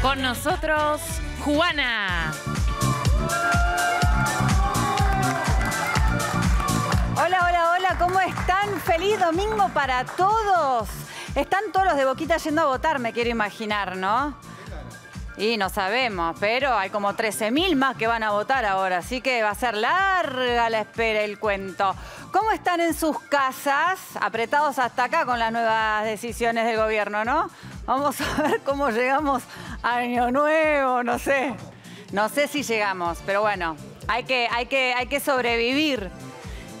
Con nosotros, Juana. Hola, hola, hola, ¿cómo están? Feliz domingo para todos. Están todos los de Boquita yendo a votar, me quiero imaginar, ¿no? Y no sabemos, pero hay como 13.000 más que van a votar ahora, así que va a ser larga la espera el cuento. ¿Cómo están en sus casas? Apretados hasta acá con las nuevas decisiones del gobierno, ¿no? Vamos a ver cómo llegamos a Año Nuevo, no sé. No sé si llegamos, pero bueno, hay que, hay que, hay que sobrevivir.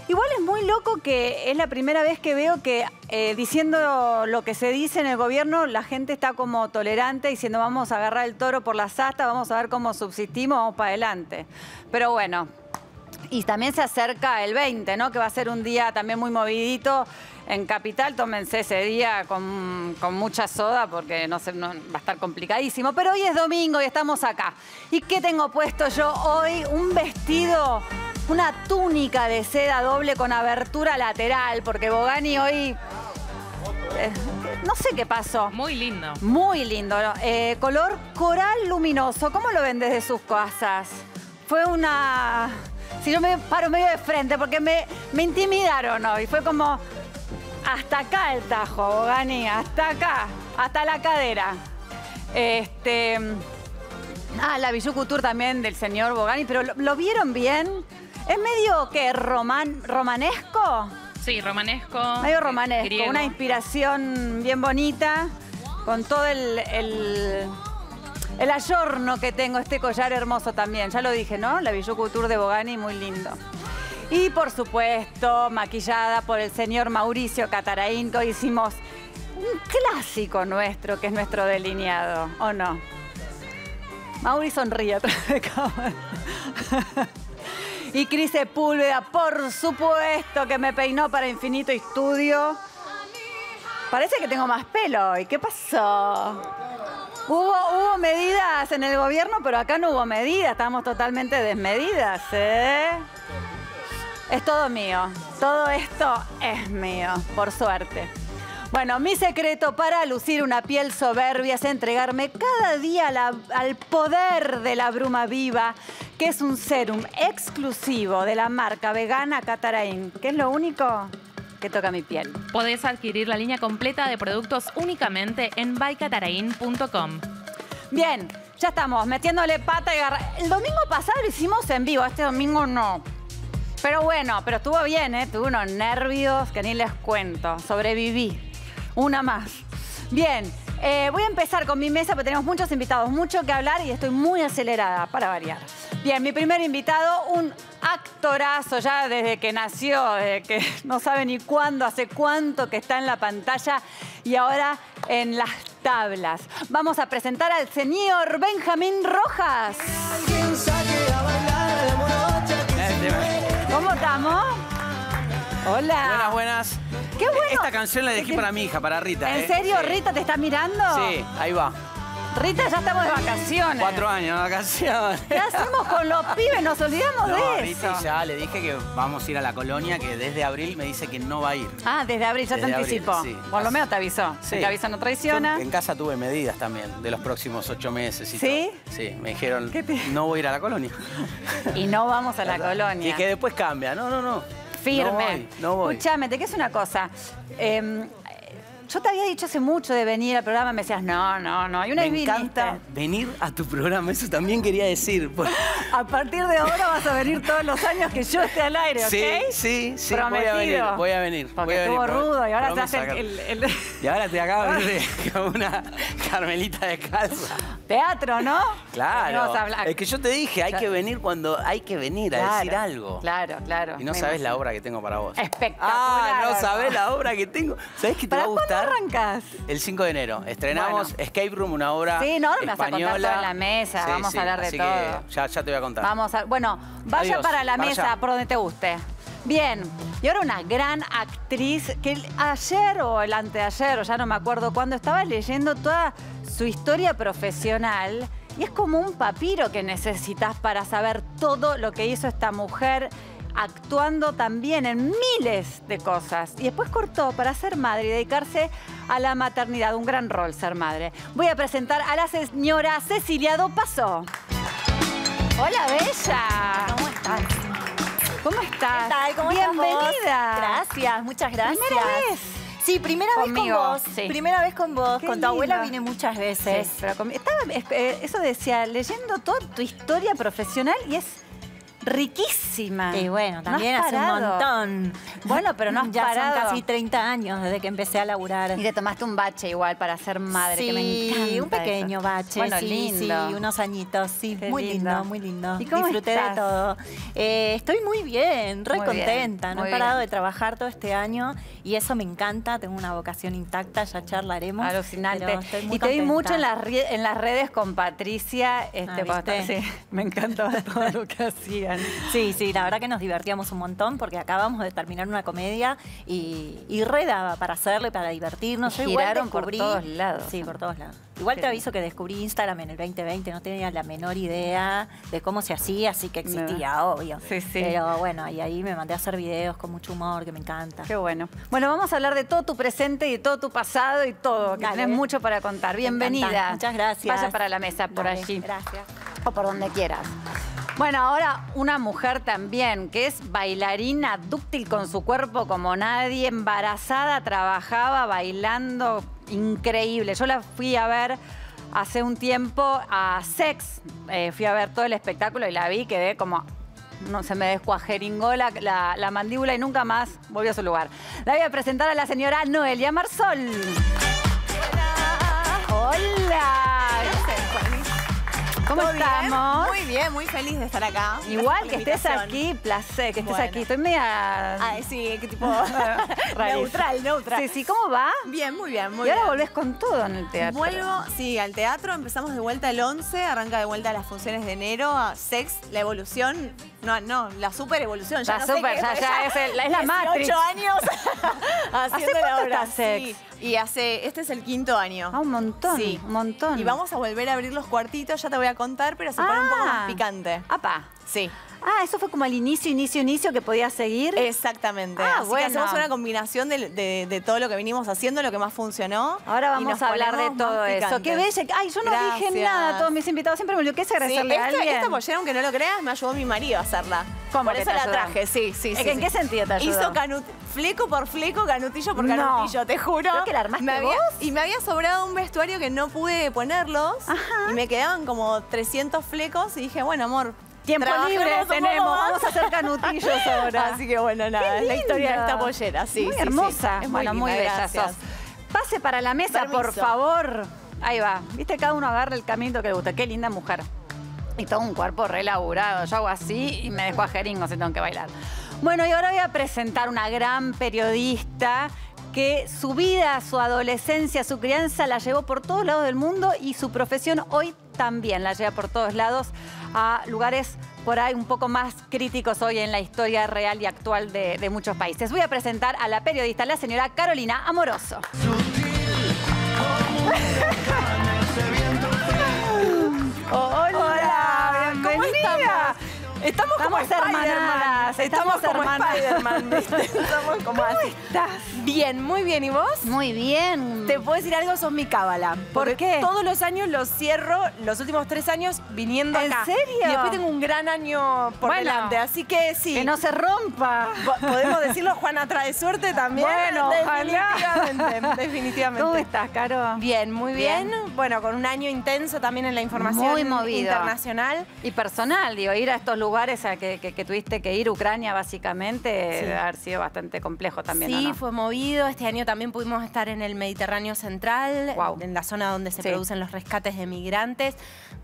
Igual es muy loco que es la primera vez que veo que eh, diciendo lo que se dice en el gobierno, la gente está como tolerante, diciendo vamos a agarrar el toro por las astas, vamos a ver cómo subsistimos, vamos para adelante. Pero bueno, y también se acerca el 20, ¿no? Que va a ser un día también muy movidito. En Capital, tómense ese día con, con mucha soda porque no sé, no- va a estar complicadísimo. Pero hoy es domingo y estamos acá. ¿Y qué tengo puesto yo hoy? Un vestido, una túnica de seda doble con abertura lateral, porque Bogani hoy. eh, no sé qué pasó. Muy lindo. Muy lindo. ¿no? Eh, color coral luminoso. ¿Cómo lo ven desde sus casas? Fue una... Si yo me paro medio de frente porque me, me intimidaron hoy. Fue como... Hasta acá el tajo, Bogani. Hasta acá. Hasta la cadera. Este... Ah, la Bijou Couture también del señor Bogani. Pero ¿lo, lo vieron bien? Es medio que roman, romanesco. Sí, romanesco. Medio romanesco, griego. una inspiración bien bonita, con todo el, el, el ayorno que tengo, este collar hermoso también. Ya lo dije, ¿no? La Bijou Couture de Bogani, muy lindo. Y por supuesto, maquillada por el señor Mauricio Cataraín, hicimos un clásico nuestro, que es nuestro delineado, ¿o no? Mauri sonríe atrás de cámara. Y Cris Sepúlveda, por supuesto, que me peinó para Infinito Estudio. Parece que tengo más pelo hoy. ¿Qué pasó? Hubo, hubo medidas en el gobierno, pero acá no hubo medidas. Estamos totalmente desmedidas, ¿eh? Es todo mío. Todo esto es mío, por suerte. Bueno, mi secreto para lucir una piel soberbia es entregarme cada día al poder de la bruma viva, que es un serum exclusivo de la marca vegana Catarain, que es lo único que toca mi piel. Podés adquirir la línea completa de productos únicamente en bycatarain.com. Bien, ya estamos metiéndole pata y garra. El domingo pasado lo hicimos en vivo, este domingo no. Pero bueno, pero estuvo bien, ¿eh? Tuve unos nervios que ni les cuento. Sobreviví. Una más. Bien, eh, voy a empezar con mi mesa porque tenemos muchos invitados, mucho que hablar y estoy muy acelerada para variar. Bien, mi primer invitado, un actorazo ya desde que nació, desde que no sabe ni cuándo, hace cuánto que está en la pantalla y ahora en las tablas. Vamos a presentar al señor Benjamín Rojas. ¿Cómo estamos? Hola. Buenas, buenas. Qué bueno. Esta canción la dejé para mi hija, para Rita. ¿En ¿eh? serio, Sí. Rita te está mirando? Sí, ahí va. Rita, ya estamos de vacaciones. Cuatro años, de vacaciones. ¿Qué hacemos con los pibes? Nos olvidamos No, de Rita eso. ya le dije que vamos a ir a la colonia, que desde abril me dice que no va a ir. Ah, desde abril ya te abril, anticipó. sí. Por lo menos te avisó. Si te avisa no traiciona. Yo en casa tuve medidas también de los próximos ocho meses y ¿Sí? todo. Sí, me dijeron, ¿Qué te- no voy a ir a la colonia. Y no vamos a la colonia. Y que después cambia. No, no, no. Firme. No voy, no voy. Escuchame, te es una cosa. Eh, yo te había dicho hace mucho de venir al programa, me decías, no, no, no. Y una me vez encanta viniste. venir a tu programa, eso también quería decir. Por- A partir de ahora vas a venir todos los años que yo esté al aire, ¿ok? Sí, sí, sí, voy a Prometido. venir, voy a venir. Porque voy a venir, estuvo pro- rudo y ahora promesa, hace el, el- el Y ahora te acabo de venir como una Carmelita de calza. teatro, ¿no? Claro. Vamos a hablar. Es que yo te dije, hay que venir cuando hay que venir a Claro, decir algo. Claro, claro. Y no sabes la obra que tengo para vos. Espectacular. Ah, no sabes la obra que tengo. ¿Sabes que te va ¿Para a gustar? Arrancas? El 5 de enero. Estrenamos Bueno. Escape Room, una obra Sí, no, ahora me vas a contar la mesa, vamos a hablar de así todo. que ya, ya te voy a contar. Vamos a. Bueno, vaya Adiós, para la mesa, por donde te guste. Bien, y ahora una gran actriz que ayer o el anteayer, o ya no me acuerdo cuándo, estaba leyendo toda su historia profesional y es como un papiro que necesitas para saber todo lo que hizo esta mujer actuando también en miles de cosas. Y después cortó para ser madre y dedicarse a la maternidad, un gran rol ser madre. Voy a presentar a la señora Cecilia Dopaso. Hola, Bella. ¿Cómo estás? ¿Cómo estás? ¿Qué tal? ¿Cómo estás vos? Bienvenida. Gracias, muchas gracias. ¿Primera vez? Sí, primera Conmigo, vez con vos. sí. Primera vez con vos. Qué con tu abuela vine muchas veces. Sí, pero con- estaba, es- eh, eso decía, leyendo toda tu historia profesional y es riquísima. Y bueno, No también hace un montón. Bueno, pero no has ya parado. son casi 30 años desde que empecé a laburar. Y te tomaste un bache igual para ser madre, sí, que me encanta un pequeño eso. bache, Bueno, sí, lindo. sí, unos añitos, sí, Qué muy lindo. lindo. muy lindo. ¿Y cómo Disfruté estás? de todo. Eh, estoy muy bien, re Muy bien, contenta. no he parado bien. de trabajar todo este año y eso me encanta. Tengo una vocación intacta, ya charlaremos. Alucinante. pero estoy muy Y te vi contenta. mucho en las, en las redes con Patricia. Este, Ah, sí, me encantaba todo lo que Sí, sí, la verdad que nos divertíamos un montón porque acabamos de terminar una comedia y, y re daba para hacerlo y para divertirnos. Yo igual Giraron por todos lados. Sí, por todos lados. Igual te aviso que descubrí Instagram en el 2020, no tenía la menor idea de cómo se hacía, así que existía, obvio. Sí, sí. Pero bueno, y ahí me mandé a hacer videos con mucho humor, que me encanta. Qué bueno. Bueno, vamos a hablar de todo tu presente y de todo tu pasado y todo, que Dale. tenés mucho para contar. Bienvenida. Muchas gracias. Vaya para la mesa por Dale, allí. Gracias. O por donde quieras. Bueno, ahora una mujer también, que es bailarina dúctil con su cuerpo como nadie, embarazada, trabajaba bailando increíble. Yo la fui a ver hace un tiempo a Sex, eh, fui a ver todo el espectáculo y la vi, quedé como... No se me descuajeringó la, la- la mandíbula y nunca más volvió a su lugar. La voy a presentar a la señora Noelia Marsol. Hola. ¿Cómo ¿Todo bien? estamos? Muy bien, muy feliz de estar acá. Igual la que estés aquí, placer que estés Bueno. aquí. Estoy media... Ay, sí, qué tipo. neutral, neutral. Sí, sí, ¿cómo va? Bien, muy bien, muy y ahora bien. volvés con todo en el teatro. Vuelvo, sí, al teatro. Empezamos de vuelta el 11, arranca de vuelta las funciones de enero. a Sex, la evolución. No, no, la super evolución. Ya La no sé super, qué, ya- ya es el- es la 18 Matrix. años haciendo la cuánto obra. Sex? Sí, y hace, este es el quinto año. Ah, un montón, Sí. un montón. Y vamos a volver a abrir los cuartitos, ya te voy a contar, pero se pone un poco Ah. más picante. Apa. Sí. Ah, eso fue como al inicio, inicio, inicio que podías seguir. Exactamente. Ah, Así que bueno. hacemos una combinación de, de- de todo lo que venimos haciendo, lo que más funcionó. Ahora vamos a hablar de todo eso. Qué bella. Ay, yo no dije nada. Todos mis invitados siempre me lo que es Sí, agradecerle a esta, alguien. esta pollera, aunque no lo creas, me ayudó mi marido a hacerla. ¿Cómo Por que eso te la ayudó? traje, sí, sí, sí. ¿En sí. qué sentido te ayudó? Hizo canut- fleco por fleco, canutillo por No. canutillo, te juro. ¿Creo que la armaste me había, vos? Y me había sobrado un vestuario que no pude ponerlos. Y me quedaban como 300 flecos y dije, bueno, amor. Tiempo libre tenemos. Vamos a hacer canutillos ahora. Así que bueno, nada, es la historia de esta pollera, sí. Muy sí, sí. hermosa. Es bueno, muy bella sos. Pase para la mesa, por favor. Ahí va. Viste, cada uno agarra el caminito que le gusta. Qué linda mujer. Y todo un cuerpo relaburado. Yo hago así y me dejo a jeringo si tengo que bailar. Bueno, y ahora voy a presentar una gran periodista que su vida, su adolescencia, su crianza la llevó por todos lados del mundo y su profesión hoy también la lleva por todos lados a lugares por ahí un poco más críticos hoy en la historia real y actual de, de muchos países. Voy a presentar a la periodista, la señora Carolina Amoroso. Hola, ¿cómo bienvenida. Estamos como Estamos hermanadas, Spider-Man. estamos como hermanas. Spider-Man, como así. estás? Bien, muy bien. ¿Y vos? Muy bien. Te puedo decir algo, sos mi cábala. ¿Por Porque qué? Todos los años los cierro, los últimos tres años viniendo ¿En acá. serio? Y después tengo un gran año por Bueno, delante. Así que sí. Que no se rompa. Po- Podemos decirlo, Juana trae suerte también. Bueno, ojalá. Definitivamente. ¿Cómo estás, Caro? Bien, muy bien. Bien. Bueno, con un año intenso también en la información Muy movido. internacional. Y personal, digo, ir a estos lugares a que, que- que tuviste que ir, Ucrania básicamente, Sí. debe haber sido bastante complejo también, ¿o Sí, no? fue movido. Este año también pudimos estar en el Mediterráneo Central, en la zona donde se Sí. producen los rescates de migrantes.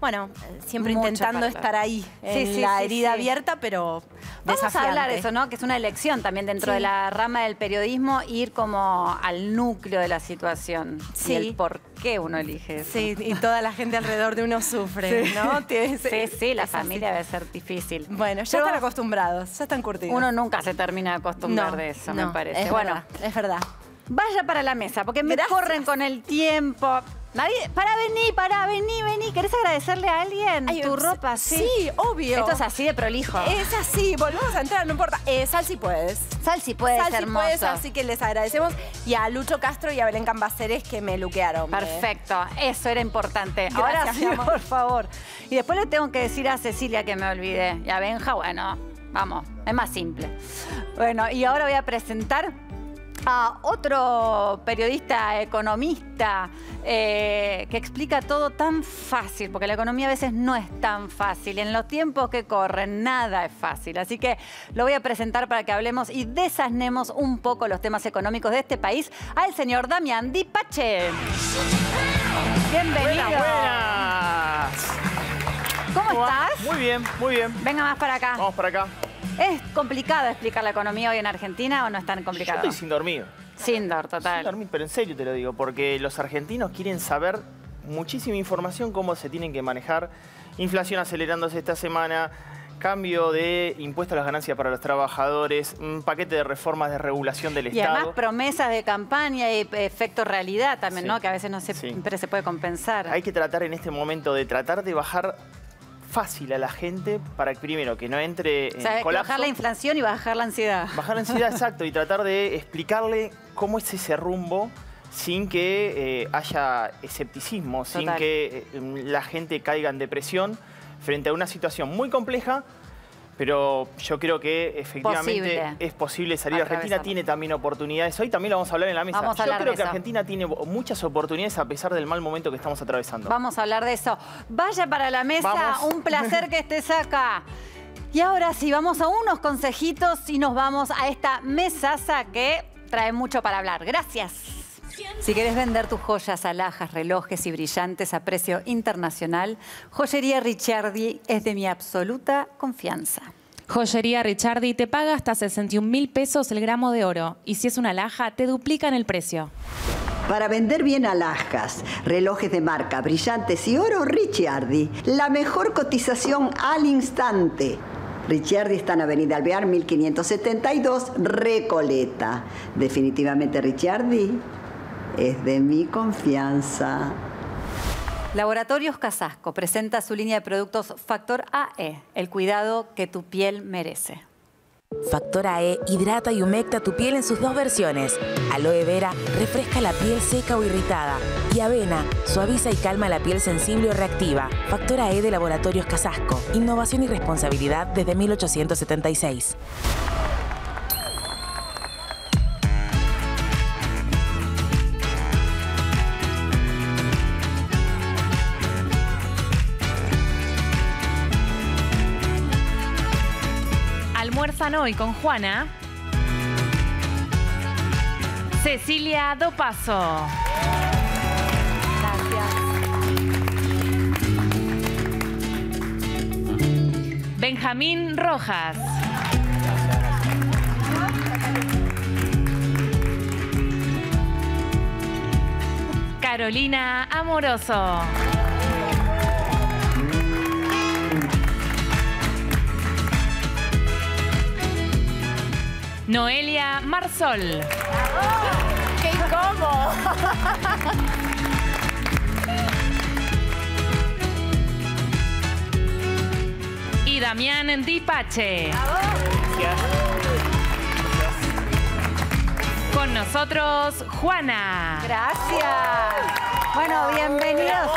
Bueno, siempre Mucho intentando estar ahí, Sí, en sí, la herida abierta, pero Vamos a hablar de eso, ¿no? Que es una elección también dentro de la rama del periodismo, ir como al núcleo de la situación. Sí. Y el por qué uno elige eso. Sí, y toda la gente alrededor de uno sufre, ¿no? Sí, sí, la familia debe ser difícil. Bueno, ya Pero- están acostumbrados, ya están curtidos. Uno nunca se termina de acostumbrar No, de eso, no, me parece. Es bueno, verdad, es verdad. vaya para la mesa, porque me Gracias. corren con el tiempo. Nadie, para venir, para venir, vení. ¿Querés agradecerle a alguien Ay, tu ropa? Sí. sí, obvio. Esto es así de prolijo. Es así, volvemos a entrar, no importa. Eh, Sal si puedes. Sal si puedes, Sal si hermoso. puedes, así que les agradecemos. Y a Lucho Castro y a Belén Cambaceres que me luquearon. Perfecto, eso era importante. Ahora sí, por favor. Y después le tengo que decir a Cecilia que me olvidé. Y a Benja, bueno, vamos, es más simple. Bueno, y ahora voy a presentar a otro periodista, economista, eh, que explica todo tan fácil, porque la economía a veces no es tan fácil. En los tiempos que corren, nada es fácil. Así que lo voy a presentar para que hablemos y desasnemos un poco los temas económicos de este país al señor Damián Dipache. Bienvenido. Buenas. ¿Cómo estás? Muy bien, muy bien. Venga más para acá. Vamos para acá. ¿Es complicado explicar la economía hoy en Argentina o no es tan Yo complicado? estoy sin dormir. Sin total. dormir, pero en serio te lo digo, porque los argentinos quieren saber muchísima información cómo se tienen que manejar. Inflación acelerándose esta semana, cambio de impuesto a las ganancias para los trabajadores, un paquete de reformas de regulación del Y además Estado. promesas de campaña y efecto realidad también, Sí. ¿no? Que a veces no se- Sí. se puede compensar. Hay que tratar en este momento de tratar de bajar fácil a la gente para que primero que no entre en O sea, colapso. bajar la inflación y bajar la ansiedad. Bajar la ansiedad, exacto, y tratar de explicarle cómo es ese rumbo sin que eh, haya escepticismo, sin que eh, la gente caiga en depresión frente a una situación muy compleja, pero yo creo que efectivamente Posible. es posible salir. Argentina tiene también oportunidades. Hoy también lo vamos a hablar en la mesa. Vamos a yo creo que. Argentina tiene muchas oportunidades a pesar del mal momento que estamos atravesando. Vamos a hablar de eso. Vaya para la mesa, Vamos. un placer que estés acá. Y ahora sí, vamos a unos consejitos y nos vamos a esta mesaza que trae mucho para hablar. Gracias. Si querés vender tus joyas, alhajas, relojes y brillantes a precio internacional, Joyería Ricciardi es de mi absoluta confianza. Joyería Richardi te paga hasta 61 mil pesos el gramo de oro y si es una alhaja te duplican el precio. Para vender bien alhajas, relojes de marca, brillantes y oro, Ricciardi. La mejor cotización al instante. Ricciardi está en Avenida Alvear 1572, Recoleta. Definitivamente Ricciardi es de mi confianza. Laboratorios Casasco presenta su línea de productos Factor AE, el cuidado que tu piel merece. Factor AE hidrata y humecta tu piel en sus dos versiones. Aloe vera refresca la piel seca o irritada. Y avena suaviza y calma la piel sensible o reactiva. Factor AE de Laboratorios Casasco. Innovación y responsabilidad desde 1876. Hoy con Juana. Cecilia Dopaso. Benjamín Rojas. Carolina Amoroso. Noelia Marsol. ¡Qué incómodo! Y Damián Dipache. Con nosotros, Juana. Gracias. Bueno, bienvenidos.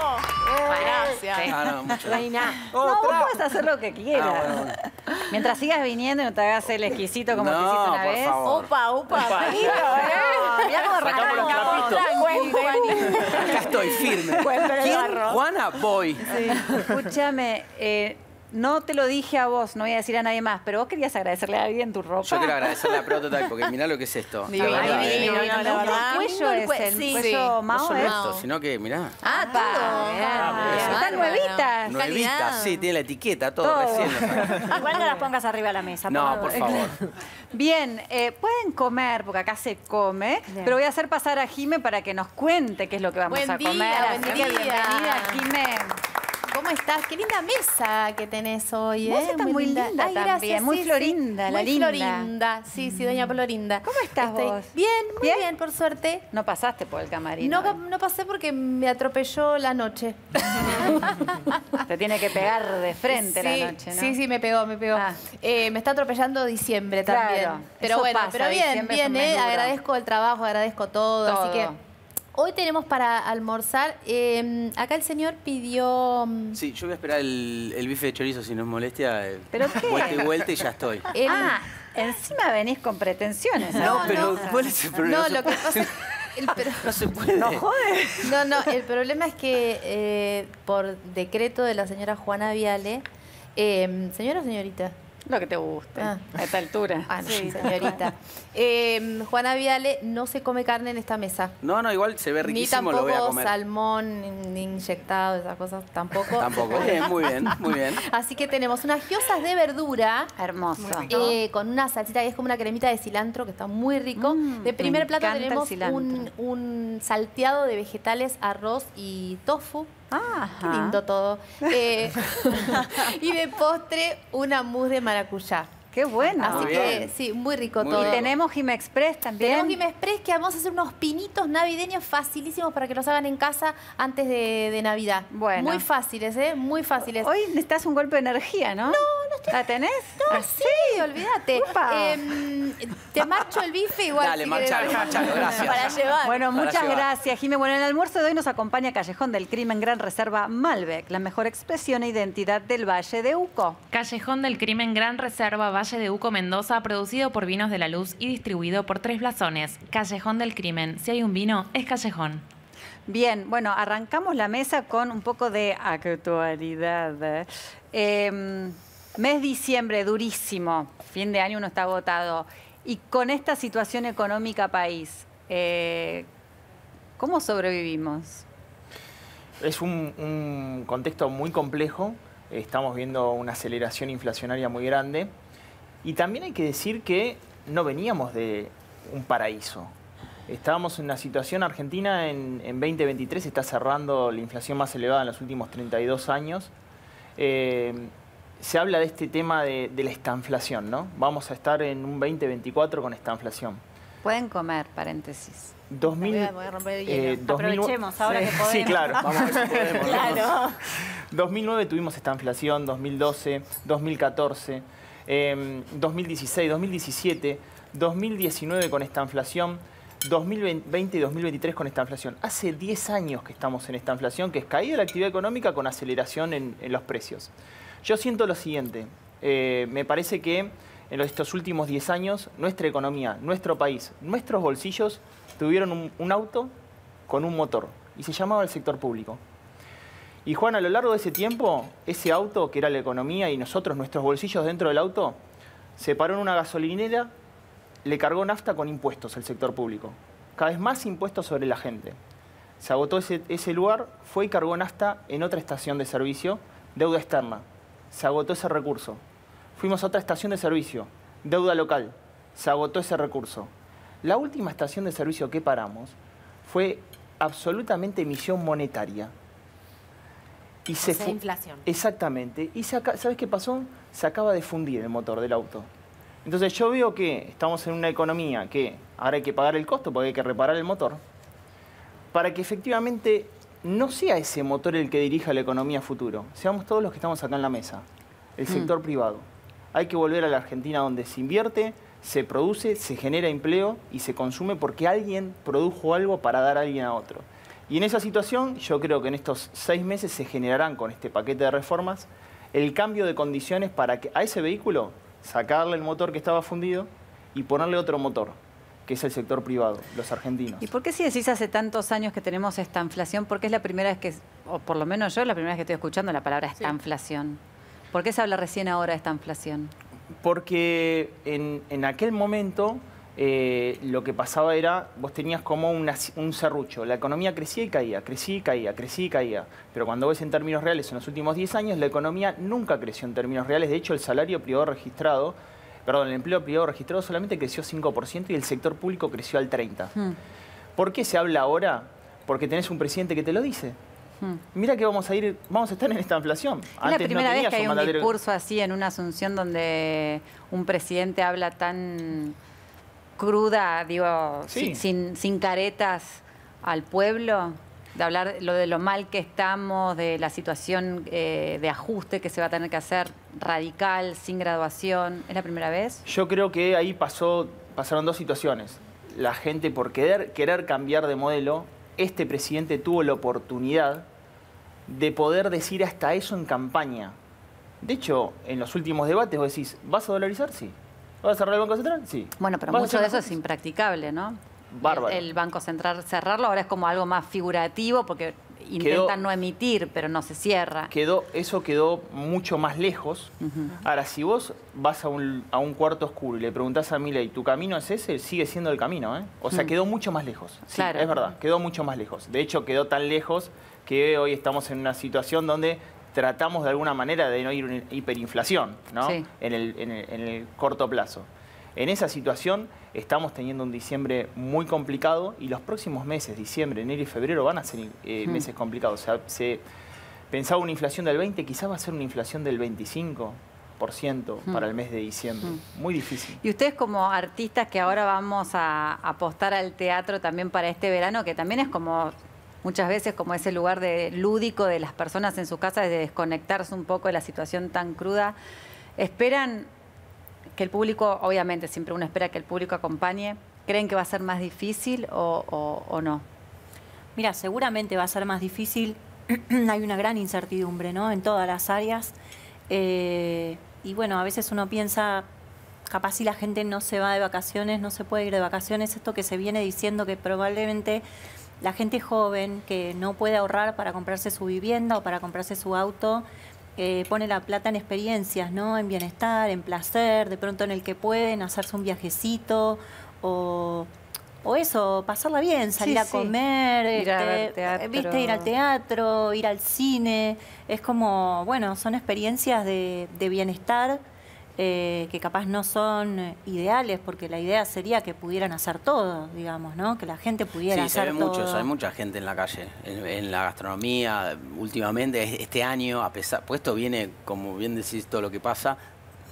Gracias. Ah. Reina. No, vos puedes hacer lo que quieras. Ah, bueno, bueno. Mientras sigas viniendo y no te hagas el exquisito como te No, hiciste una por vez. favor. Upa, upa, Juanito, ¿eh? Mirá cómo arrancamos. Acá estoy firme. ¿Quién? Juana, voy. Escúchame, eh, no te lo dije a vos, no voy a decir a nadie más, pero vos querías agradecerle a alguien tu ropa. Yo quiero agradecerle a Pro Total porque mirá lo que es esto. Divino, La verdad, divino, ¿eh? divino, no, la no, verdad. ¿Qué cuello el es el sí, cuello sí. No Mao? solo es? esto, sino que, mirá. Ah, todo. Ah. Están nuevitas. Nuevita, sí, tiene la etiqueta, todo, Todo. recién. Igual no las pongas arriba de la mesa. No, por favor. Bien, eh, pueden comer, porque acá se come, Bien. pero voy a hacer pasar a Jime para que nos cuente qué es lo que vamos Buen a día, comer. buen Así que día. bienvenida, Jime. ¿Cómo estás? Qué linda mesa que tenés hoy, ¿eh? Vos estás muy linda también, muy florinda, la muy linda. florinda, sí, sí, doña Florinda. ¿Cómo estás Estoy vos? Bien, muy ¿Bien? bien, por suerte. No pasaste por el camarín. No, hoy. no pasé porque me atropelló la noche. Te tiene que pegar de frente sí, la noche, ¿no? Sí, sí, me pegó, me pegó. Ah. Eh, me está atropellando diciembre Claro, también. Pero bueno, pasa, pero bien, bien, eh, agradezco el trabajo, agradezco todo, Todo. Así que hoy tenemos para almorzar. eh, acá el señor pidió. mm, Sí, yo voy a esperar el, el bife de chorizo si no es molestia. eh, ¿Pero qué? Vuelta y vuelta y ya estoy. el- Ah, encima venís con pretensiones. No, ¿no? pero no. ¿cuál es el problema? No, lo que pasa es el pero- No se puede. No jode. No, no, el problema es que eh, por decreto de la señora Juana Viale, eh, ¿señora o señorita? Lo que te guste. Ah. A esta altura. Ah, no, señorita. Eh, Juana Viale no se come carne en esta mesa. No, no, igual se ve Ni riquísimo, lo voy a tampoco comer. salmón ni inyectado, esas cosas tampoco. Tampoco. Bien, muy bien, muy bien. Así que tenemos unas giosas de verdura Hermoso. eh, con una salsita que es como una cremita de cilantro que está muy rico. Mm, de primer me plato tenemos un salteado de vegetales, arroz y tofu. Ah, Qué lindo todo. Eh, y de postre, una mousse de maracuyá. Qué bueno. Así Muy que bien. sí, muy rico Muy todo. Y tenemos Gima Express también. Tenemos Guime Express que vamos a hacer unos pinitos navideños facilísimos para que los hagan en casa antes de, de Navidad. Bueno. Muy fáciles, ¿eh? Muy fáciles. Hoy necesitas un golpe de energía, ¿no? No, no estoy. ¿La tenés? No, ¿Ah, sí, olvídate. Em, te marcho el bife igual. Dale, si marchalo, querés. marchalo, gracias. Para llevar. Bueno, Para muchas llevar. gracias, Jimé. Bueno, en el almuerzo de hoy nos acompaña Callejón del Crimen Gran Reserva Malbec, la mejor expresión e identidad del Valle de Uco. Callejón del Crimen Gran Reserva Valle de Uco Mendoza, producido por Vinos de la Luz y distribuido por Tres Blasones. Callejón del Crimen. Si hay un vino, es Callejón. Bien, bueno, arrancamos la mesa con un poco de actualidad. ¿eh? Mes diciembre, durísimo. Fin de año uno está agotado. Y con esta situación económica país, eh, ¿cómo sobrevivimos? Es un, un contexto muy complejo. Estamos viendo una aceleración inflacionaria muy grande. Y también hay que decir que no veníamos de un paraíso. Estábamos en una situación, Argentina en, en 2023 está cerrando la inflación más elevada en los últimos 32 años. Eh, se habla de este tema de, de la estanflación, ¿no? Vamos a estar en un 2024 con estanflación. Pueden comer, paréntesis. 2000, Voy a- voy a romper el hielo. eh, 2000 Aprovechemos ahora Sí, que podemos. Sí, claro, vamos a ver si podemos. Claro. 2009 tuvimos esta inflación, 2012, 2014, eh, 2016, 2017, 2019 con esta inflación, 2020 y 2023 con esta inflación. Hace 10 años que estamos en esta inflación, que es caída de la actividad económica con aceleración en, los precios. Yo siento lo siguiente, eh, me parece que en estos últimos 10 años nuestra economía, nuestro país, nuestros bolsillos tuvieron un auto con un motor y se llamaba el sector público. Y Juan, a lo largo de ese tiempo, ese auto, que era la economía, y nosotros, nuestros bolsillos dentro del auto, se paró en una gasolinera, le cargó nafta con impuestos al sector público. Cada vez más impuestos sobre la gente. Se agotó ese, lugar, fue y cargó nafta en otra estación de servicio, deuda externa. Se agotó ese recurso. Fuimos a otra estación de servicio, deuda local. Se agotó ese recurso. La última estación de servicio que paramos fue absolutamente emisión monetaria. Y se sea, inflación. Exactamente. Y se aca- ¿sabes qué pasó? Se acaba de fundir el motor del auto. Entonces yo veo que estamos en una economía que ahora hay que pagar el costo porque hay que reparar el motor, para que efectivamente no sea ese motor el que dirija la economía a futuro, seamos todos los que estamos acá en la mesa, el sector privado. Hay que volver a la Argentina donde se invierte, se produce, se genera empleo y se consume porque alguien produjo algo para dar a alguien a otro. Y en esa situación yo creo que en estos seis meses se generarán con este paquete de reformas el cambio de condiciones para que a ese vehículo sacarle el motor que estaba fundido y ponerle otro motor, que es el sector privado, los argentinos. ¿Y por qué si decís hace tantos años que tenemos esta inflación? Porque es la primera vez que, o por lo menos yo, la primera vez que estoy escuchando la palabra esta inflación. ¿Por qué se habla recién ahora de esta inflación? Porque en, en aquel momento eh, lo que pasaba era, vos tenías como una- un serrucho, la economía crecía y caía, crecía y caía, crecía y caía. Pero cuando ves en términos reales en los últimos 10 años, la economía nunca creció en términos reales. De hecho, el salario privado registrado, perdón, el empleo privado registrado solamente creció 5% y el sector público creció al 30%. Hmm. ¿Por qué se habla ahora? Porque tenés un presidente que te lo dice. mira que vamos a ir, vamos a estar en esta inflación. Es la primera vez que hay un discurso así en una asunción donde un presidente habla tan cruda, digo, Sí. sin, sin caretas al pueblo, de hablar lo de lo mal que estamos, de la situación eh, de ajuste que se va a tener que hacer radical, sin graduación. ¿Es la primera vez? Yo creo que ahí pasó, pasaron dos situaciones. La gente por querer, querer cambiar de modelo, este presidente tuvo la oportunidad de poder decir hasta eso en campaña. De hecho, en los últimos debates vos decís, ¿vas a dolarizar? Sí. ¿Vas a cerrar el Banco Central? Sí. Bueno, pero ¿Vas a mucho de eso es impracticable, ¿no? Bárbaro. El, el Banco Central cerrarlo ahora es como algo más figurativo porque intentan no emitir, pero no se cierra. quedó, eso quedó mucho más lejos. Ahora, si vos vas a un, a un cuarto oscuro y le preguntás a Milei, ¿tu camino es ese? Sigue siendo el camino, ¿eh? O sea, quedó mucho más lejos. Sí, Claro. es verdad, quedó mucho más lejos. De hecho, quedó tan lejos que hoy estamos en una situación donde tratamos de alguna manera de no ir a una hiperinflación, ¿no? Sí. En, el, en el- en el corto plazo. En esa situación estamos teniendo un diciembre muy complicado y los próximos meses, diciembre, enero y febrero, van a ser eh, Mm. meses complicados. O sea, se pensaba una inflación del 20, quizás va a ser una inflación del 25% Mm. para el mes de diciembre. Muy difícil. Y ustedes como artistas que ahora vamos a apostar al teatro también para este verano, que también es como muchas veces como ese lugar de lúdico de las personas en su casa, de desconectarse un poco de la situación tan cruda, esperan que el público, obviamente siempre uno espera que el público acompañe, ¿creen que va a ser más difícil o, no? Mira, seguramente va a ser más difícil. Hay una gran incertidumbre, ¿no? En todas las áreas. Eh, y bueno, a veces uno piensa, capaz si la gente no se va de vacaciones, no se puede ir de vacaciones, esto que se viene diciendo que probablemente la gente joven que no puede ahorrar para comprarse su vivienda o para comprarse su auto, eh, pone la plata en experiencias, ¿no? En bienestar, en placer, de pronto en el que pueden hacerse un viajecito o, o eso, pasarla bien, salir Sí, a sí. comer, Ir a este, teatro. viste, ir al teatro, ir al cine. Es como, bueno, son experiencias de, de bienestar eh, que capaz no son ideales, porque la idea sería que pudieran hacer todo, digamos, ¿no? Que la gente pudiera Sí, se hacer ve todo. mucho, hay mucha gente en la calle, en, en la gastronomía, últimamente, este año, a pesar, pues esto viene, como bien decís, todo lo que pasa,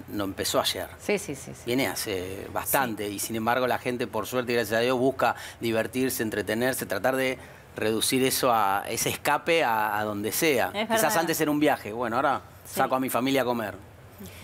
no empezó ayer. Sí, sí, sí. sí. Viene hace bastante y sin embargo la gente, por suerte y gracias a Dios, busca divertirse, entretenerse, tratar de reducir eso a ese escape a, a donde sea. Es Quizás antes era un viaje, bueno, ahora Sí. saco a mi familia a comer,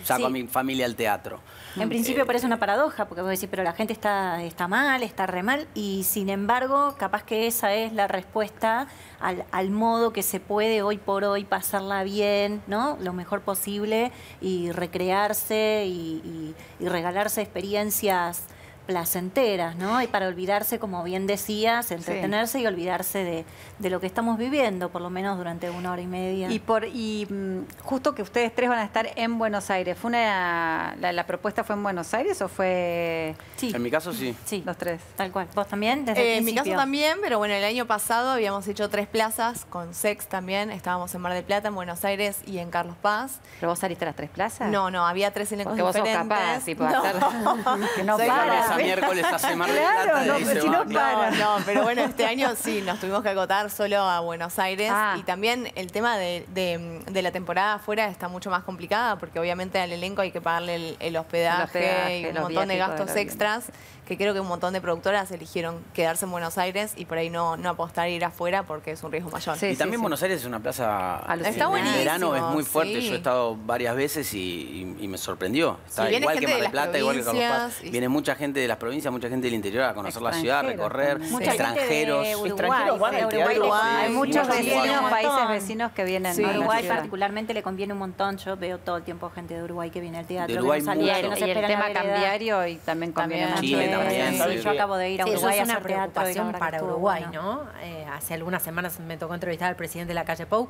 saco a Sí. mi familia al teatro. En principio parece una paradoja, porque vos decís, pero la gente está, está mal, está re mal, y sin embargo, capaz que esa es la respuesta al, al modo que se puede hoy por hoy pasarla bien, ¿no? Lo mejor posible y recrearse y, y- y regalarse experiencias placenteras, ¿no? Y para olvidarse, como bien decías, entretenerse y olvidarse de, de lo que estamos viviendo, por lo menos durante una hora y media. Y por y mm, justo que ustedes tres van a estar en Buenos Aires, ¿fue una la, la propuesta fue en Buenos Aires o fue Sí. En mi caso sí. Sí, los tres? tal cual. ¿Vos también? Desde el Eh, en mi caso también, pero bueno, el año pasado habíamos hecho tres plazas con Sex también. Estábamos en Mar del Plata, en Buenos Aires y en Carlos Paz. ¿Pero vos saliste a las tres plazas? No, no, había tres elencos Porque vos sos capaz, tipo, no. hacer- que no Soy para. a miércoles hace Mar del Claro, Plata y no, ahí se si no claro. para. No, no, pero bueno, este año sí, nos tuvimos que acotar solo a Buenos Aires. Ah. Y también el tema de, de- de la temporada afuera está mucho más complicada porque obviamente al elenco hay que pagarle el, el hospedaje, El hospedaje, y un montón de gastos extras que creo que un montón de productoras eligieron quedarse en Buenos Aires y por ahí no, no apostar a ir afuera porque es un riesgo mayor. Sí, y también sí. Buenos Aires es una plaza. Está en buenísimo, verano es muy fuerte. sí. Yo he estado varias veces y, y- y me sorprendió. Está igual que Mar de del Plata, igual que Carlos Paz. y- Viene mucha gente de las provincias, mucha gente del interior a conocer la ciudad, recorrer. Mucha extranjeros. gente de Uruguay, Extranjeros van Uruguay. Hay muchos vecinos, países vecinos que vienen Sí. a Uruguay particularmente le conviene un montón. Yo veo todo el tiempo gente de Uruguay que viene al teatro. De Uruguay y el en tema cambiario y también conviene También. mucho. Sí, sí. yo acabo de ir a Sí, eso Uruguay es una teatro. preocupación para Uruguay, bueno. ¿no? Eh, hace algunas semanas me tocó entrevistar al presidente de la calle Pou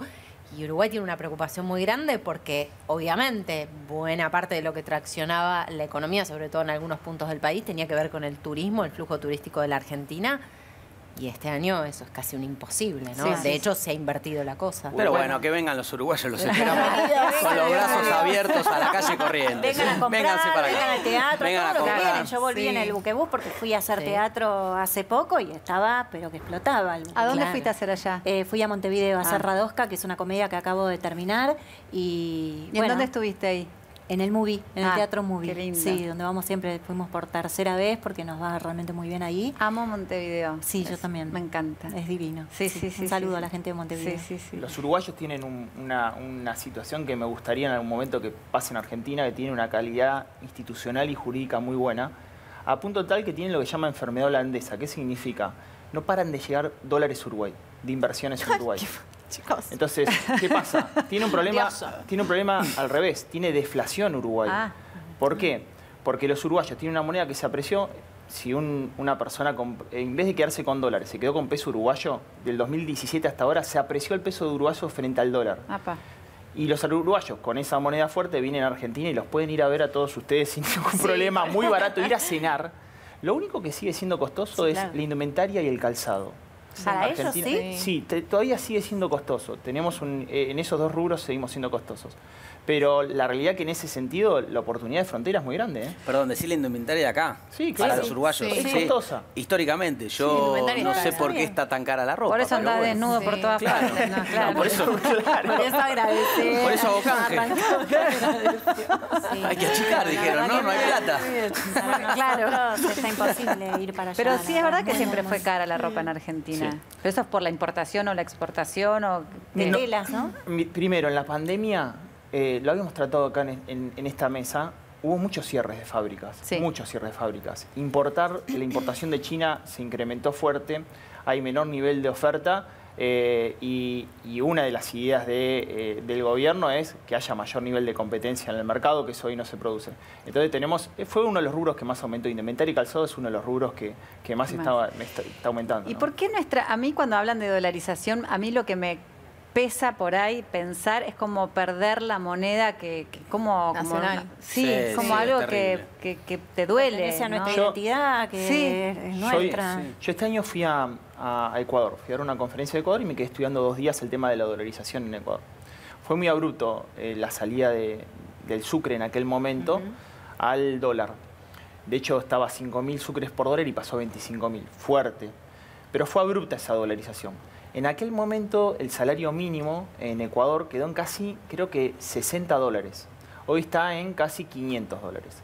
y Uruguay tiene una preocupación muy grande porque obviamente buena parte de lo que traccionaba la economía, sobre todo en algunos puntos del país, tenía que ver con el turismo, el flujo turístico de la Argentina. Y este año eso es casi un imposible, ¿no? Sí, de sí, hecho, se ha invertido la cosa. Pero bueno, que vengan los uruguayos, los esperamos con los brazos abiertos a la calle Corrientes. Vengan a comprar, Vénganse para acá. vengan al teatro, Vengan todo a lo que quieren. Yo volví Sí. en el buquebús porque fui a hacer Sí. teatro hace poco y estaba, pero que explotaba. el ¿A dónde Claro. fuiste a hacer allá? Eh, fui a Montevideo a hacer Ah. Radosca, que es una comedia que acabo de terminar. Y, ¿Y en dónde estuviste ahí? En el Movie, en el Ah, Teatro Movie. qué lindo. Sí, donde vamos siempre, fuimos por tercera vez porque nos va realmente muy bien ahí. Amo Montevideo. Sí, yo también. Me encanta. Es divino. Sí, sí, sí. Un saludo sí, a la gente de Montevideo. Sí, sí, sí. Los uruguayos tienen un- una, una situación que me gustaría en algún momento que pase en Argentina, que tiene una calidad institucional y jurídica muy buena, a punto tal que tienen lo que llama enfermedad holandesa. ¿Qué significa? No paran de llegar dólares a Uruguay, de inversiones en Uruguay. Chicos. Entonces, ¿qué pasa? Tiene un problema, tiene un problema al revés, tiene deflación Uruguay. Ah. ¿Por qué? Porque los uruguayos tienen una moneda que se apreció. Si un- una persona, comp- en vez de quedarse con dólares, se quedó con peso uruguayo, del 2017 hasta ahora se apreció el peso de uruguayo frente al dólar. Apa. Y los uruguayos con esa moneda fuerte vienen a Argentina y los pueden ir a ver a todos ustedes sin ningún problema, muy barato, ir a cenar. Lo único que sigue siendo costoso Sí, es claro. la indumentaria y el calzado. ¿Para ellos sí? Sí, te- todavía sigue siendo costoso. Tenemos un, eh, en esos dos rubros seguimos siendo costosos. Pero la realidad que en ese sentido la oportunidad de frontera es muy grande. ¿eh? Perdón, decir la indumentaria de acá. Sí, Para claro. los uruguayos. Sí. Es costosa. Históricamente, yo no sé por qué está tan cara la ropa. Por eso andás bueno. desnudo por todas Claro. partes. ¿no? No, Claro. por eso, Por eso agradecer. por eso hago canje. Sí. Hay que achicar, dijeron, no, no hay plata. Claro. está imposible ir para allá. Pero sí es verdad que siempre fue cara la ropa en Argentina. Pero eso es por la importación o la exportación o... De telas, ¿no? Primero, en la pandemia, eh, lo habíamos tratado acá en, en- en esta mesa, hubo muchos cierres de fábricas. Sí. Muchos cierres de fábricas. Importar, la importación de China se incrementó fuerte, hay menor nivel de oferta. eh, y, y una de las ideas de, eh, del gobierno es que haya mayor nivel de competencia en el mercado, que eso hoy no se produce. Entonces tenemos, fue uno de los rubros que más aumentó. Indumentaria y calzado es uno de los rubros que, que más está, está aumentando. ¿Y ¿no? por qué nuestra... A mí cuando hablan de dolarización, a mí lo que me pesa por ahí pensar es como perder la moneda que, que como, como sí, Sí, como sí, algo es que, terrible. que, que te duele a nuestra ¿no? Yo- identidad, que Sí. es Soy- nuestra. Yo este año fui a, Ecuador, fui a dar una conferencia de Ecuador y me quedé estudiando dos días el tema de la dolarización en Ecuador. Fue muy abrupto eh, la salida de- del sucre en aquel momento al dólar. De hecho, estaba a 5.000 sucres por dólar y pasó a 25.000. Fuerte. Pero fue abrupta esa dolarización. En aquel momento el salario mínimo en Ecuador quedó en casi, creo que 60 dólares. Hoy está en casi 500 dólares.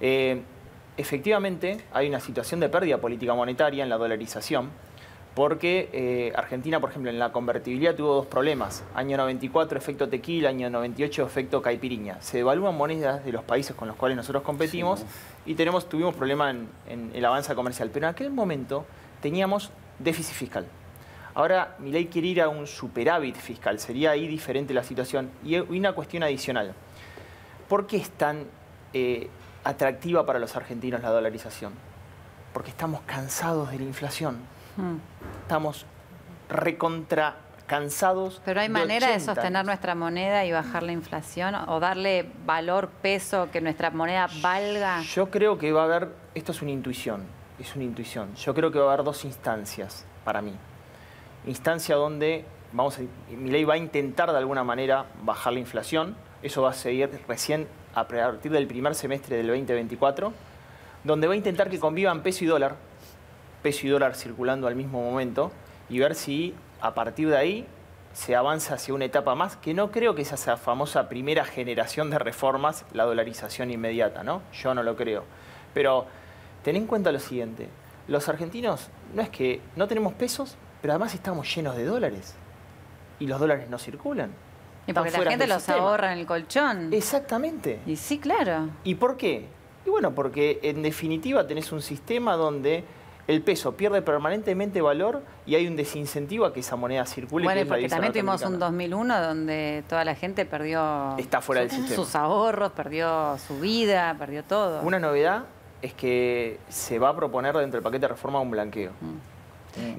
Eh, efectivamente, hay una situación de pérdida política monetaria en la dolarización, porque eh, Argentina, por ejemplo, en la convertibilidad tuvo dos problemas. Año 94, efecto tequila, año 98, efecto caipiriña. Se devalúan monedas de los países con los cuales nosotros competimos y tenemos, tuvimos problema en, en el avance comercial. Pero en aquel momento teníamos déficit fiscal. Ahora Milei quiere ir a un superávit fiscal, sería ahí diferente la situación. Y hay una cuestión adicional. ¿Por qué es tan eh, atractiva para los argentinos la dolarización? Porque estamos cansados de la inflación. Mm. Estamos recontra cansados. Pero hay de manera de 80 sostener nuestra moneda y bajar la inflación o darle valor, peso, que nuestra moneda valga. Yo creo que va a haber, esto es una intuición, es una intuición. Yo creo que va a haber dos instancias para mí. Instancia donde vamos a, Milei va a intentar de alguna manera bajar la inflación. Eso va a seguir recién a partir del primer semestre del 2024, donde va a intentar que convivan peso y dólar, peso y dólar circulando al mismo momento, y ver si a partir de ahí se avanza hacia una etapa más, que no creo que sea esa famosa primera generación de reformas, la dolarización inmediata, ¿no? Yo no lo creo. Pero ten en cuenta lo siguiente, los argentinos no es que no tenemos pesos, pero además estamos llenos de dólares. Y los dólares no circulan. Y porque la gente los sistema. ahorra en el colchón. Exactamente. Y sí, claro. ¿Y por qué? Y bueno, porque en definitiva tenés un sistema donde el peso pierde permanentemente valor y hay un desincentivo a que esa moneda circule. Bueno, que y es la porque divisa también tuvimos un norteamericana. 2001 donde toda la gente perdió Está fuera del sus- sistema. sus ahorros, perdió su vida, perdió todo. Una novedad es que se va a proponer dentro del paquete de reforma un blanqueo. Mm.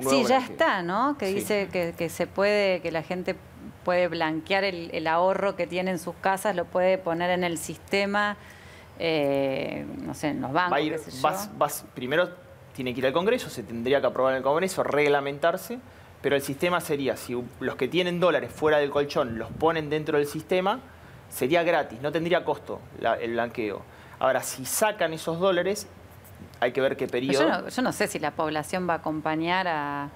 Sí, ya está, ¿no? Que Sí. dice que, que se puede, que la gente puede blanquear el, el ahorro que tiene en sus casas, lo puede poner en el sistema, eh, no sé, en los bancos, Va ir, qué sé yo. vas, vas- primero tiene que ir al Congreso, se tendría que aprobar en el Congreso, reglamentarse, pero el sistema sería, si los que tienen dólares fuera del colchón los ponen dentro del sistema, sería gratis, no tendría costo la- el blanqueo. Ahora, si sacan esos dólares, hay que ver qué periodo. Yo no, yo no sé si la población va a acompañar a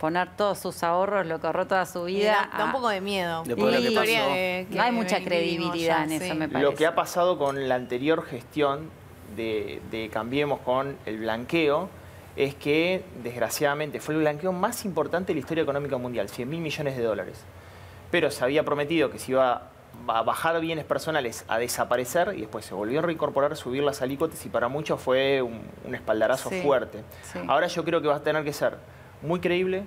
poner todos sus ahorros, lo que ahorró toda su vida. da, da un poco de miedo. De Y por lo que historia pasó. de- que no hay mucha credibilidad ya, en eso, me parece. Lo que ha pasado con la anterior gestión de, de Cambiemos con el blanqueo es que, desgraciadamente, fue el blanqueo más importante de la historia económica mundial, 100 mil millones de dólares. Pero se había prometido que se iba a bajar bienes personales a desaparecer y después se volvió a reincorporar, subir las alícuotas y para muchos fue un, un espaldarazo Sí, fuerte. sí. Ahora yo creo que va a tener que ser muy creíble,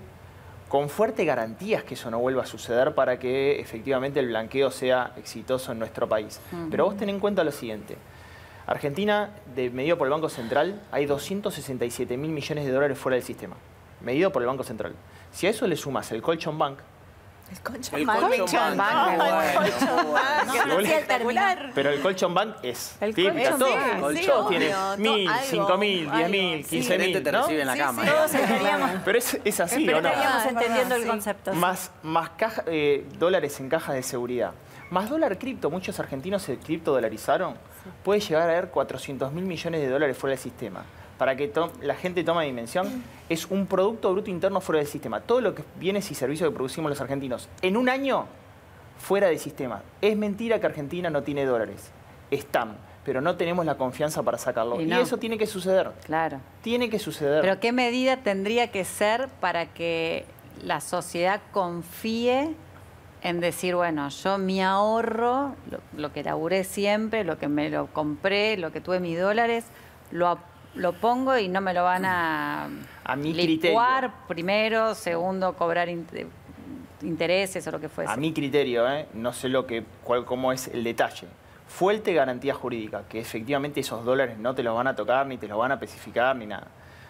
con fuertes garantías que eso no vuelva a suceder para que efectivamente el blanqueo sea exitoso en nuestro país. Pero vos ten en cuenta lo siguiente. Argentina, de, medido por el Banco Central, hay 267 mil millones de dólares fuera del sistema. Medido por el Banco Central. Si a eso le sumas el Colchon Bank, El colchón El bueno. colchón banco, No, es no sé el espectacular. pero el Colchon Bank es El colchón bank, todo sí, tiene mil, cinco mil, diez mil, quince mil, te ¿no? recibe en la Sí, cama. sí. Todos estaríamos, Pero es, es así, pero ¿o no? estaríamos Ah, entendiendo el concepto. Más, más caja- eh, dólares en cajas de seguridad. Más dólar cripto, muchos argentinos se criptodolarizaron. Puede llegar a haber 400 mil millones de dólares fuera del sistema. Para que la gente tome dimensión, es un Producto Bruto Interno fuera del sistema. Todo lo que bienes y servicios que producimos los argentinos en un año fuera del sistema. Es mentira que Argentina no tiene dólares. Están, pero no tenemos la confianza para sacarlo. Y eso tiene que suceder. Claro. Tiene que suceder. Pero ¿qué medida tendría que ser para que la sociedad confíe en decir, bueno, yo mi ahorro, lo, lo que laburé siempre, lo que me lo compré, lo que tuve mis dólares, lo, lo pongo y no me lo van a, A mi licuar criterio. primero, segundo, cobrar inte- intereses o lo que fuese. A mi criterio, ¿eh? no sé lo que, cuál, cómo es el detalle. Fuerte garantía jurídica, que efectivamente esos dólares no te los van a tocar, ni te los van a especificar, ni nada.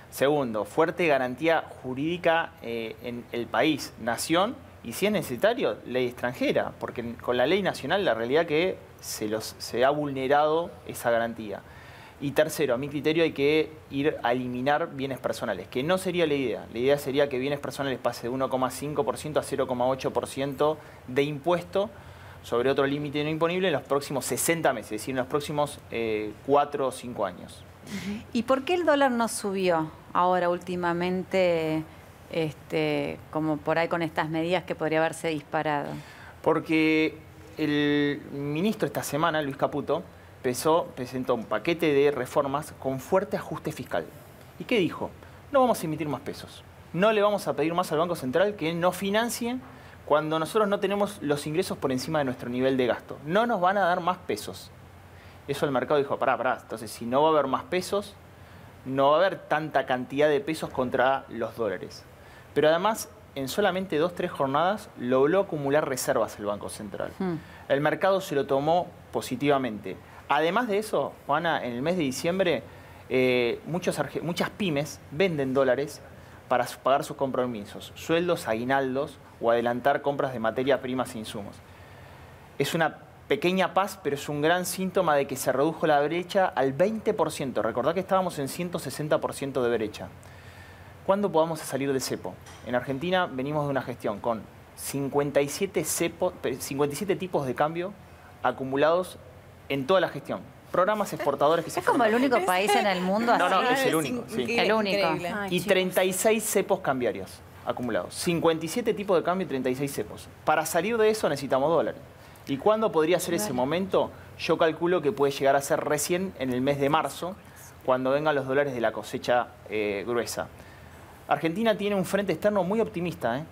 Segundo, fuerte garantía jurídica eh, en el país, nación, y si es necesario, ley extranjera, porque con la ley nacional la realidad que se, los, se ha vulnerado esa garantía. Y tercero, a mi criterio hay que ir a eliminar bienes personales, que no sería la idea. La idea sería que bienes personales pase de 1,5% a 0,8% de impuesto sobre otro límite no imponible en los próximos 60 meses, es decir, en los próximos 4 o 5 años. ¿Y por qué el dólar no subió ahora últimamente, este, como por ahí con estas medidas que podría haberse disparado? Porque el ministro esta semana, Luis Caputo, pesó- presentó un paquete de reformas con fuerte ajuste fiscal. ¿Y qué dijo? No vamos a emitir más pesos. No le vamos a pedir más al Banco Central que nos financie cuando nosotros no tenemos los ingresos por encima de nuestro nivel de gasto. No nos van a dar más pesos. Eso el mercado dijo, pará, pará. Entonces, si no va a haber más pesos, no va a haber tanta cantidad de pesos contra los dólares. Pero además, en solamente dos, tres jornadas, logró acumular reservas el Banco Central. Hmm. El mercado se lo tomó positivamente. Además de eso, Juana, en el mes de diciembre, eh, muchas pymes venden dólares para pagar sus compromisos, sueldos, aguinaldos o adelantar compras de materia primas e insumos. Es una pequeña paz, pero es un gran síntoma de que se redujo la brecha al 20%. Recordad que estábamos en 160% de brecha. ¿Cuándo podamos salir del cepo? En Argentina venimos de una gestión con 57, cepo- pe- 57 tipos de cambio acumulados en toda la gestión. Programas exportadores que se Es como el único país en el mundo No, no, así. es el único, sí. El único. Increíble. Ay, y chicos. 36 cepos cambiarios acumulados. 57 tipos de cambio y 36 cepos. Para salir de eso necesitamos dólares. ¿Y cuándo podría ser ese momento? Yo calculo que puede llegar a ser recién en el mes de marzo, cuando vengan los dólares de la cosecha eh, gruesa. Argentina tiene un frente externo muy optimista. ¿eh?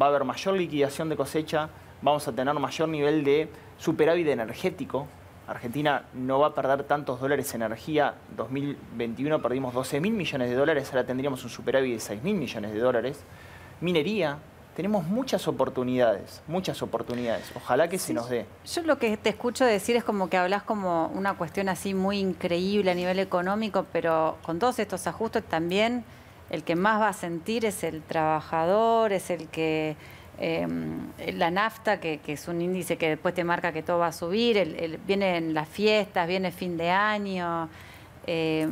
Va a haber mayor liquidación de cosecha, vamos a tener mayor nivel de superávit energético. Argentina no va a perder tantos dólares en energía. 2021 perdimos 12 mil millones de dólares, ahora tendríamos un superávit de 6 mil millones de dólares. Minería, tenemos muchas oportunidades, muchas oportunidades. Ojalá que se nos dé. Yo lo que te escucho decir es como que hablas como una cuestión así muy increíble a nivel económico, pero con todos estos ajustes también el que más va a sentir es el trabajador, es el que eh, la nafta, que, que es un índice que después te marca que todo va a subir, el, el- vienen las fiestas, viene fin de año. eh,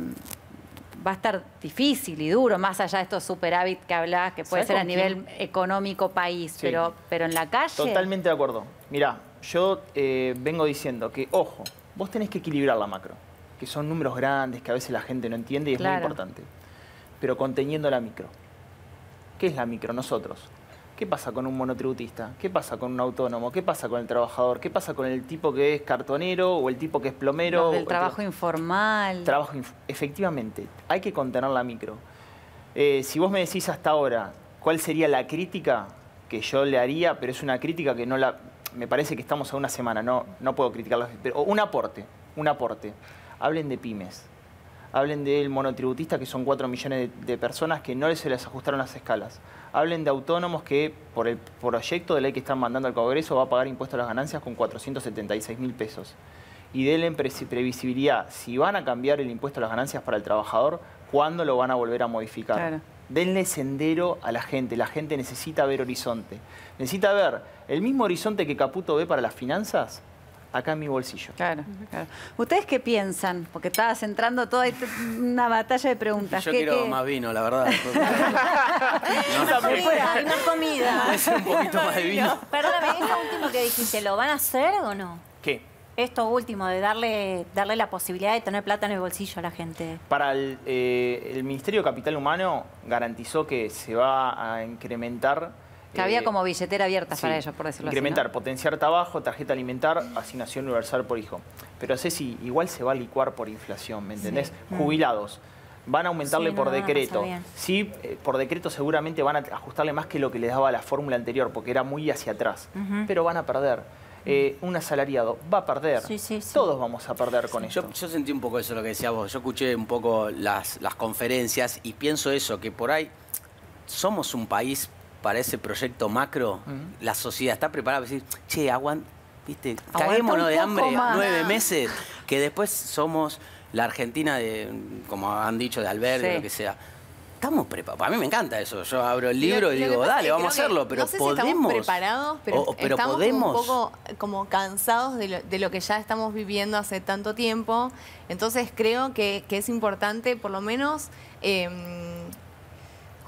va a estar difícil y duro, más allá de estos superávit que hablás, que puede ¿Sabes ser a nivel económico país, Sí. pero, pero en la calle. Totalmente de acuerdo. Mirá, yo eh, vengo diciendo que, ojo, vos tenés que equilibrar la macro, que son números grandes que a veces la gente no entiende y es Claro. muy importante, pero conteniendo la micro. ¿Qué es la micro? Nosotros. ¿Qué pasa con un monotributista? ¿Qué pasa con un autónomo? ¿Qué pasa con el trabajador? ¿Qué pasa con el tipo que es cartonero o el tipo que es plomero? los del el trabajo informal. Trabajo, inf- efectivamente, hay que contener la micro. Eh, si vos me decís hasta ahora cuál sería la crítica que yo le haría, pero es una crítica que no la... Me parece que estamos a una semana, no, no puedo criticarla, pero un aporte, un aporte. Hablen de pymes, hablen del monotributista, que son 4 millones de, de personas que no se les ajustaron las escalas. Hablen de autónomos que por el proyecto de ley que están mandando al Congreso va a pagar impuestos a las ganancias con 476 mil pesos. Y denle previsibilidad. Si van a cambiar el impuesto a las ganancias para el trabajador, ¿cuándo lo van a volver a modificar? Claro. Denle sendero a la gente. La gente necesita ver horizonte. Necesita ver el mismo horizonte que Caputo ve para las finanzas, acá en mi bolsillo. Claro, claro. ¿Ustedes qué piensan? Porque estabas entrando toda esta- una batalla de preguntas. Yo ¿Qué- quiero qué- más vino, la verdad. Comida, hay más comida. Puede ser un poquito más de vino. Perdóname, esto último que dijiste, ¿lo van a hacer o no? ¿Qué? Esto último, de darle, darle la posibilidad de tener plata en el bolsillo a la gente. Para el, eh, el Ministerio de Capital Humano garantizó que se va a incrementar. Que había eh, como billetera abierta sí, para ellos, por decirlo Incrementar, así. potenciar trabajo, tarjeta alimentar, asignación universal por hijo. Pero Ceci, igual se va a licuar por inflación, ¿me entendés? Jubilados. Van a aumentarle Sí, no por decreto. Sí, eh, por decreto seguramente van a ajustarle más que lo que les daba la fórmula anterior, porque era muy hacia atrás. Pero van a perder. Eh, un asalariado va a perder. Sí, sí, sí. Todos vamos a perder con esto. Yo, yo sentí un poco eso, lo que decías vos. Yo escuché un poco las, las conferencias y pienso eso, que por ahí somos un país para ese proyecto macro. La sociedad está preparada para decir, che, aguant, viste, Aguanta caguémonos de hambre más. nueve meses, que después somos la Argentina de, como han dicho, de albergue, Sí. lo que sea. Estamos preparados. A mí me encanta eso. Yo abro el Lo- libro y lo digo, dale, vamos a hacerlo, pero no sé podemos. si estamos preparados, pero, O- pero estamos podemos. un poco como cansados de lo, de lo que ya estamos viviendo hace tanto tiempo. Entonces creo que, que es importante, por lo menos, eh,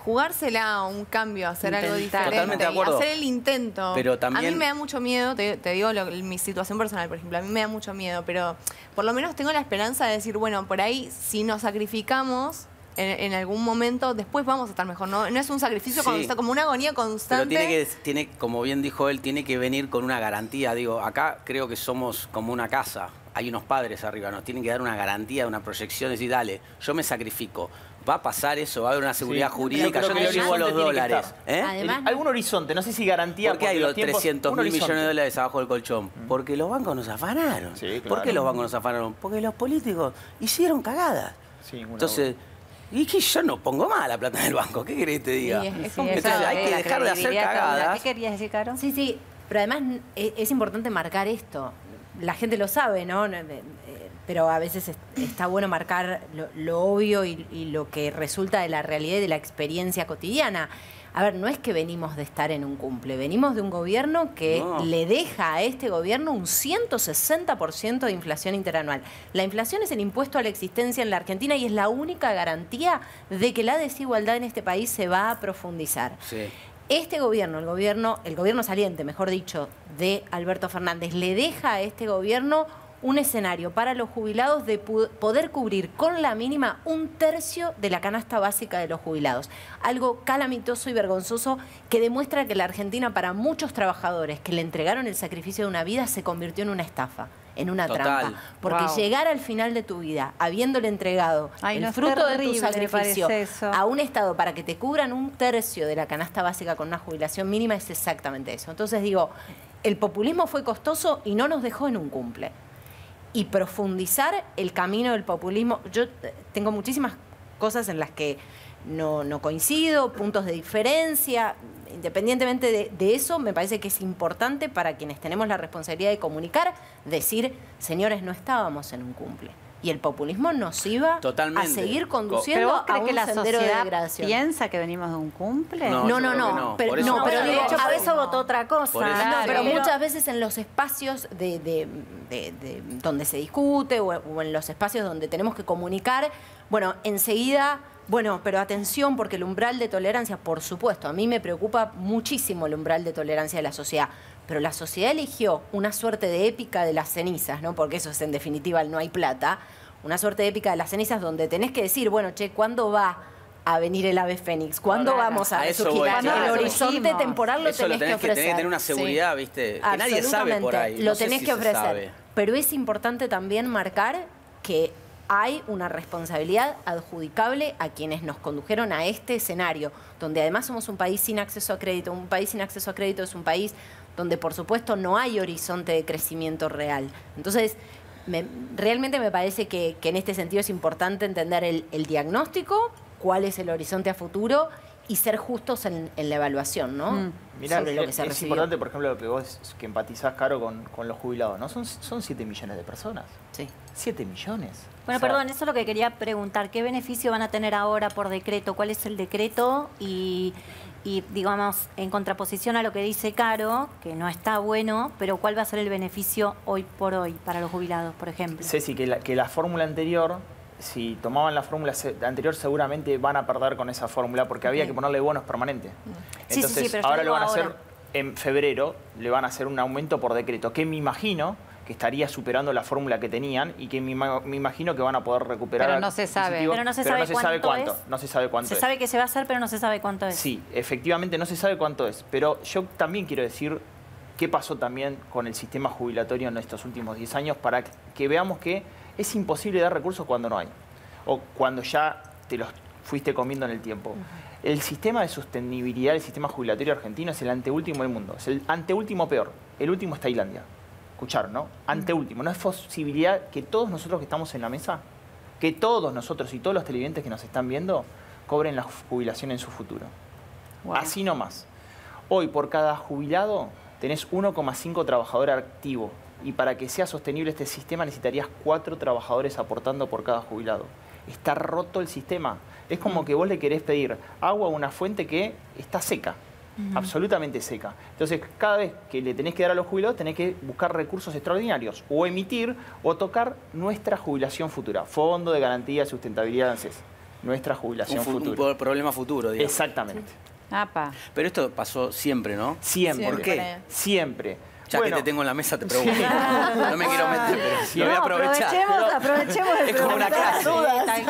jugársela a un cambio, hacer algo diferente, Totalmente de acuerdo. hacer el intento. Pero A también- mí me da mucho miedo, te, te digo lo- mi situación personal, por ejemplo, a mí me da mucho miedo, pero por lo menos tengo la esperanza de decir, bueno, por ahí si nos sacrificamos en, en algún momento, después vamos a estar mejor. No, no es un sacrificio Sí. como una agonía Pero constante. tiene que, tiene, como bien dijo él, tiene que venir con una garantía. Digo, acá creo que somos como una casa. Hay unos padres arriba, nos tienen que dar una garantía, una proyección, decir, dale, yo me sacrifico. Va a pasar eso, va a haber una seguridad Sí. jurídica, yo creo te llevo los dólares. ¿eh? Además, algún horizonte, no sé si garantía. ¿Por qué hay porque los los tiempos- 300 un mil millones de dólares abajo del colchón? Porque los bancos nos afanaron. Sí, ¿Por qué los bancos nos afanaron? Porque los políticos hicieron cagadas. Sí, Entonces, y que yo no pongo más la plata en el banco, ¿qué querés que te diga? Sí, es- es Sí, complicado. Entonces, hay es que dejar de hacer cagadas. ¿Qué querías decir, Caro? Sí, sí, pero además es importante marcar esto. La gente lo sabe, ¿no? Pero a veces es- está bueno marcar lo, lo obvio y, y lo que resulta de la realidad y de la experiencia cotidiana. A ver, no es que venimos de estar en un cumple, venimos de un gobierno que No. le deja a este gobierno un 160% de inflación interanual. La inflación es el impuesto a la existencia en la Argentina y es la única garantía de que la desigualdad en este país se va a profundizar. Sí. Este gobierno, el gobierno, el gobierno saliente, mejor dicho, de Alberto Fernández, le deja a este gobierno un escenario para los jubilados de poder cubrir con la mínima un tercio de la canasta básica de los jubilados. Algo calamitoso y vergonzoso que demuestra que la Argentina para muchos trabajadores que le entregaron el sacrificio de una vida se convirtió en una estafa, en una Total. trampa. Porque Wow. llegar al final de tu vida habiéndole entregado Ay, el no, fruto de tu sacrificio a un Estado para que te cubran un tercio de la canasta básica con una jubilación mínima es exactamente eso. Entonces digo, el populismo fue costoso y no nos dejó en un cumple. Y profundizar el camino del populismo, yo eh, tengo muchísimas cosas en las que no, no coincido, puntos de diferencia. Independientemente de, de eso, me parece que es importante para quienes tenemos la responsabilidad de comunicar, decir, señores, no estábamos en un cumple. Y el populismo nos iba Totalmente. a seguir ¿Pero conduciendo a un que la sendero de sociedad degradación. piensa que venimos de un cumple? No, No, no, no, no. pero, no, pero de hecho, por eso votó otra cosa. Claro. pero Pero- muchas veces en los espacios de, de- de- de- donde se discute o, o en los espacios donde tenemos que comunicar, bueno, enseguida, bueno, pero atención porque el umbral de tolerancia, por supuesto, a mí me preocupa muchísimo el umbral de tolerancia de la sociedad, pero la sociedad eligió una suerte de épica de las cenizas, ¿no? Porque eso es en definitiva el no hay plata, una suerte de épica de las cenizas donde tenés que decir, bueno, che, ¿cuándo va? a venir el ave fénix, ¿cuándo vamos a A eso El horizonte temporal lo Eso lo tenés, que que, tenés ofrecer. que tener una seguridad, ¿viste? Que nadie sabe por ahí. Lo no tenés si que ofrecer. Pero es importante también marcar que hay una responsabilidad adjudicable a quienes nos condujeron a este escenario, donde además somos un país sin acceso a crédito. Un país sin acceso a crédito es un país donde, por supuesto, no hay horizonte de crecimiento real. Entonces, me- realmente me parece que, que en este sentido es importante entender el, el diagnóstico, cuál es el horizonte a futuro y ser justos en, en la evaluación, ¿no? Mm. Mirá, Sobre lo que es se recibió. importante, por ejemplo, lo que vos que empatizás, Caro, con, con los jubilados, ¿no? Son, son 7 millones de personas. Sí. 7 millones. Bueno, O sea, perdón, eso es lo que quería preguntar. ¿Qué beneficio van a tener ahora por decreto? ¿Cuál es el decreto? Y, y, digamos, en contraposición a lo que dice Caro, que no está bueno, pero ¿cuál va a ser el beneficio hoy por hoy para los jubilados, por ejemplo? Ceci, que la, que la fórmula anterior, si tomaban la fórmula anterior, seguramente van a perder con esa fórmula porque había que ponerle bonos permanentes. Sí, Entonces, sí, ahora lo van a hacer en febrero, le van a hacer un aumento por decreto, que me imagino que estaría superando la fórmula que tenían y que me, ima- me imagino que van a poder recuperar. Pero no se sabe. Pero no se sabe cuánto cuánto. es. No se sabe cuánto Se es. sabe que se va a hacer, pero no se sabe cuánto es. Sí, efectivamente no se sabe cuánto es, pero yo también quiero decir qué pasó también con el sistema jubilatorio en estos últimos 10 años para que veamos que es imposible dar recursos cuando no hay o cuando ya te los fuiste comiendo en el tiempo. El sistema de sostenibilidad del sistema jubilatorio argentino es el anteúltimo del mundo, es el anteúltimo peor, el último es Tailandia. Escuchar, ¿no? Anteúltimo, ¿no es posibilidad que todos nosotros que estamos en la mesa, que todos nosotros y todos los televidentes que nos están viendo cobren la jubilación en su futuro? Así nomás. Hoy por cada jubilado tenés 1,5 trabajador activo y para que sea sostenible este sistema necesitarías cuatro trabajadores aportando por cada jubilado. Está roto el sistema. Es como que vos le querés pedir agua a una fuente que está seca, absolutamente seca. Entonces, cada vez que le tenés que dar a los jubilados, tenés que buscar recursos extraordinarios, o emitir o tocar nuestra jubilación futura. Fondo de Garantía de Sustentabilidad de ANSES. Nuestra Un, jubilación fu- un futura. po- problema futuro, digamos. Exactamente. Apa. Pero esto pasó siempre, ¿no? Siempre. ¿Por qué? Siempre. Ya Bueno, que te tengo en la mesa, te pregunto. No me quiero meter, pero lo voy a aprovechar. aprovechemos, aprovechemos de Es como una clase.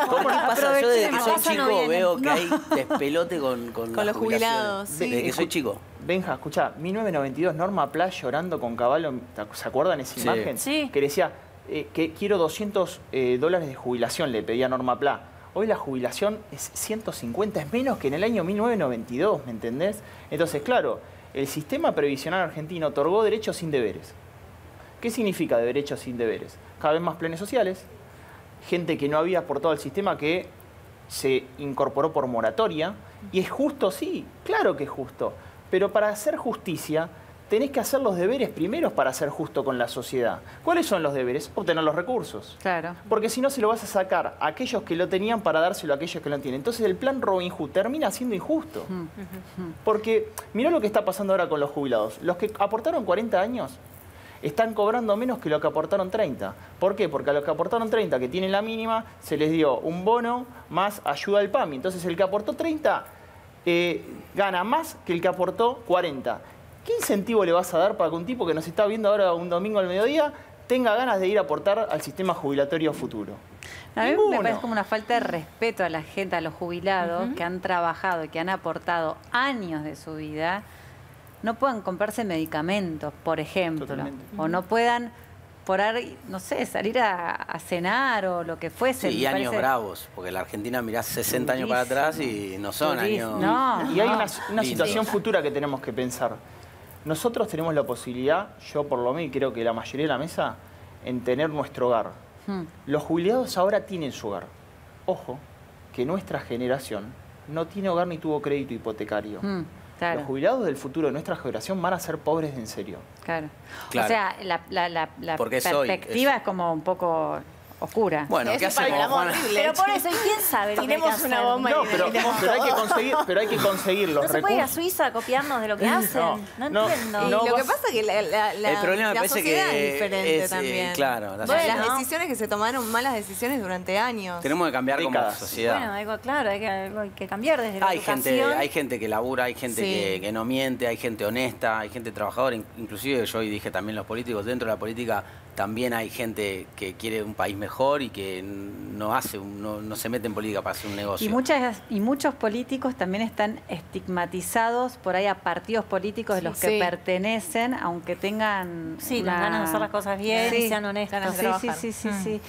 ¿Cómo qué pasa? Yo desde que soy no chico veo que hay despelote con, con, los jubilados, sí. Desde que soy chico. Benja, escuchá, 1992, Norma Pla llorando con caballo, ¿se acuerdan esa Sí. imagen? Sí. Que decía eh, que quiero 200 eh, dólares de jubilación, le pedía Norma Pla. Hoy la jubilación es 150, es menos que en el año 1992, ¿me entendés? Entonces, claro, el sistema previsional argentino otorgó derechos sin deberes. ¿Qué significa de derechos sin deberes? Cada vez más planes sociales, gente que no había aportado al sistema que se incorporó por moratoria. ¿Y es justo? Sí, claro que es justo. Pero para hacer justicia tenés que hacer los deberes primeros para ser justo con la sociedad. ¿Cuáles son los deberes? Obtener los recursos. Claro. Porque si no se lo vas a sacar a aquellos que lo tenían para dárselo a aquellos que lo tienen. Entonces el plan Robin Hood termina siendo injusto. Porque mirá lo que está pasando ahora con los jubilados. Los que aportaron 40 años están cobrando menos que los que aportaron 30. ¿Por qué? Porque a los que aportaron 30, que tienen la mínima, se les dio un bono más ayuda al PAMI. Entonces el que aportó 30 eh, gana más que el que aportó 40. ¿Qué incentivo le vas a dar para que un tipo que nos está viendo ahora un domingo al mediodía tenga ganas de ir a aportar al sistema jubilatorio futuro? A mí me parece como una falta de respeto a la gente, a los jubilados que han trabajado y que han aportado años de su vida, no puedan comprarse medicamentos, por ejemplo, Totalmente. o no puedan por ahí, no sé, salir a, a cenar o lo que fuese. Sí, y años parece bravos, porque la Argentina mirás 60 años para atrás y no son Durísimo. años. No. Y hay una, situación futura que tenemos que pensar. Nosotros tenemos la posibilidad, yo por lo menos y creo que la mayoría de la mesa, en tener nuestro hogar. Hmm. Los jubilados ahora tienen su hogar. Ojo, que nuestra generación no tiene hogar ni tuvo crédito hipotecario. Mm, claro. Los jubilados del futuro de nuestra generación van a ser pobres de en serio. Claro. Claro. O sea, la, perspectiva es- es como un poco oscura. Bueno, ¿qué hacemos, el amor Juana? horrible. Pero por eso, ¿y quién sabe lo que hay que Tiremos una bomba y No, pero, pero hay que conseguir, pero hay que conseguir los No se puede ir a recursos. Suiza a copiarnos de lo que hacen. No, No, no, entiendo. No, lo que pasa es que la, la, la- El problema me la parece sociedad que es diferente es, eh, también. claro, la Bueno, las decisiones que se tomaron, malas decisiones durante años. Tenemos que cambiar como Décadas. sociedad. Bueno, algo claro, hay que, algo hay que cambiar desde la Hay gente, educación. hay gente que labura, hay gente Sí. que, que no miente, hay gente honesta, hay gente trabajadora. In- Inclusive yo hoy dije también los políticos, dentro de la política también hay gente que quiere un país mejor y que no hace, un- no, no se mete en política para hacer un negocio. Y, muchas, y muchos políticos también están estigmatizados por ahí a partidos políticos de los que Sí. pertenecen, aunque tengan. Sí, las una- ganas de hacer las cosas bien y sean de Sí, sí, trabajar. sí, sí, sí.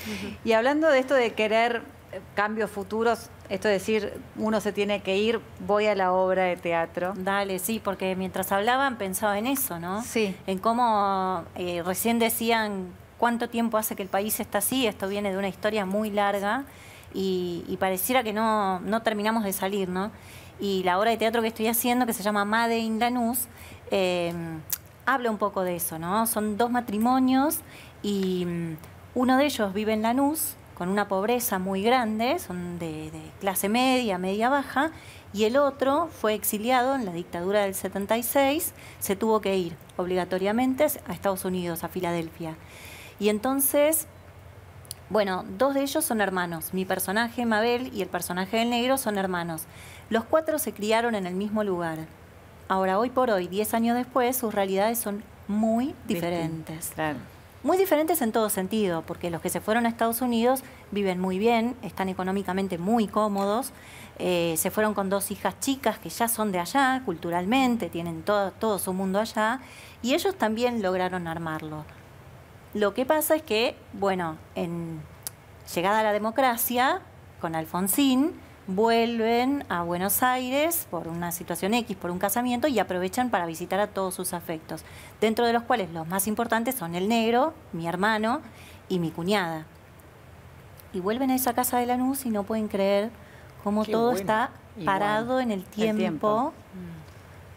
Y hablando de esto de querer eh, cambios futuros, esto de decir uno se tiene que ir, voy a la obra de teatro. Dale, sí, porque mientras hablaban pensaba en eso, ¿no? Sí. En cómo eh, recién decían cuánto tiempo hace que el país está así, esto viene de una historia muy larga y, pareciera que no, terminamos de salir, ¿no? Y la obra de teatro que estoy haciendo, que se llama Made in Lanús, eh, habla un poco de eso, ¿no? Son dos matrimonios y mm, uno de ellos vive en Lanús con una pobreza muy grande, son de, de clase media, media baja, y el otro fue exiliado en la dictadura del 76, se tuvo que ir obligatoriamente a Estados Unidos, a Filadelfia. Y entonces, bueno, dos de ellos son hermanos. Mi personaje, Mabel, y el personaje del negro son hermanos. Los cuatro se criaron en el mismo lugar. Ahora, hoy por hoy, 10 años después, sus realidades son muy diferentes. Claro. Muy diferentes en todo sentido, porque los que se fueron a Estados Unidos viven muy bien, están económicamente muy cómodos, eh, se fueron con dos hijas chicas que ya son de allá, culturalmente, tienen todo, todo su mundo allá, y ellos también lograron armarlo. Lo que pasa es que, bueno, en llegada a la democracia, con Alfonsín, vuelven a Buenos Aires por una situación X, por un casamiento, y aprovechan para visitar a todos sus afectos, dentro de los cuales los más importantes son el negro, mi hermano y mi cuñada. Y vuelven a esa casa de Lanús y no pueden creer cómo Qué todo bueno. está Igual. parado en el tiempo, tiempo.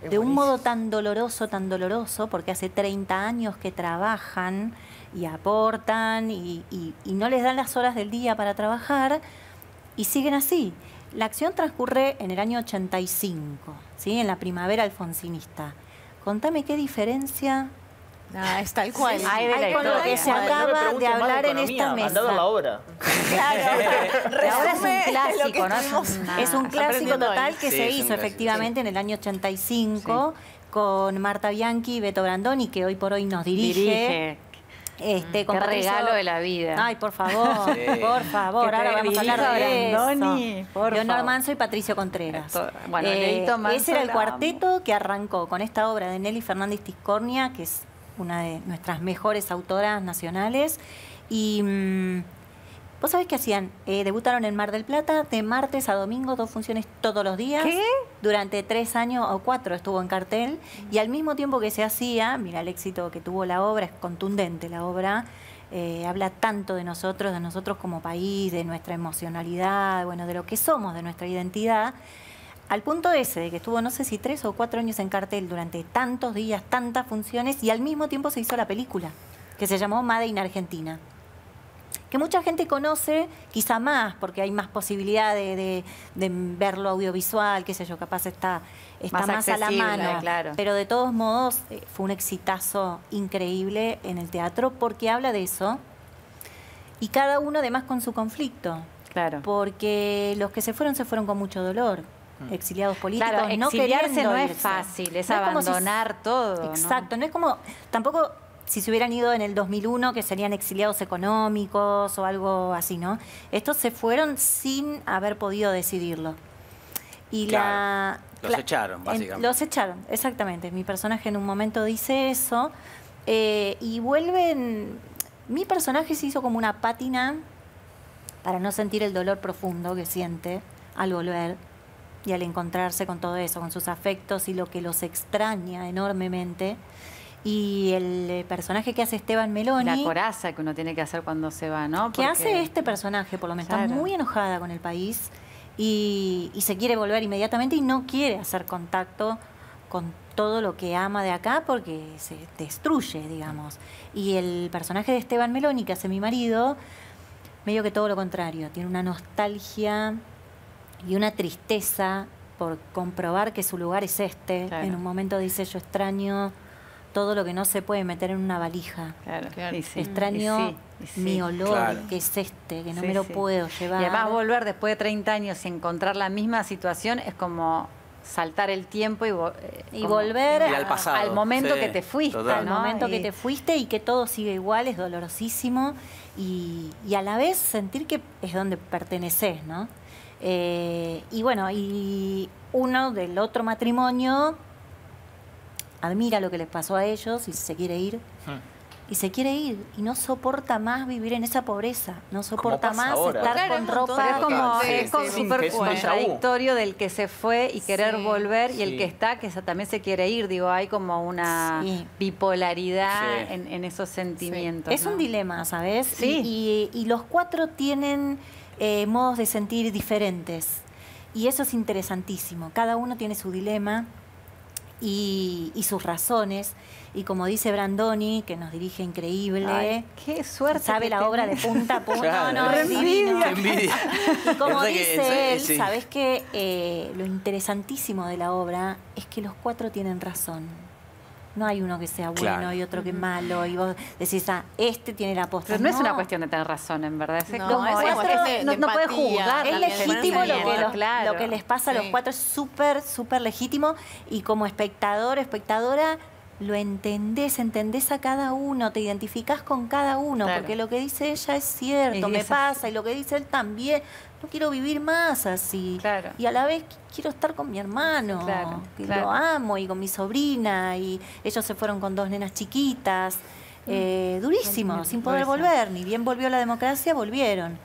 Es de un modo tan doloroso, tan doloroso, porque hace 30 años que trabajan y aportan y, y- y no les dan las horas del día para trabajar y siguen así. La acción transcurre en el año 85, ¿sí? en la primavera alfonsinista. Contame qué diferencia Ah, es tal cual. La hay con lo que se acaba de hablar en esta mesa. la obra. Es un clásico, ¿no? Es un clásico total hoy. que Sí, se hizo clásico, efectivamente en el año 85 con Marta Bianchi y Beto Brandoni, que hoy por hoy nos dirige. Dirige. Este, con Qué Patricio- regalo de la vida. Ay, por favor, Sí. por favor, ahora vamos a hablar de Brandoni, eso. por Leonor favor. Manso y Patricio Contreras. Esto- bueno, Eh, Leito Manso ese era el amo. cuarteto que arrancó con esta obra de Nelly Fernández Tiscornia, que es una de nuestras mejores autoras nacionales. Y mm, vos sabés qué hacían? Eh, debutaron en Mar del Plata de martes a domingo, dos funciones todos los días. ¿Qué? Durante tres años o cuatro estuvo en cartel. Y al mismo tiempo que se hacía, mira el éxito que tuvo la obra, es contundente la obra. eh, habla tanto de nosotros, de nosotros como país, de nuestra emocionalidad, bueno, de lo que somos, de nuestra identidad. Al punto ese de que estuvo, no sé si tres o cuatro años en cartel durante tantos días, tantas funciones, y al mismo tiempo se hizo la película, que se llamó Made in Argentina. Que mucha gente conoce, quizá más, porque hay más posibilidad de, de- de verlo audiovisual, qué sé yo, capaz está, está Más más, a la mano. claro. Pero de todos modos, eh, fue un exitazo increíble en el teatro porque habla de eso. Y cada uno además con su conflicto. Claro. Porque los que se fueron, se fueron con mucho dolor. Exiliados políticos, Claro, no exiliarse queriendo no es irse. fácil, es No como si- abandonar todo. Exacto, no es como, tampoco si se hubieran ido en el 2001, que serían exiliados económicos o algo así, ¿no? Estos se fueron sin haber podido decidirlo. Y Claro, la... los la- echaron, en- básicamente. los echaron, exactamente. Mi personaje en un momento dice eso. eh, y vuelven... Mi personaje se hizo como una pátina para no sentir el dolor profundo que siente al volver y al encontrarse con todo eso, con sus afectos y lo que los extraña enormemente. Y el eh, personaje que hace Esteban Meloni, La coraza que uno tiene que hacer cuando se va, ¿no? que Porque- hace este personaje, por lo menos, está muy enojada con el país y, y se quiere volver inmediatamente y no quiere hacer contacto con todo lo que ama de acá porque se destruye, digamos. Y el personaje de Esteban Meloni, que hace mi marido, medio que todo lo contrario, tiene una nostalgia y una tristeza por comprobar que su lugar es este. Claro. En un momento dice, yo extraño todo lo que no se puede meter en una valija. Claro, Claro. y sí, Extraño y sí, y sí. mi olor, Claro. que es este, que no Sí, me lo sí. puedo llevar. Y además volver después de 30 años y encontrar la misma situación es como saltar el tiempo y, vo- eh, Y volver al pasado, al momento sí, que te fuiste, total. al ¿no? momento que Y- te fuiste y que todo sigue igual, es dolorosísimo y, y a la vez sentir que es donde perteneces, ¿no? Eh, y bueno, y uno del otro matrimonio admira lo que les pasó a ellos y se quiere ir. Y se quiere ir y no soporta más vivir en esa pobreza, no soporta más ahora. estar Claro, con un ropa. Es como, Sí, es como sí, súper un vu. contradictorio del que se fue y querer Sí. volver y el Sí. que está que también se quiere ir. Digo, hay como una Sí. bipolaridad Sí. en, en esos sentimientos. Es un ¿no? dilema, ¿sabes? Sí. Y, y- y los cuatro tienen eh, modos de sentir diferentes. Y eso es interesantísimo. Cada uno tiene su dilema y, y sus razones. Y como dice Brandoni, que nos dirige increíble, Ay, qué suerte. sabe la obra de punta a punta. Claro. No, no, es envidia. divino. Qué envidia. Y como Es verdad que, dice él, sí. sabes que eh, lo interesantísimo de la obra es que los cuatro tienen razón. No hay uno que sea bueno Claro. y otro que es malo. Y vos decís, ah, este tiene la posta. Pero no, es una cuestión de tener razón, en verdad. Es No, como es una cuatro- cuestión de- no, de no puede empatía. juzgar. Es legítimo lo que, lugar, los- claro. lo que les pasa a los cuatro, es súper, súper legítimo. Y como espectador, espectadora, lo entendés, entendés a cada uno, te identificás con cada uno, Claro. porque lo que dice ella es cierto, Y me pasa, y lo que dice él también. No quiero vivir más así. Claro. Y a la vez quiero estar con mi hermano, Claro, que claro. lo amo, y con mi sobrina, y ellos se fueron con dos nenas chiquitas. Eh, durísimo, sin poder volver. Ni bien volvió la democracia, volvieron.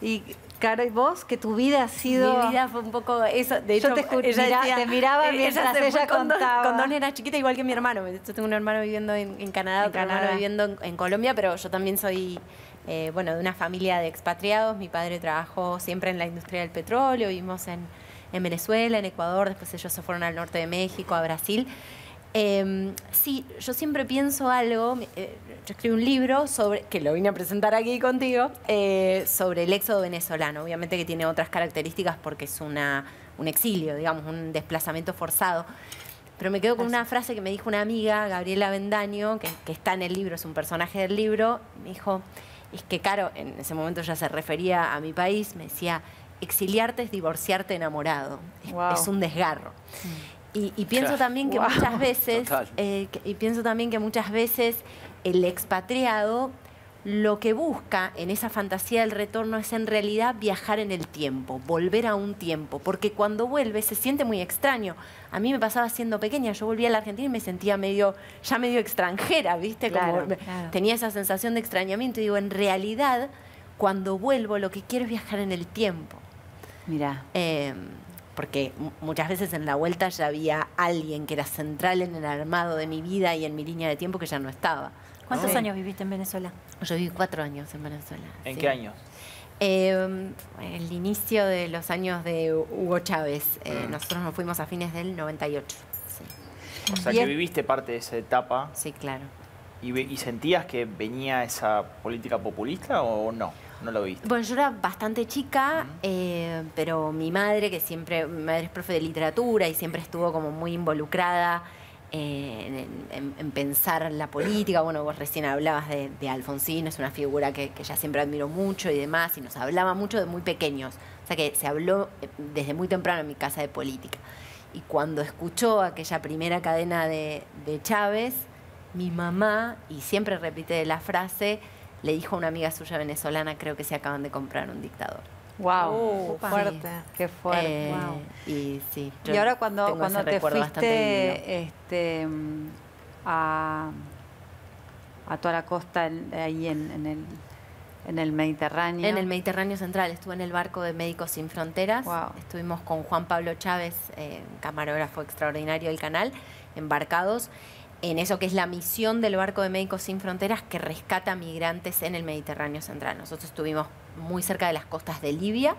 Y, Caro, ¿y vos? Que tu vida ha sido... Mi vida fue un poco eso. De Yo hecho, te escu- ella mira- decía- te miraba eh, mientras ella fue con dos- contaba. Con dos nenas chiquitas, igual que mi hermano. Yo tengo un hermano viviendo en, en Canadá, En otro Canadá. hermano viviendo en, en Colombia, pero yo también soy, eh, bueno, de una familia de expatriados. Mi padre trabajó siempre en la industria del petróleo, vivimos en, en Venezuela, en Ecuador, después ellos se fueron al norte de México, a Brasil. Eh, sí, yo siempre pienso algo, eh, yo escribí un libro sobre, que lo vine a presentar aquí contigo, eh, sobre el éxodo venezolano, obviamente que tiene otras características porque es una, un exilio, digamos, un desplazamiento forzado. Pero me quedo con una frase que me dijo una amiga, Gabriela Bendaño, que está en el libro, es un personaje del libro, me dijo, es que Caro, en ese momento ya se refería a mi país, me decía, exiliarte es divorciarte enamorado, es, Wow. es un desgarro. Y, y pienso Claro. también que Wow. muchas veces, eh, que- y pienso también que muchas veces el expatriado lo que busca en esa fantasía del retorno es en realidad viajar en el tiempo, volver a un tiempo, porque cuando vuelve se siente muy extraño. A mí me pasaba siendo pequeña, yo volvía a la Argentina y me sentía medio, ya medio extranjera, ¿viste? Como Claro, me- claro. tenía esa sensación de extrañamiento y digo, en realidad, cuando vuelvo lo que quiero es viajar en el tiempo. Mira, Eh, porque mu- muchas veces en la vuelta ya había alguien que era central en el armado de mi vida y en mi línea de tiempo que ya no estaba. ¿Cuántos Sí. años viviste en Venezuela? Yo viví cuatro años en Venezuela. ¿En sí. qué años? Eh, el inicio de los años de Hugo Chávez. Eh, Mm. Nosotros nos fuimos a fines del 98. Sí, O sea, Y que viviste parte de esa etapa sí claro. y sentías que venía esa política populista o no? No lo viste. Bueno, yo era bastante chica, eh, pero mi madre, que siempre, mi madre es profe de literatura y siempre estuvo como muy involucrada en, en- en pensar la política. Bueno, vos recién hablabas de, Alfonsín, es una figura que, ella siempre admiró mucho y demás, y nos hablaba mucho de muy pequeños. O sea que se habló eh, desde muy temprano en mi casa de política. Y cuando escuchó aquella primera cadena de, de Chávez, mi mamá, y siempre repite la frase, le dijo a una amiga suya venezolana, creo que se acaban de comprar un dictador. Wow. Uh, Opa. fuerte. Qué fuerte. Eh, Wow. Y sí. yo Y ahora cuando, cuando te fuiste este, a, a toda la costa en- ahí en, en el, en el Mediterráneo. En el Mediterráneo Central estuve en el barco de Médicos Sin Fronteras. Wow. Estuvimos con Juan Pablo Chávez, eh, camarógrafo extraordinario del canal, embarcados en eso que es la misión del barco de Médicos Sin Fronteras que rescata migrantes en el Mediterráneo Central. Nosotros estuvimos muy cerca de las costas de Libia,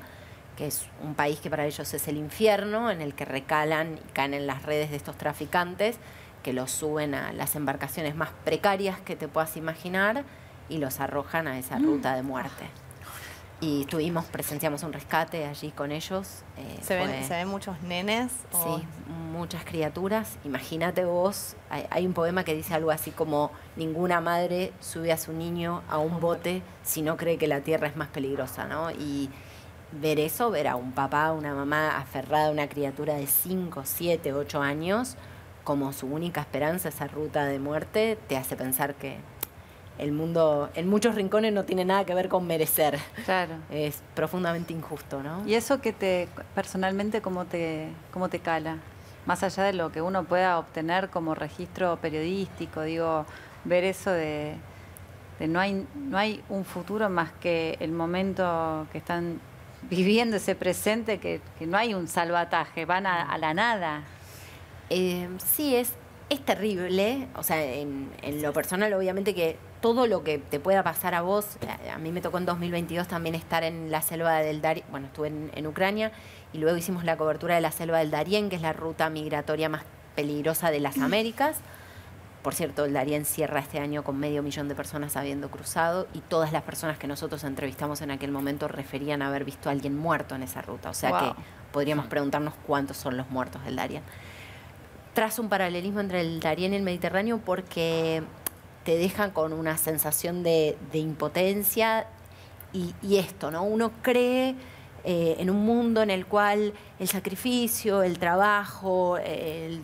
que es un país que para ellos es el infierno, en el que recalan y caen en las redes de estos traficantes, que los suben a las embarcaciones más precarias que te puedas imaginar y los arrojan a esa ruta de muerte. Y estuvimos, presenciamos un rescate allí con ellos. eh, ¿Se ven, fue- ¿Se ven muchos nenes? o- Sí, muchas criaturas. Imagínate vos, hay, hay un poema que dice algo así como, ninguna madre sube a su niño a un bote si no cree que la tierra es más peligrosa, ¿no? Y ver eso, ver a un papá, una mamá aferrada a una criatura de 5, 7, 8 años, como su única esperanza, esa ruta de muerte, te hace pensar que el mundo en muchos rincones no tiene nada que ver con merecer. Claro. Es profundamente injusto, ¿no? ¿Y eso que te, personalmente, cómo te, cómo te cala? Más allá de lo que uno pueda obtener como registro periodístico, digo, ver eso de, de no, hay, no hay un futuro más que el momento que están viviendo ese presente, que, que no hay un salvataje, van a, a la nada. Eh, sí, es, es terrible. O sea, en, en lo personal, obviamente que todo lo que te pueda pasar a vos, a, a mí me tocó en 2022 también estar en la selva del Darién, bueno, estuve en, en Ucrania y luego hicimos la cobertura de la selva del Darién, que es la ruta migratoria más peligrosa de las Américas. Por cierto, el Darién cierra este año con medio millón de personas habiendo cruzado y todas las personas que nosotros entrevistamos en aquel momento referían haber visto a alguien muerto en esa ruta. O sea Wow. que podríamos preguntarnos cuántos son los muertos del Darién trazo un paralelismo entre el Darién y el Mediterráneo porque te deja con una sensación de, impotencia y, esto, ¿no? Uno cree eh, en un mundo en el cual el sacrificio, el trabajo, el,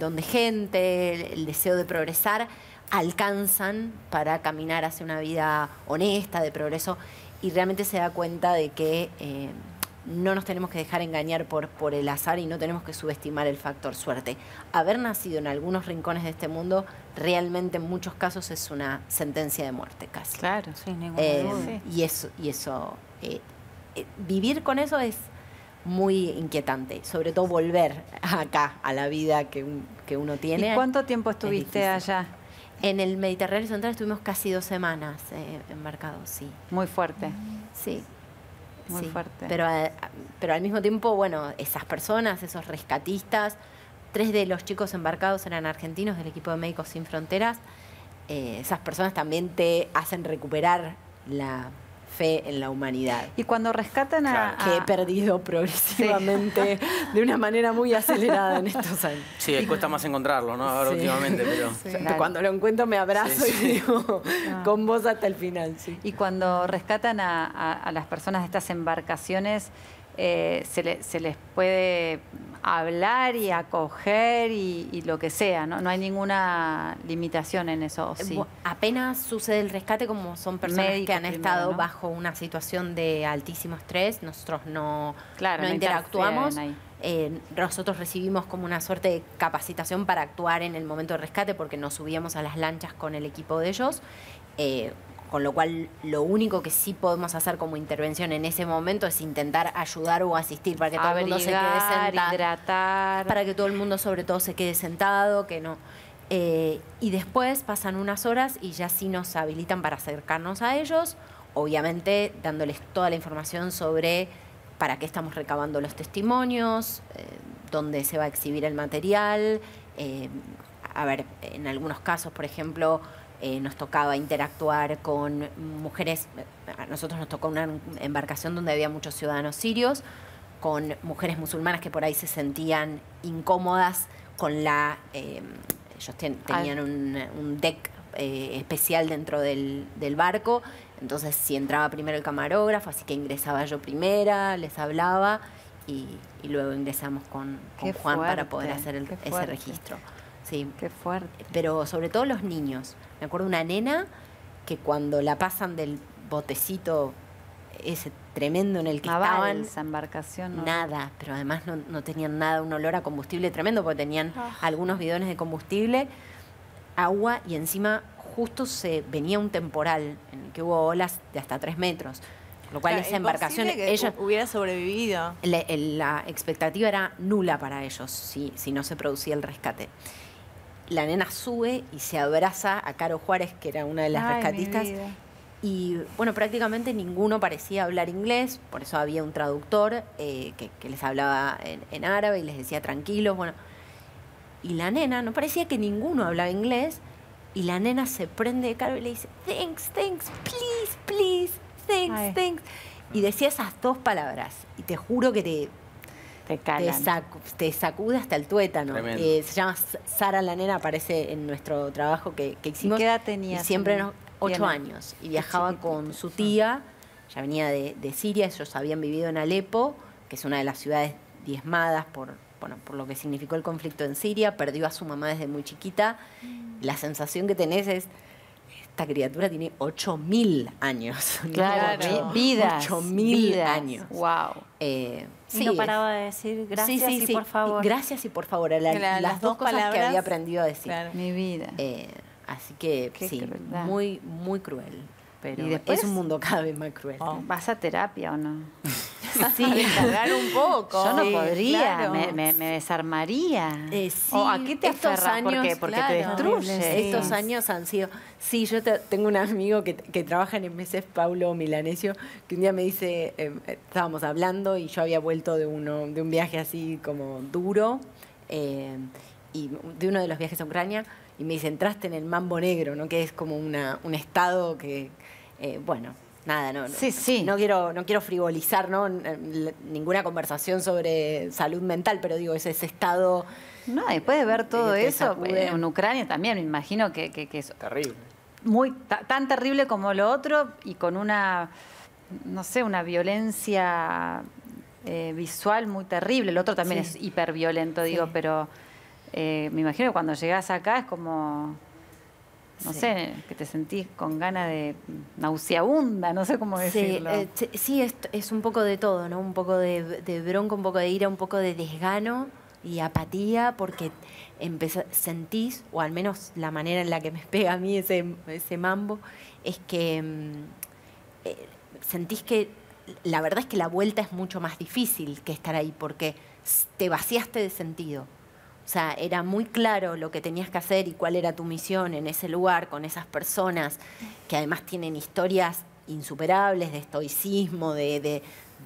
don de gente, el, el deseo de progresar alcanzan para caminar hacia una vida honesta, de progreso, y realmente se da cuenta de que eh, no nos tenemos que dejar engañar por, por el azar y no tenemos que subestimar el factor suerte. Haber nacido en algunos rincones de este mundo realmente en muchos casos es una sentencia de muerte casi. Claro. Sin ninguna Eh, duda. y eso, y eso eh, eh, vivir con eso es muy inquietante, sobre todo volver acá a la vida que, un- que uno tiene. ¿Y cuánto tiempo estuviste allá? En el Mediterráneo Central estuvimos casi dos semanas embarcados, sí. Muy fuerte. Sí. Muy sí. fuerte. Pero, pero al mismo tiempo, bueno, esas personas, esos rescatistas, tres de los chicos embarcados eran argentinos del equipo de Médicos Sin Fronteras. Eh, esas personas también te hacen recuperar la fe en la humanidad. Y cuando rescatan a... Que he perdido progresivamente de una manera muy acelerada en estos años. Sí, cuesta más encontrarlo, ¿no? Ahora Sí. últimamente, pero... Cuando lo encuentro me abrazo Sí, y digo, con vos hasta el final, sí. Y cuando rescatan a, a- a las personas de estas embarcaciones, eh, se, le- se les puede hablar y acoger y, y lo que sea, ¿no? No hay ninguna limitación en eso, ¿o sí. Bu- Apenas sucede el rescate, como son personas que han primero, estado ¿no? bajo una situación de altísimo estrés, nosotros no, Claro, no no interactuamos. Eh, nosotros recibimos como una suerte de capacitación para actuar en el momento de rescate porque nos subíamos a las lanchas con el equipo de ellos. eh, con lo cual, lo único que sí podemos hacer como intervención en ese momento es intentar ayudar o asistir para que todo el mundo se quede sentado hidratar. para que todo el mundo sobre todo se quede sentado, que no. Eh, y después pasan unas horas y ya sí nos habilitan para acercarnos a ellos, obviamente dándoles toda la información sobre para qué estamos recabando los testimonios, eh, dónde se va a exhibir el material. eh, a ver, en algunos casos, por ejemplo, eh, nos tocaba interactuar con mujeres, a nosotros nos tocó una embarcación donde había muchos ciudadanos sirios, con mujeres musulmanas que por ahí se sentían incómodas con la... eh, ellos ten- tenían un, un deck eh, especial dentro del, del barco, entonces si entraba primero el camarógrafo, así que ingresaba yo primera, les hablaba y, y luego ingresamos con, Juan para poder hacer el- ese registro. Sí. Qué fuerte. Pero sobre todo los niños. Me acuerdo una nena que cuando la pasan del botecito ese tremendo en el que estaban, balsa, embarcación. ¿no? nada, pero además no, no tenían nada, un olor a combustible tremendo porque tenían algunos bidones de combustible, agua y encima justo se venía un temporal en el que hubo olas de hasta tres metros. Lo cual Claro, esa embarcación, que ellos, hubiera sobrevivido. la, la expectativa era nula para ellos si, si no se producía el rescate. La nena sube y se abraza a Caro Juárez, que era una de las Ay, rescatistas, y bueno, prácticamente ninguno parecía hablar inglés, por eso había un traductor eh, que, que les hablaba en, en árabe y les decía tranquilos, bueno. Y la nena, no parecía que ninguno hablaba inglés, y la nena se prende de Caro y le dice, thanks, thanks, please, please, thanks, Ay. thanks. Y decía esas dos palabras. Y te juro que te, Te te, calan. sacu- te sacude hasta el tuétano. Eh, se llama Sara la nena, aparece en nuestro trabajo que, que hicimos. qué edad tenía siempre ocho años. Y viajaba con su tía, ya venía de, de Siria, ellos habían vivido en Alepo, que es una de las ciudades diezmadas por, bueno, por lo que significó el conflicto en Siria, perdió a su mamá desde muy chiquita. La sensación que tenés es, esta criatura tiene 8.000 años. ¿no? Claro, Ocho- vidas. 8.000 vidas. años. Wow. Eh, Y no paraba de decir gracias Sí, sí, y sí. por favor. Gracias y por favor. la- Que la- las, las dos, dos cosas que palabras, había aprendido a decir. Claro. Mi vida. Eh, así que Qué sí, crueldad. muy, muy cruel. Pero ¿Y después? es un mundo cada vez más cruel. ¿Vas a terapia o no? Sí, Descargar un poco. Yo no Sí, podría, claro. me, me- me desarmaría. Eh, sí, ¿O a qué te estos aferras? ¿Por qué? años, Porque claro. te destruye. Estos años han sido. Sí, yo te- tengo un amigo que, que trabaja en MSF, Paulo Milanesio, que un día me dice, eh, estábamos hablando y yo había vuelto de uno de un viaje así como duro, eh, y de uno de los viajes a Ucrania, y me dice, entraste en el mambo negro, ¿no? Que es como una, un estado que, eh, bueno. Nada, no, no- Sí, sí. no quiero, no quiero frivolizar ¿no? Ninguna conversación sobre salud mental, pero digo, es ese estado No, después de ver todo eso, sacude. en Ucrania también, me imagino que, que- que es Terrible. muy ta- tan terrible como lo otro y con una, no sé, una violencia eh, visual muy terrible. El otro también Sí. es hiperviolento, digo, Sí. pero eh, me imagino que cuando llegás acá es como, no Sí. sé, que te sentís con ganas de nauseabunda, no sé cómo Sí, decirlo. eh, sí, es, es un poco de todo, ¿no? Un poco de, de bronca, un poco de ira, un poco de desgano y apatía, porque empeza- sentís, o al menos la manera en la que me pega a mí ese, ese mambo, es que mm, eh, sentís que la verdad es que la vuelta es mucho más difícil que estar ahí, porque te vaciaste de sentido. O sea, era muy claro lo que tenías que hacer y cuál era tu misión en ese lugar, con esas personas que además tienen historias insuperables de estoicismo, de, de-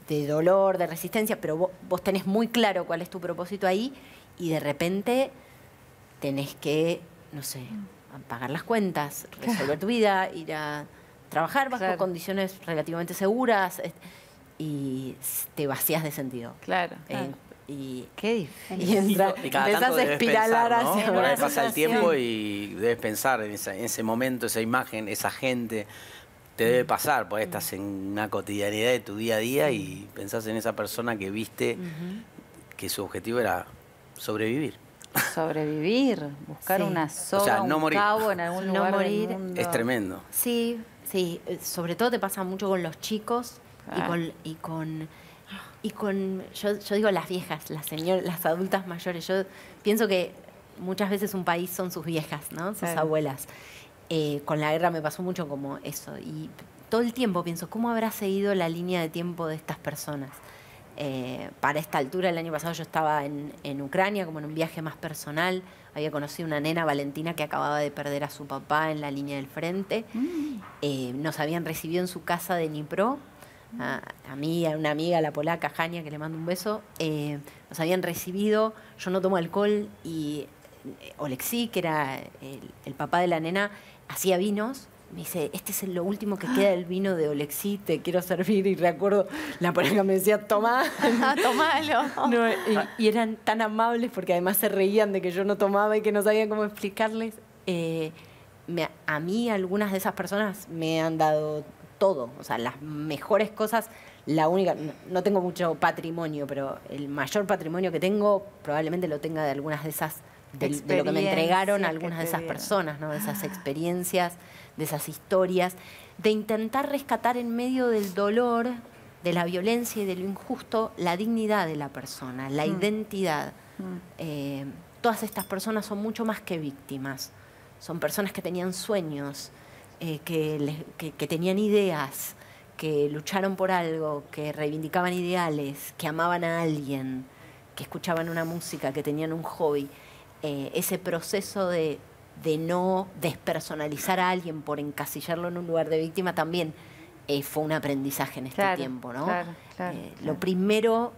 de dolor, de resistencia, pero vos, vos tenés muy claro cuál es tu propósito ahí y de repente tenés que, no sé, pagar las cuentas, resolver tu vida, ir a trabajar bajo Claro. condiciones relativamente seguras y te vacías de sentido. claro. Eh, y, Qué difícil. y entra- Y cada empezás tanto a debes espiralar pensar, ¿no? hacia Por ahí una pasa el tiempo y debes pensar en, esa- en ese momento, esa imagen, esa gente. Te debe pasar, porque estás en una cotidianidad de tu día a día y pensás en esa persona que viste que su objetivo era sobrevivir. Sobrevivir, buscar Sí. una O soga, sea, no un morir. cabo en algún No lugar morir. del mundo. Es tremendo. Sí, sí, eh, sobre todo te pasa mucho con los chicos y Ah. con y con y con yo, yo digo las viejas, las señoras, las adultas mayores. Yo pienso que muchas veces un país son sus viejas, ¿no? Sus abuelas. Eh, con la guerra me pasó mucho como eso y todo el tiempo pienso cómo habrá seguido la línea de tiempo de estas personas. Eh, para esta altura, el año pasado yo estaba en, en Ucrania, como en un viaje más personal. Había conocido una nena, Valentina, que acababa de perder a su papá en la línea del frente. Eh, nos habían recibido en su casa de Dnipro. A, a mí, a una amiga, la polaca, Jania, que le mando un beso. eh, nos habían recibido. Yo no tomo alcohol y eh, Oleksí, que era el, el papá de la nena, hacía vinos. Me dice, este es lo último que queda del vino de Oleksí, te quiero servir. Y recuerdo, la polaca me decía, tomá. Ah, tomalo. No, y, y eran tan amables porque además se reían de que yo no tomaba y que no sabían cómo explicarles. Eh, me- a mí algunas de esas personas me han dado todo, o sea, las mejores cosas. La única, no, tengo mucho patrimonio, pero el mayor patrimonio que tengo probablemente lo tenga de algunas de esas, del- de, lo que me entregaron algunas de esas dieron. personas, ¿no? de esas experiencias, de esas historias, de intentar rescatar en medio del dolor, de la violencia y de lo injusto, la dignidad de la persona, la Mm. identidad. Mm. Eh, todas estas personas son mucho más que víctimas. Son personas que tenían sueños, eh, que, les- que- que tenían ideas, que lucharon por algo, que reivindicaban ideales, que amaban a alguien, que escuchaban una música, que tenían un hobby. Eh, ese proceso de, de no despersonalizar a alguien por encasillarlo en un lugar de víctima también eh, fue un aprendizaje en este Claro, tiempo, ¿no? claro, claro, claro. Lo primero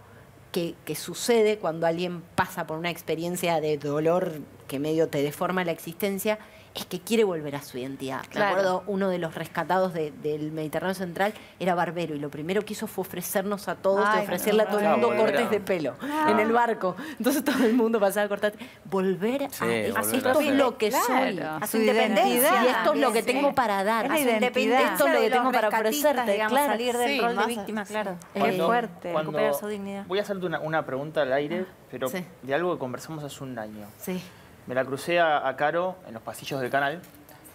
que, que sucede cuando alguien pasa por una experiencia de dolor que medio te deforma la existencia es que quiere volver a su identidad. Me Claro. acuerdo, uno de los rescatados de- del Mediterráneo Central era barbero y lo primero que hizo fue ofrecernos a todos Ay, y ofrecerle a todo el mundo volver cortes de pelo en el barco. Entonces todo el mundo pasaba a cortar. Volver Sí, a, volver a esto es lo que soy. A su independencia. Y esto es lo que Sí. tengo para dar. Es su identidad. Esto es lo que tengo para ofrecerte. digamos, claro. salir del Sí, rol de más- víctima, claro. Cuando- fuerte. cuando- Recuperar su dignidad. Voy a hacerte una, una pregunta al aire, pero Sí. de algo que conversamos hace un año. Sí. Me la crucé a, a Caro en los pasillos del canal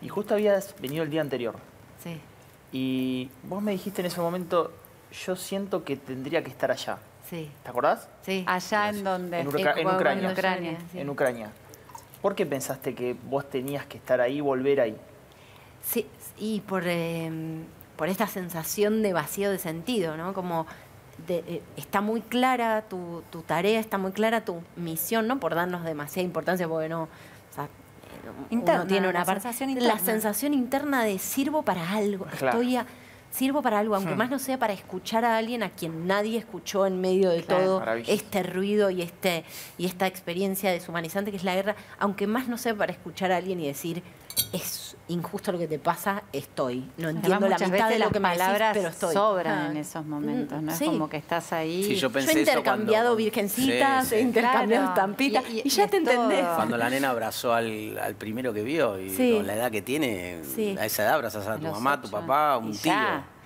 y justo habías venido el día anterior. Sí. Y vos me dijiste en ese momento, yo siento que tendría que estar allá. Sí. ¿Te acordás? Sí. Allá en donde. En, Ucra- en Ucrania. en Ucrania, sí. En Ucrania. ¿Por qué pensaste que vos tenías que estar ahí y volver ahí? Sí, y por, eh, por esta sensación de vacío de sentido, ¿no? Como de- eh, está muy clara tu, tu tarea, está muy clara tu misión, no por darnos demasiada importancia, porque no. o sea, eh, uno tiene una la parte- sensación La interna. sensación interna de sirvo para algo, Claro. estoy a- sirvo para algo, aunque Hmm. más no sea para escuchar a alguien a quien nadie escuchó en medio de Claro. todo este ruido y este y esta experiencia deshumanizante que es la guerra, aunque más no sea para escuchar a alguien y decir es injusto lo que te pasa, estoy. No entiendo Además, la muchas mitad veces de lo las que me decís, palabras pero estoy. sobran Ah. en esos momentos, ¿no? Es como que estás ahí. Sí, yo Yo pensé he eso intercambiado cuando- virgencitas, Sí, he intercambiado Claro. estampitas Y- y, y- ya y te todo. entendés. Cuando la nena abrazó al, al primero que vio y Sí. con la edad que tiene, Sí. a esa edad abrazas a tu Los mamá, a tu papá, a un Y tío.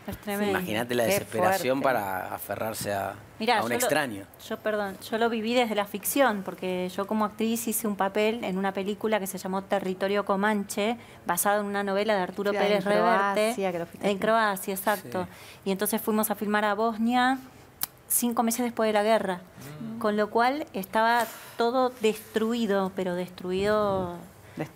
Es tremendo. Imagínate la Qué desesperación fuerte. para aferrarse a, Mirá, a yo un lo- extraño. yo, perdón, yo lo viví desde la ficción, porque yo como actriz hice un papel en una película que se llamó Territorio Comanche, basado en una novela de Arturo Sí, Pérez en Reverte. Croacia, que lo en Croacia, exacto. Y entonces fuimos a filmar a Bosnia cinco meses después de la guerra, con lo cual estaba todo destruido, pero destruido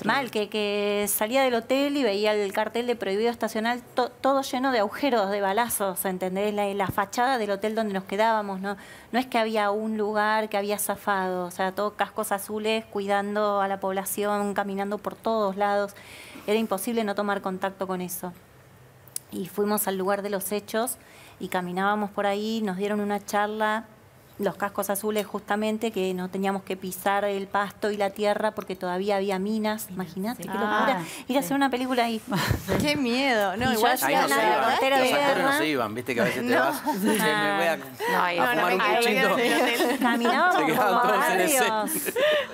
Mal, que, salía del hotel y veía el cartel de prohibido estacional, to- todo lleno de agujeros, de balazos, ¿entendés? La, la fachada del hotel donde nos quedábamos, ¿no? No es que había un lugar que había zafado, o sea, todo cascos azules cuidando a la población, caminando por todos lados. Era imposible no tomar contacto con eso. Y fuimos al lugar de los hechos y caminábamos por ahí, nos dieron una charla, los cascos azules justamente, que no teníamos que pisar el pasto y la tierra porque todavía había minas. Imagínate, qué locura. Ah, Ir a hacer una película ahí. Qué miedo. No, Y igual Ahí Ya no se iban, los actores no se iban, viste que a veces te vas, me voy a, No, ahí a no, fumar un ahí puchito. Caminábamos por los barrios.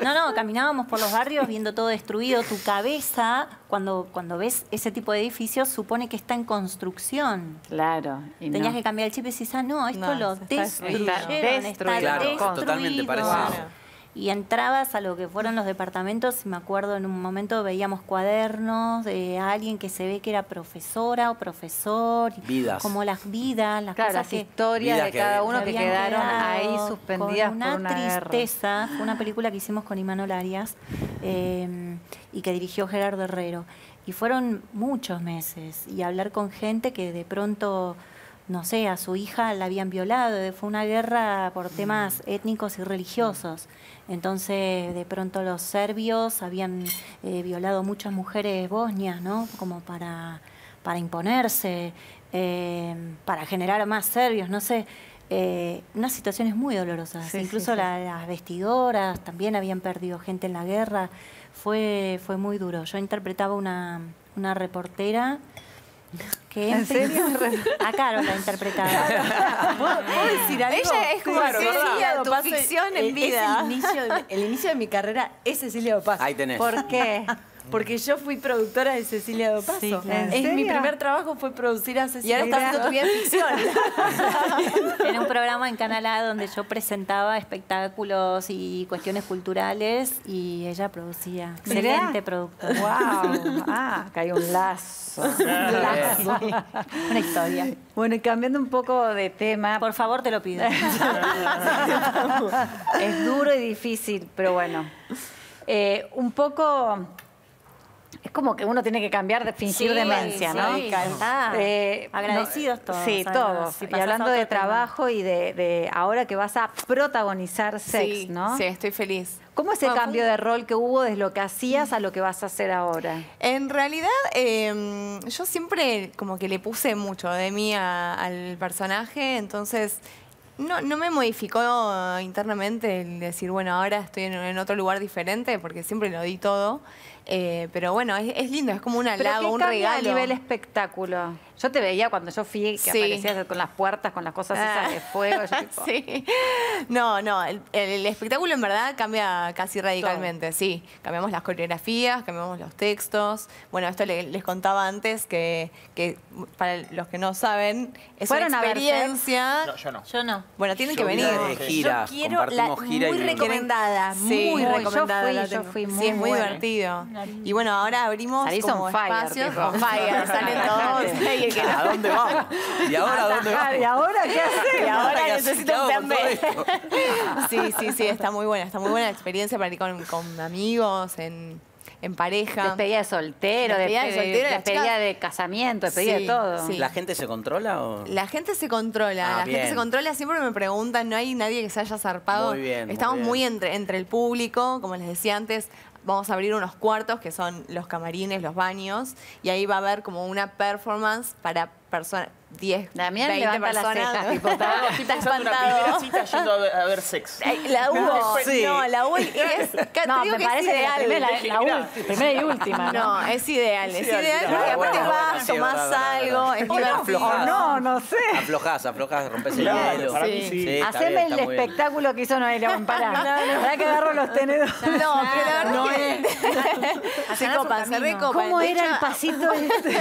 No, no, caminábamos por los barrios viendo todo destruido. Tu cabeza, cuando, cuando ves ese tipo de edificios, supone que está en construcción. Claro. y Tenías no. que cambiar el chip y decís, ah, no, esto No, lo destruyeron, Destruido. Claro, destruido. totalmente parece eso. Y entrabas a lo que fueron los departamentos y me acuerdo en un momento veíamos cuadernos de alguien que se ve que era profesora o profesor. y Vidas. Como las vidas, las Claro, cosas las que historias de que cada uno que habían quedaron ahí suspendidas con una por una guerra. tristeza. Fue una película que hicimos con Imanol Arias eh, y que dirigió Gerardo Herrero. Y fueron muchos meses y hablar con gente que de pronto, no sé, a su hija la habían violado. Fue una guerra por temas étnicos y religiosos. Entonces, de pronto los serbios habían eh, violado muchas mujeres bosnias, ¿no? Como para, para imponerse, eh, para generar más serbios, no sé. Eh, unas situaciones muy dolorosas. Sí, sí, Incluso sí. la- las vestidoras también habían perdido gente en la guerra. Fue, fue muy duro. Yo interpretaba una, una reportera que ¿En serio? A Carol la interpretaba. ¿Puedo decir algo? Ella es como Claro, Cecilia, en es vida. el, inicio de, el inicio de mi carrera es Cecilia Dopazo. Ahí tenés. ¿Por qué? Porque yo fui productora de Cecilia Dopazo. Sí, claro. ¿En Es, mi primer trabajo fue producir a Y Cecilia ahora estás haciendo tu vida en ficción. en un programa en Canal A donde yo presentaba espectáculos y cuestiones culturales y ella producía. Mirá. Excelente productora. ¡Wow! Ah, acá hay un lazo. Una historia. Bueno, y cambiando un poco de tema, Por favor, te lo pido. es duro y difícil, pero bueno. Eh, un poco. Es como que uno tiene que cambiar de fingir Sí, demencia, sí, ¿no? está. Eh, Agradecidos no- todos, Sí, además, todos. si y hablando de tema. trabajo y de, de ahora que vas a protagonizar sex, sí, ¿no? sí, estoy feliz. ¿Cómo es el Bueno, cambio de rol que hubo desde lo que hacías a lo que vas a hacer ahora? En realidad, eh, yo siempre como que le puse mucho de mí a- al personaje, entonces no, no me modificó internamente el decir, bueno, ahora estoy en, en otro lugar diferente, porque siempre lo di todo. Eh, pero bueno, es, es lindo, es como un ¿Pero halago, qué un regalo. a nivel espectáculo? Yo te veía cuando yo fui, que Sí. aparecías con las puertas, con las cosas esas de fuego. yo tipo, sí. No, no, el, el espectáculo en verdad cambia casi radicalmente, sí. Cambiamos las coreografías, cambiamos los textos. Bueno, esto le- les contaba antes que, que para los que no saben, es ¿Fueron una a ver experiencia. No, yo no. Yo no. Bueno, tienen Yo que venir. de gira, Yo quiero la gira muy y recomendada, Sí. muy Uy, yo recomendada. fui, yo fui. Sí, es muy bueno. divertido. Y bueno, ahora abrimos Salís como on fire, espacios. tipo. On fire, salen todos. Que no- ¿A dónde vamos? ¿Y ahora a dónde vamos? ¿Y ahora qué haces? Y ahora necesito ¿Qué hago un plan B. Sí, sí, sí, está muy buena. Está muy buena la experiencia para ir con, con amigos, en, en pareja. Despedida de soltero, Despedida de soltero, despedida de casamiento, despedida Sí, de todo. sí. ¿La gente se controla o...? La gente se controla, Ah, la bien. gente se controla, siempre me preguntan, no hay nadie que se haya zarpado. Muy bien, muy Estamos bien. muy entre, entre el público, como les decía antes, vamos a abrir unos cuartos que son los camarines, los baños, y ahí va a haber como una performance para personas, 10, Damián 20 levanta las personas. tipo, está- Está Pensando en una primera espantado. cita yendo a ver, a ver sex. Ay, La hubo, Sí. no, la y es, No, me es parece la ideal. la, primera y última. ¿no? No, es ideal, es ideal, porque Ah, aparte bueno, vas, tomás algo, verdad. es divertido. No, no sé. Aflojás, aflojás, rompes el Claro, hielo. para mí sí. Haceme bien, el espectáculo que hizo Noelia Pará. Pará que agarro los tenedores. No, pero la verdad No es se copan, se recopan. ¿Cómo era el pasito este?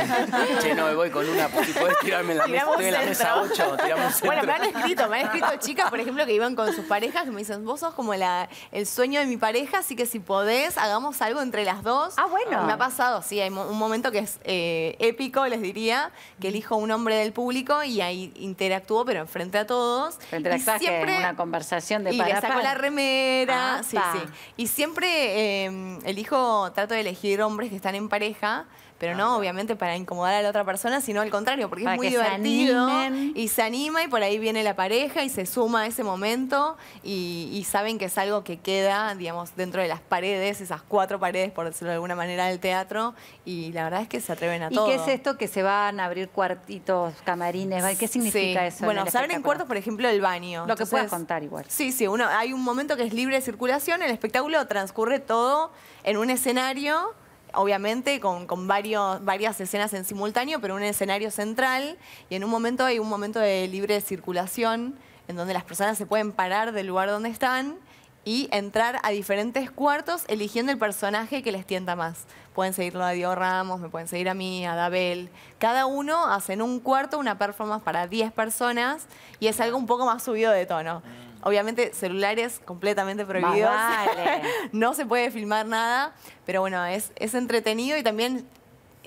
Che, no me voy con una. Si podés tirarme en la mesa, Tiramos estoy en la mesa centro. 8, tiramos un centro. Bueno, me han escrito, me han escrito chicas, por ejemplo, que iban con sus parejas que me dicen, vos sos como la, el sueño de mi pareja, así que si podés, hagamos algo entre las dos. Ah, bueno. Me ha pasado, sí, hay un momento que es eh, épico, les diría, que elijo un hombre del público y ahí interactúo, pero enfrente a todos. En una conversación de y par le saco la remera, sí, sí. Y siempre eh, elijo, trato de elegir hombres que están en pareja, pero no obviamente para incomodar a la otra persona, sino al contrario, porque Para es muy se divertido y se anima y por ahí viene la pareja y se suma a ese momento y, y saben que es algo que queda, digamos, dentro de las paredes, esas cuatro paredes, por decirlo de alguna manera, del teatro y la verdad es que se atreven a ¿Y todo. qué es esto que se van a abrir cuartitos, camarines? ¿Qué significa Sí. eso? en Bueno, se abren cuartos, por ejemplo, el baño. Lo que puedas contar igual. Sí, sí, uno, hay un momento que es libre de circulación, el espectáculo transcurre todo en un escenario, obviamente con, varios, varias escenas en simultáneo, pero un escenario central, y en un momento hay un momento de libre circulación, en donde las personas se pueden parar del lugar donde están y entrar a diferentes cuartos eligiendo el personaje que les tienta más. Pueden seguirlo a Diego Ramos, me pueden seguir a mí, a Dabel. Cada uno hace en un cuarto una performance para 10 personas y es algo un poco más subido de tono. Obviamente celulares completamente prohibidos. vale. no se puede filmar nada, pero bueno, es, es entretenido y también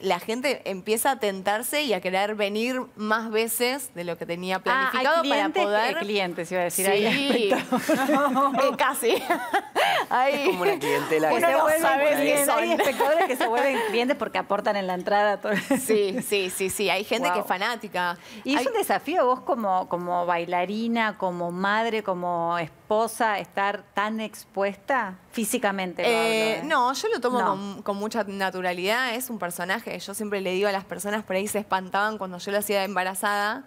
la gente empieza a tentarse y a querer venir más veces de lo que tenía Ah, planificado hay para poder... eh, clientes, iba a decir. Sí, ahí. Eh, casi. Ahí. Es como una clientela Que no. Hay espectadores que se vuelven clientes porque aportan en la entrada. Todo. Sí, sí, sí, sí. Hay gente Wow. que es fanática. Y es Hay- un desafío vos como, como bailarina, como madre, como esposa, estar tan expuesta físicamente. lo Eh, hablo, ¿eh? no, yo lo tomo No. Con, con mucha naturalidad. Es un personaje. Yo siempre le digo a las personas por ahí se espantaban cuando yo lo hacía embarazada.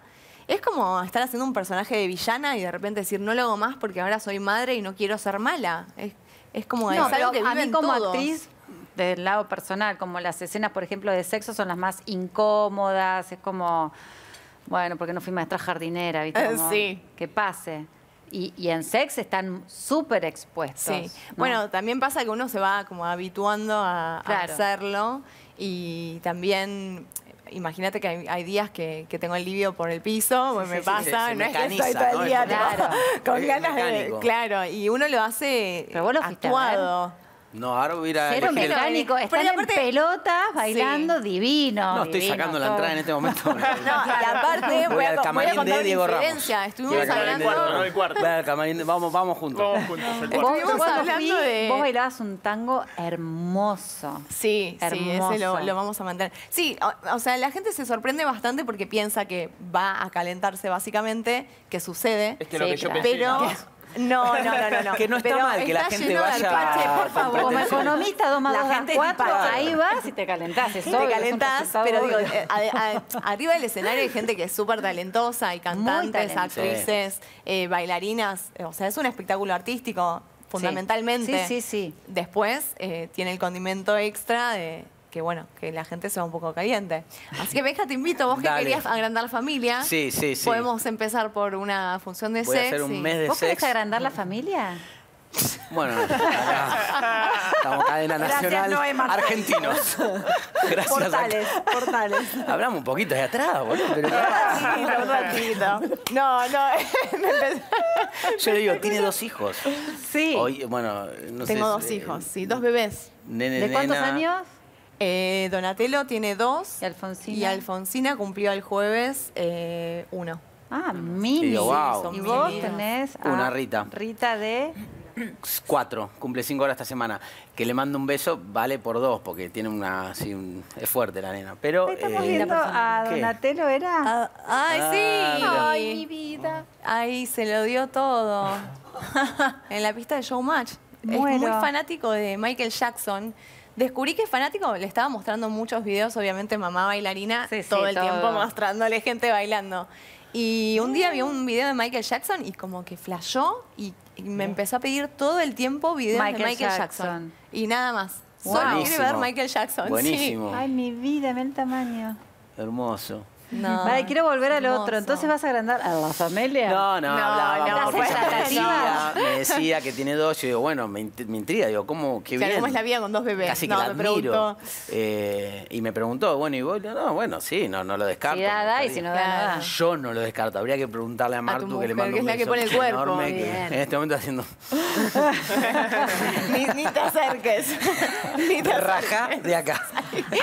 Es como estar haciendo un personaje de villana y de repente decir no lo hago más porque ahora soy madre y no quiero ser mala. Es, es como No, es algo que pero a mí como todos. actriz, del lado personal, como las escenas, por ejemplo, de sexo son las más incómodas, es como, bueno, porque no fui maestra jardinera, ¿viste? Eh, Como, sí. Que pase. Y, y en sex están súper expuestos. Sí. ¿no? Bueno, también pasa que uno se va como habituando a, a Claro. hacerlo y también imagínate que hay, hay días que, que tengo el livio por el piso, pues sí, me sí, pasa, se- se no es que estoy todo el día como- con Es ganas de... Claro, y uno lo hace Pero vos lo fuiste a ver. actuado. No, ahora voy a ir a Cero elegir el- mecánico, Pero están aparte- en pelotas bailando divino. No, estoy divino, sacando la todo. entrada en este momento. No, y aparte Voy voy, a, al voy a camarín contar de una Diego Ramos. Voy Estuvimos al camarín de hablando... Diego No, el cuarto. Voy al camarín de- Vamos, vamos juntos. Vamos juntos. el Estuvimos cuarto. Vos, cuando hablando fui, de- vos bailabas un tango hermoso. Sí, sí, ese lo, Hermoso. lo vamos a mantener. Sí, o, o sea, la gente se sorprende bastante porque piensa que va a calentarse básicamente, que sucede. Es que lo Sí, que yo claro. pensé. Pero. No, no, no, no, no. Que no está Pero mal que la gente vaya alpache, por favor. Como economista, dos más La dos gente cuatro, ahí vas y te calentás. es obvio, Te calentás, pero digo, obvio. a- a- arriba del escenario hay gente que es súper talentosa, hay cantantes, actrices, eh, bailarinas, eh, o sea, es un espectáculo artístico. fundamentalmente. Sí, sí, sí. Después eh, tiene el condimento extra de que bueno, que la gente se va un poco caliente. Así que Benja, te invito, vos que Dale. querías agrandar la familia. Sí, sí, sí. Podemos empezar por una función de Voy a sex. hacer un mes de ¿Vos querés sex. agrandar la familia? Bueno, estamos cadena Gracias, nacional Noé Martínez. argentinos. Gracias. Portales, portales. Hablamos un poquito de atrás, boludo. pero- Un ratito. No, no. Yo le digo, tiene dos hijos. Sí. Hoy, bueno, no sé. Tengo dos eh, hijos, sí, dos bebés. Nene, ¿De cuántos nena. años? Eh, Donatello tiene dos. ¿Y Alfonsina? Y Alfonsina cumplió el jueves eh, uno. Ah, mini. Y digo, wow. son ¿Y vos mini. tenés? a Una Rita. Rita de... Cuatro, cumple cinco horas esta semana. Que le mando un beso, vale por dos, porque tiene una, así, un, es fuerte la nena. Pero. Ahí Estamos eh, viendo a ¿qué? Donatello, ¿era? Ah, ¡Ay, Ah, sí! ¡Ay, mi vida! Ay, se lo dio todo. en la pista de Showmatch. Es muy fanático de Michael Jackson. Descubrí que es fanático, le estaba mostrando muchos videos, obviamente mamá bailarina, Sí, sí, todo el todo. tiempo mostrándole gente bailando. Y un día vio un video de Michael Jackson y como que flashó y, y me empezó a pedir todo el tiempo videos Michael de Michael Jackson. Jackson. Y nada más. Wow. Solo quiere ver Michael Jackson. sí. Buenísimo. Ay, mi vida, me el tamaño. Hermoso. No, vale, quiero volver al hermoso. otro. Entonces vas a agrandar a la familia. No, no, No, hablaba no, porque pues, me decía, me decía que tiene dos. Yo digo, bueno, me, int- me intriga. Digo, ¿cómo? Qué Claro, bien. ¿cómo es la vida con dos bebés? Casi que No, la me admiro. preguntó. Eh, y me preguntó, bueno, y vos, no, bueno, sí, no, no lo descarto. Si da, da, y si no da. Yo no lo descarto. Habría que preguntarle a Martu que le mujer, mando que un es la que pone el cuerpo. enorme, que en este momento haciendo ni, ni te acerques. ni te raja de acá.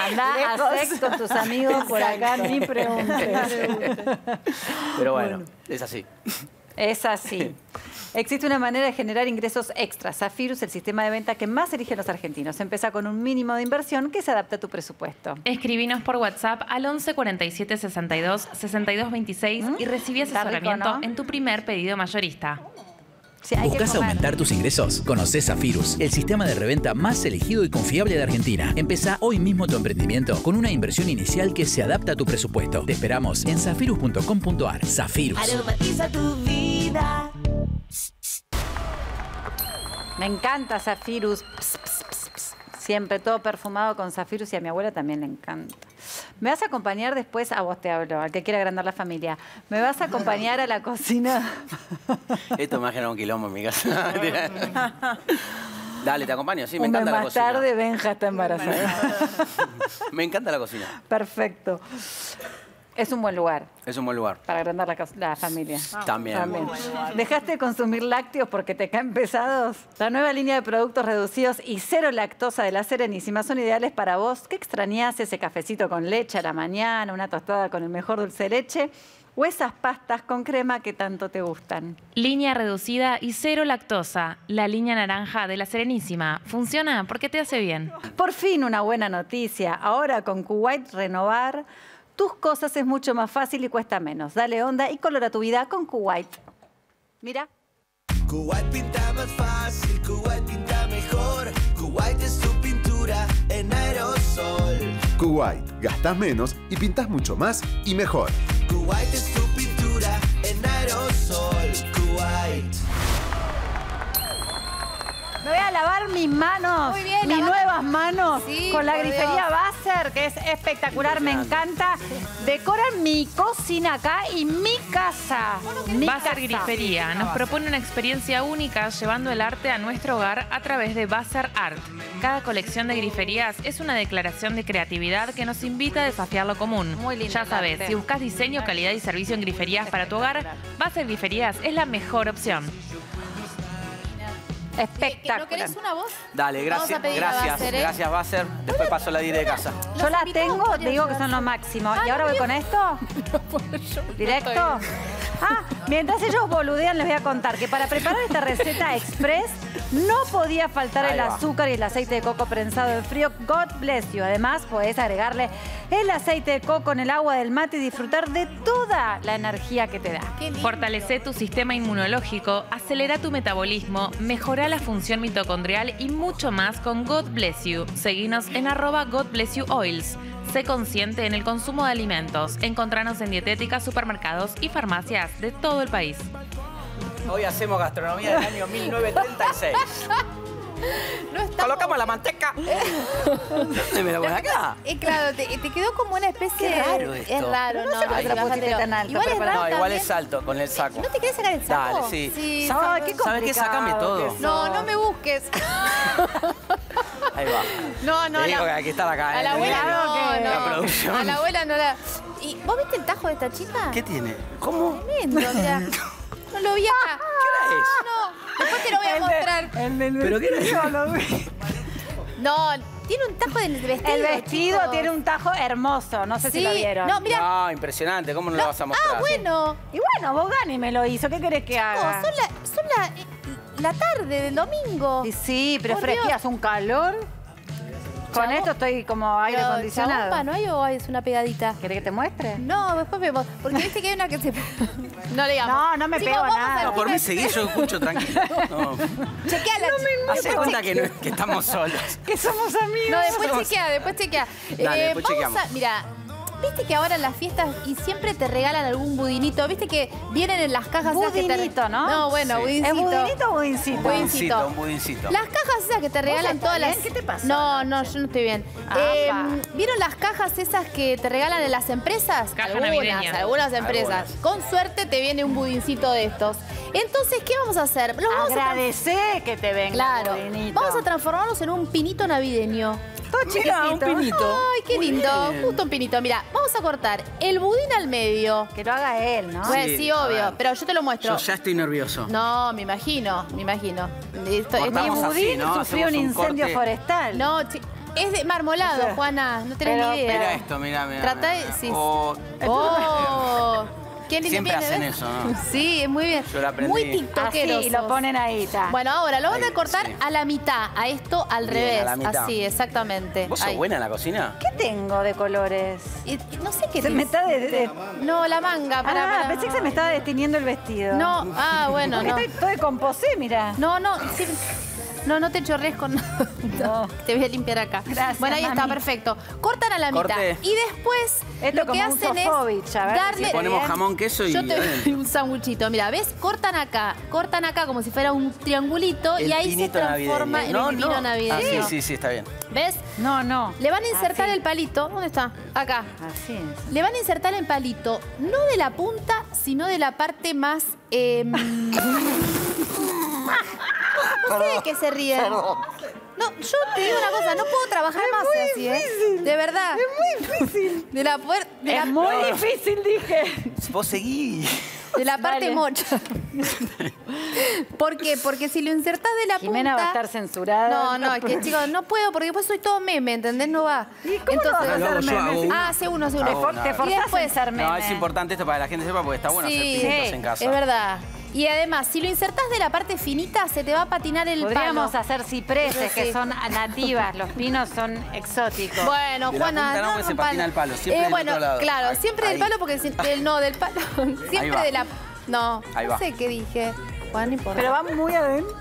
Andá a sex con tus amigos por acá, ni preguntes. Pero bueno, es así. Es así. Existe una manera de generar ingresos extras. Zafirus, el sistema de venta que más eligen los argentinos. Empieza con un mínimo de inversión que se adapta a tu presupuesto. Escribinos por WhatsApp al 11 47 62 62 26 y recibí rico, asesoramiento ¿no? en tu primer pedido mayorista. Sí, ¿Buscas aumentar tus ingresos? Conoce Zafirus, el sistema de reventa más elegido y confiable de Argentina. Empezá hoy mismo tu emprendimiento con una inversión inicial que se adapta a tu presupuesto. Te esperamos en zafirus.com.ar. Zafirus. Aromatiza tu vida. Me encanta Zafirus. Siempre todo perfumado con Zafirus y a mi abuela también le encanta. Me vas a acompañar después, a vos te hablo, al que quiera agrandar la familia. Me vas a acompañar a la cocina. Esto me ha generado un quilombo en mi casa. Dale, te acompaño. Sí, me Un encanta la más cocina. tarde, Benja está embarazada. Me encanta la cocina. Perfecto. Es un buen lugar Es un buen lugar. para agrandar la, la familia. También. También. ¿Dejaste de consumir lácteos porque te caen pesados? La nueva línea de productos reducidos y cero lactosa de la Serenísima son ideales para vos. ¿Qué extrañás ese cafecito con leche a la mañana, una tostada con el mejor dulce de leche o esas pastas con crema que tanto te gustan? Línea reducida y cero lactosa. La línea naranja de la Serenísima. Funciona porque te hace bien. Por fin una buena noticia. Ahora con Kuwait Renovar, tus cosas es mucho más fácil y cuesta menos. Dale onda y colora tu vida con Kuwait. Mira. Kuwait pinta más fácil, Kuwait pinta mejor. Kuwait es tu pintura en aerosol. Kuwait, gastás menos y pintás mucho más y mejor. Kuwait es tu pintura en aerosol. Kuwait. Me voy a lavar mis manos, Muy bien, mis lavate. nuevas manos, Sí, con la grifería Basser, que es espectacular, me encanta. Decoran mi cocina acá y mi casa. Mi Basser casa. Grifería nos propone una experiencia única llevando el arte a nuestro hogar a través de Basser Art. Cada colección de griferías es una declaración de creatividad que nos invita a desafiar lo común. Muy lindo ya sabes, si buscas diseño, calidad y servicio en griferías para tu hogar, Basser Griferías es la mejor opción. ¿Que- que Espectacular. ¿No querés una voz? Dale, Vamos gracias. a pedir a Gracias, Basser, ¿eh? gracias, Basser. Después paso la dire de casa. Yo la tengo, te digo que son lo llevarse. máximo. Ah, ¿Y ahora voy con esto? ¿Directo? Ah, mientras ellos boludean, les voy a contar que para preparar esta receta express no podía faltar Ahí el va. azúcar y el aceite de coco prensado en frío. God bless you. Además, podés agregarle el aceite de coco en el agua del mate y disfrutar de toda la energía que te da. Fortalece tu sistema inmunológico, acelera tu metabolismo, mejora la función mitocondrial y mucho más con God Bless You. Seguinos en arroba God Bless You Oils. Sé consciente en el consumo de alimentos. Encontranos en dietéticas, supermercados y farmacias de todo el país. Hoy hacemos gastronomía del año 1936. No estamos- Colocamos la manteca. Démelo por acá. Eh, claro, te, te quedó como una especie Qué de. raro esto. Es raro, No no, no, la bájatelo. tan alto, Igual es raro No, igual es alto con el saco. ¿No te querés sacar el saco? Dale, sí. Qué ¿Sabes qué? Sacame complicado todo. que No, no me busques. Ahí va. No, no, Te digo la- que hay que estar acá. A ¿eh? la abuela no, que- no. La producción. A la abuela no la. ¿Y vos viste el tajo de esta chica? ¿Qué tiene? ¿Cómo? Tremendo, mirá. No lo vi acá. ¿Qué hora es? No, después te lo voy a mostrar. ¿Pero qué era eso? No, tiene un tajo del vestido. El vestido chicos. tiene un tajo hermoso, no sé si Sí, lo vieron. no, mira. No, impresionante. ¿Cómo no lo vas a mostrar? Ah, bueno. Y bueno, Bogani me lo hizo, ¿qué querés que Chicos, haga? son la, son la, la tarde del domingo. Y sí, pero hace un calor. Con esto estoy como aire Pero, acondicionado. ¿chabompa ¿No hay o es una pegadita? ¿Querés que te muestre? No, después vemos. Porque viste que hay una que se. No le digamos. No, no me Chicos, pego vamos nada. No, por mí seguí, yo escucho tranquilo. No. Chequeala. Hace cuenta que, no- que estamos solos. Que somos amigos. No, después chequea, después chequea. Eh, Dale, después vamos chequeamos. a, mira, viste que ahora en las fiestas y siempre te regalan algún budinito, viste que vienen en las cajas esas que te Budinito, ¿no? No, bueno, Sí. budincito. ¿Es budinito o budincito? Budincito. Un budincito. Las cajas esas que te regalan todas las. bien? ¿Qué te pasó No, no, yo no estoy bien. Ah, Eh, pa. ¿Vieron las cajas esas que te regalan en las empresas? Caja algunas, navideña. algunas empresas. Algunas. Con suerte te viene un budincito de estos. Entonces, ¿qué vamos a hacer? Los vamos a que te venga Claro. budinito. Vamos a transformarlos en un pinito navideño. Todo Mirá, un chiquitito. pinito. Ay, qué Muy lindo. bien. Justo un pinito. Mira, vamos a cortar el budín al medio. Que lo haga él, ¿no? Bueno, sí, Sí, a obvio, ver. pero yo te lo muestro. Yo ya estoy nervioso. No, me imagino, me imagino. Esto- Mi así, budín ¿no? sufrió Hacemos un un incendio corte. forestal. No, chi- es de marmolado, Juana, no tenés Pero- ni idea. Mira esto, mira, mira. Trata de- mira. sí, sí. Oh, Oh, qué lindo Siempre viene, hacen ¿ves? eso, ¿no? Sí, es muy bien. Yo lo aprendí. Muy tiktokeros. Así, lo ponen ahí, está. Bueno, ahora lo van a cortar sí. a la mitad, a esto al Bien, revés. a la mitad. Así, exactamente. ¿Vos sos Ahí. buena en la cocina? ¿Qué tengo de colores? Y- no sé qué Se me está de- de- No, la manga, para, ah, para. pensé que se me estaba destiniendo el vestido. No, ah, bueno, Porque no. estoy todo de composé, mira. No, no, sí. No, no te chorres con. No. Te voy a limpiar acá. Gracias, Bueno, ahí está, perfecto. Cortan a la mitad. Y después Esto lo que como un hacen es sofovich, a ver si darle. se Ponemos jamón, queso y Yo te adentro. un sanguchito. Mira, ¿ves? Cortan acá, cortan acá como si fuera un triangulito El y ahí se transforma navideño. en No, el pino no. navideño. Ah, sí, sí, sí, está bien. ¿Ves? No, no. Le van a insertar Así. el palito. ¿Dónde está? Acá. Así es. Le van a insertar el palito, no de la punta, sino de la parte más. eh, no sé de qué se ríen. No, yo te digo una cosa, no puedo trabajar más así, ¿eh? De verdad. Es muy difícil. De la puerta. La, Es muy difícil, dije. Vos seguí. de la parte Dale. mocha. ¿Por qué? Porque si lo insertás de la Jimena punta. va a estar censurada. No, no, es que chicos, no puedo porque después soy todo meme, ¿entendés? No va. ¿Y cómo no vas a hacer uno. Ah, hace uno, hace uno. Te forzás a ser meme. No, es importante esto para que la gente sepa porque está bueno hacer Sí, pinitos en casa. es verdad. Y además, si lo insertás de la parte finita, se te va a patinar el Podríamos palo. hacer cipreses, sí. que son nativas. Los pinos son exóticos. Bueno, De la Juana, punta no, no, porque se no, patina el palo, siempre del bueno, otro lado. claro, Ahí, siempre del palo porque si- del no del palo, siempre de la no, Ahí no sé qué dije. Juan, no importa. Pero va muy adentro.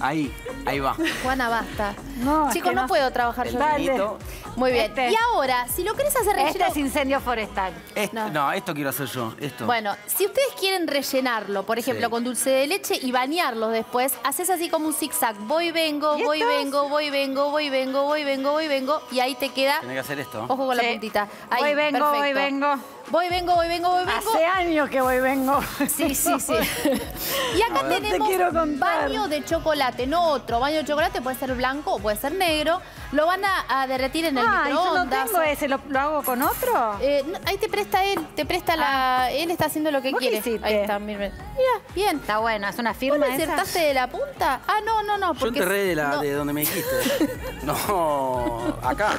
Ahí, ahí va. Juana, basta. No, Chicos, no, no- puedo trabajar yo. Muy bien. Este. Y ahora, si lo querés hacer Este relleno... es incendio forestal. Esto- No. no. esto quiero hacer yo. Esto. Bueno, si ustedes quieren rellenarlo, por ejemplo, Sí. con dulce de leche y bañarlo después, haces así como un zigzag. Voy, vengo, ¿Y voy, estos? vengo, voy, vengo, voy, vengo, voy, vengo, voy, vengo. Y ahí te queda... Tenés que hacer esto. Ojo con la puntita. Ahí, Voy, vengo, voy, vengo. Voy, vengo, voy, vengo, voy, vengo. Hace años que voy, vengo. Sí, sí, sí. y acá Tenemos quiero contar. baño de chocolate, no otro. Baño de chocolate puede ser blanco o puede ser negro. Lo van a, a derretir en el Ah, ¿y yo no microondas. tengo ese, ¿lo, lo hago con otro? Eh, no, ahí te presta él, te presta la. Él está haciendo lo que Ah. ¿Vos quiere. Ahí está, miren. Mira, bien. Está bueno, es una ¿Vos firma lo esa. insertaste de la punta? Ah, no, no, no. Yo Porque enterré de, la, no. de donde me dijiste. No, acá.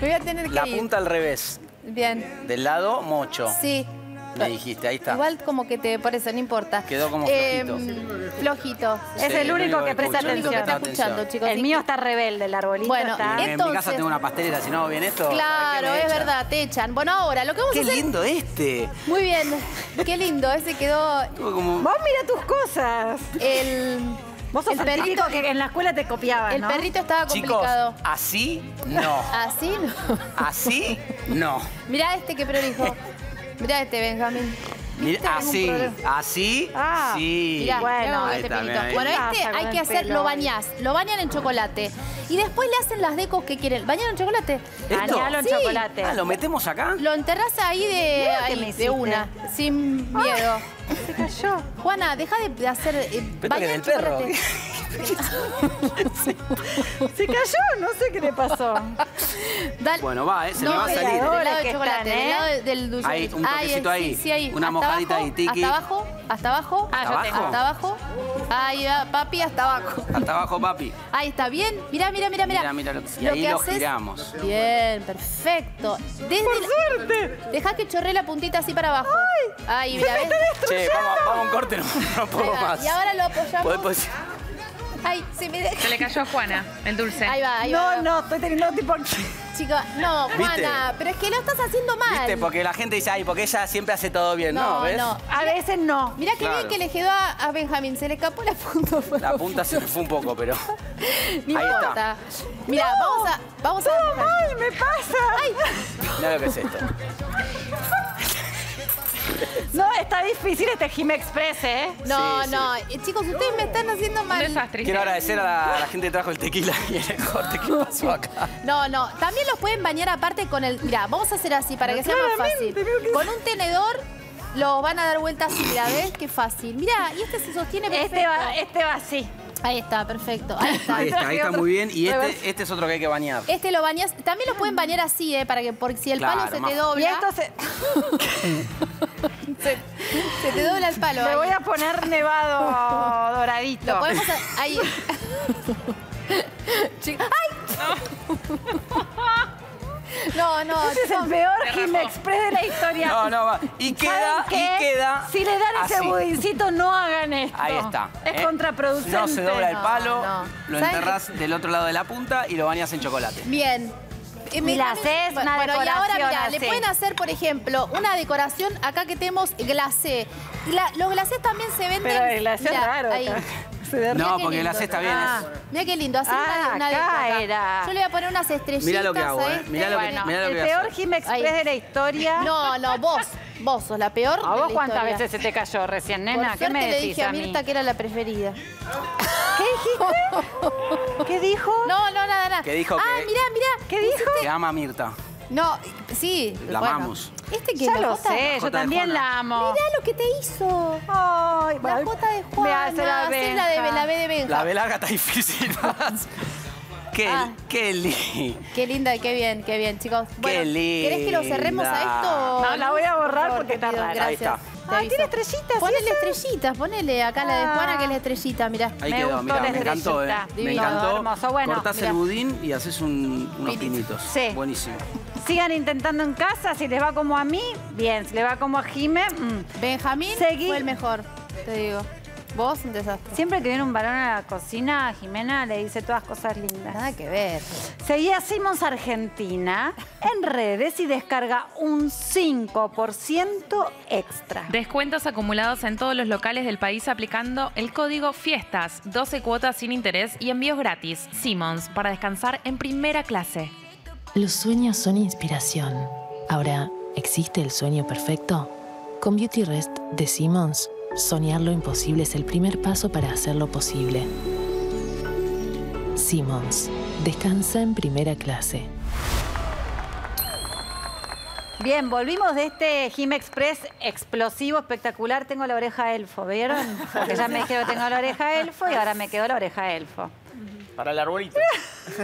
Me voy a tener que La ir. punta al revés. Bien. Del lado, mocho. Sí. Me dijiste, ahí está. Igual como que te parece, no importa. Quedó como flojito. flojito. Es Sí, el lo único que presta escucho. El único que está atención. escuchando, Atención. chicos. El mío está rebelde, el arbolito Bueno, está... En mi casa Entonces- tengo una pastelera, si no hago bien esto. Claro, ¿sabes qué es echan? verdad, te echan. Bueno, ahora lo que vamos Qué a hacer. lindo este. Muy bien, qué lindo. Ese quedó como... Vos mira tus cosas. el. Vos sos el el, perrito. que en la escuela te copiaban, El ¿no? perrito estaba Chicos, complicado. así no. Así no. Así no. Mirá este que prolijo. Mirá este, Benjamín. Mira, así, problema? así, Ah, sí. Mirá, Bueno, ahí este ahí. Bueno, ¿Qué este hay el que hacer, lo bañás, lo bañan en chocolate. Y después le hacen las decos que quieren. ¿Bañaron en chocolate? ¿Esto? Bañalo en Sí. chocolate. Ah, ¿lo metemos acá? Lo enterrás ahí de, Mira ahí, me de una, sin miedo. Se cayó. Juana, deja de- hacer. Eh, Pero baña que en del perro. chocolate. Se cayó, no sé qué le pasó. Dale. Bueno, va, eh, se No, me va a del salir. lado del que chocolate, ¿eh? lado del dulce. Ahí, un toquecito ahí. Sí, sí, ahí. Una Hasta mojadita abajo, ahí, tiki. Hasta abajo, hasta abajo. Ah, yo ¿Hasta tengo. abajo? Hasta abajo. Ahí va, papi, hasta abajo. Hasta abajo, papi. Ahí está, bien. Mira, mira, mira, mira. Mira, mira, lo- y ahí que lo haces- giramos. Bien, perfecto. Desde ¡Por suerte! Deja que chorre la puntita así para abajo. Ahí, mira, ¿ves? Che, vamos, vamos a un corte, no, puedo más. Y ahora lo apoyamos. Ay, se me Se le cayó a Juana, el dulce. Ahí va, ahí va. No, no, estoy teniendo tipo. Chica, no, ¿Viste? Juana, pero es que lo estás haciendo mal. ¿Viste? Porque la gente dice, ay, porque ella siempre hace todo bien. No, No, ¿ves? no. A veces no. Mira qué Claro. bien que le quedó a, a Benjamín, se le escapó la punta. La punta se me fue un poco, pero. No Ahí importa. Mira, No, vamos a. Vamos a. Todo mal, me pasa. Ay, Mira lo que es esto. No, está difícil este Jime Express, ¿eh? no, Sí, no. Chicos, ustedes me están haciendo Un mal. desastre. Quiero agradecer a la, a la gente que trajo el tequila y el corte que pasó acá. No, no. También los pueden bañar aparte con el. Mira, vamos a hacer así para que sea más fácil. Que- Con un tenedor los van a dar vueltas así. Mira, ¿ves? Qué fácil. Mira, y este se sostiene perfecto. Este va, este va así. Ahí está, perfecto. Ahí está. Ahí está, ahí está muy bien. Y este, este es otro que hay que bañar. Este lo bañas. También lo pueden bañar así, ¿eh? Para que por si el Claro, palo se más- te Y dobla. esto se. Se, se te dobla el palo. Le ahí. voy a poner nevado doradito. Lo podemos ahí. ¡Ay! No, no, Este es el peor rajó. Express de la historia. No, no, va. Y queda, ¿Saben y queda. Si le dan ese budincito, no hagan esto. Ahí está. Es ¿eh? contraproducente. No se dobla el palo, no. lo ¿Saben enterrás del otro lado de la punta y lo bañas en chocolate. Bien. Eh, me- Y la haces una bueno, y ahora decoración mira, le así. pueden hacer, por ejemplo, una decoración acá que tenemos glacé. Y la- los glacés también se venden. Pero el glacé es Mirá, raro ahí. Acá. Se derrite. No, qué porque lindo. la cesta bien Ah. Mira qué lindo, hacer Ah, una, una acá deco acá. era. Yo le voy a poner unas estrellitas Mirá lo que hago, a ¿eh? este. Mirá lo que- Bueno, mirá lo el que a peor. Jime Express de la historia. No, no, vos. Vos sos la peor. ¿A de vos cuántas historia. veces se te cayó recién, Por nena? ¿Qué me le decís dije a a mí? Mirta que era la preferida. ¿Qué dijiste? ¿Qué dijo? No, no, nada, nada. Que dijo ah, que- mirá, mirá. ¿Qué dijo? Te ama Mirta. No, sí. La bueno. amamos. Este que Ya lo Jota- sé, yo Jota de también Juana. la amo. Mirá lo que te hizo. Ay, La Jota de me Juana. hace la la de Benja. la B de Benja. La B larga está difícil. qué, Ah. qué lindo. Qué linda, qué bien, qué bien, chicos. Bueno, linda. ¿Querés que lo cerremos a esto? No, la voy a borrar Por favor, porque está rara. Gracias. Ahí está. Ah, tiene estrellitas. ¿y Ponele esa? estrellitas, ponele acá la de Ah. Juana que es la estrellita, mirá. Ahí Me quedó, gustó mirá, la me encantó, eh. estrellita. Me Divino, encantó. hermoso. Bueno, Cortás mirá. el budín y haces un- unos Pinitos. pinitos. Sí. Buenísimo. Sigan intentando en casa. Si les va como a mí, bien. Si les va como a Jime, mm. Benjamín Seguí. fue el mejor, te digo. Vos, un desastre. Siempre que viene un varón a la cocina, Jimena le dice todas cosas lindas. Nada que ver. Seguí a Simons Argentina en redes y descarga un 5% extra. Descuentos acumulados en todos los locales del país aplicando el código FIESTAS, 12 cuotas sin interés y envíos gratis. Simmons, para descansar en primera clase. Los sueños son inspiración. Ahora, ¿existe el sueño perfecto? Con Beauty Rest de Simmons, soñar lo imposible es el primer paso para hacerlo posible. Simmons, descansa en primera clase. Bien, volvimos de este Jime Express explosivo, espectacular. Tengo la oreja elfo, ¿vieron? Porque ya me dijeron tengo la oreja elfo y ahora me quedó la oreja elfo. Para el arbolito.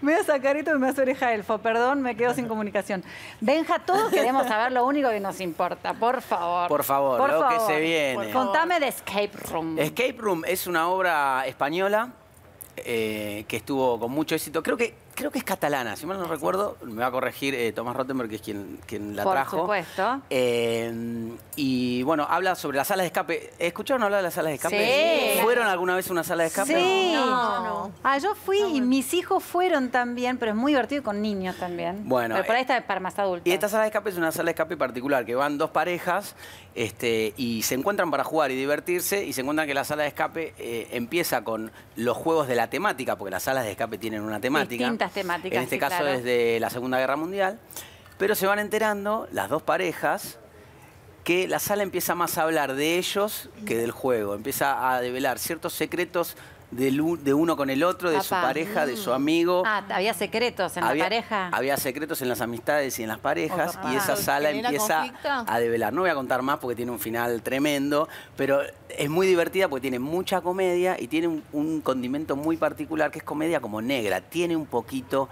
Me voy a sacar esto y me hace oreja elfo. Perdón, me quedo sin comunicación. Benja, todos queremos saber lo único que nos importa. Por favor. Por favor, Por lo que favor. se viene. Contame de Escape Room. Escape Room es una obra española eh, que estuvo con mucho éxito. Creo que, creo que es catalana, si mal no recuerdo. Me va a corregir eh, Tomás Rottenberg, que es quien, quien la Por trajo. supuesto. Eh, y bueno, habla sobre las salas de escape. ¿Escucharon hablar de las salas de escape? Sí. ¿Fueron alguna vez a una sala de escape? Sí. No, no. Ah, yo fui y mis hijos fueron también, pero es muy divertido con niños también. Bueno, Pero por ahí eh, está para más adultos. Y esta sala de escape es una sala de escape particular, que van dos parejas este, y se encuentran para jugar y divertirse y se encuentran que la sala de escape eh, empieza con los juegos de la temática, porque las salas de escape tienen una temática. Distintas temáticas, En este sí, caso claro. es de la Segunda Guerra Mundial. Pero se van enterando las dos parejas que la sala empieza más a hablar de ellos que del juego. Empieza a develar ciertos secretos del de uno con el otro, de su pareja, de su amigo. Ah, había secretos en había, la pareja. había secretos en las amistades y en las parejas Oh, y esa sala ¿Genera empieza conflicto? a develar. No voy a contar más porque tiene un final tremendo, pero es muy divertida porque tiene mucha comedia y tiene un, un condimento muy particular que es comedia como negra. Tiene un poquito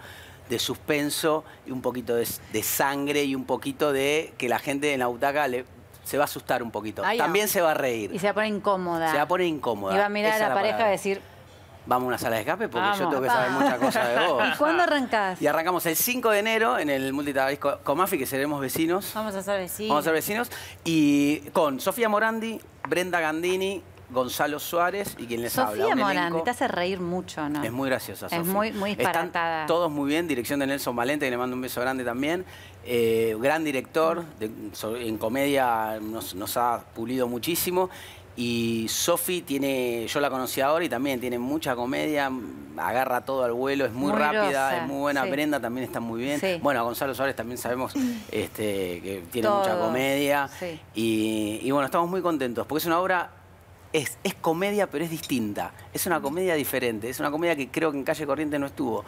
de suspenso y un poquito de, de sangre y un poquito de que la gente en la butaca le, se va a asustar un poquito. Ay, no. También se va a reír. Y se va a poner incómoda. Se va a poner incómoda. Y va a mirar Esa a la pareja y decir, Vamos a una sala de escape porque yo tengo que saber muchas cosas de vos. ¿y cuándo arrancás? Y arrancamos el 5 de enero en el Multitabisco Comafi, que seremos vecinos. Vamos a ser vecinos. Vamos a ser vecinos. Y con Sofía Morandi, Brenda Gandini, Gonzalo Suárez y quien les habla. Sofía un Morandi, elenco. te hace reír mucho, ¿no? Es muy graciosa, Es Sofía. muy- muy disparatada. Están todos muy bien, dirección de Nelson Valente, que le mando un beso grande también. Eh, gran director, de- en comedia nos, nos ha pulido muchísimo. Y Sofi tiene, yo la conocí ahora y también tiene mucha comedia, agarra todo al vuelo, es muy, Muy rápida, es muy buena. sí. Brenda también está muy bien. Sí. Bueno, a Gonzalo Suárez también sabemos este, que tiene Todo, mucha comedia. sí. Y, y bueno, estamos muy contentos porque es una obra, es, es comedia, pero es distinta. Es una comedia diferente. Es una comedia que creo que en Calle Corriente no estuvo.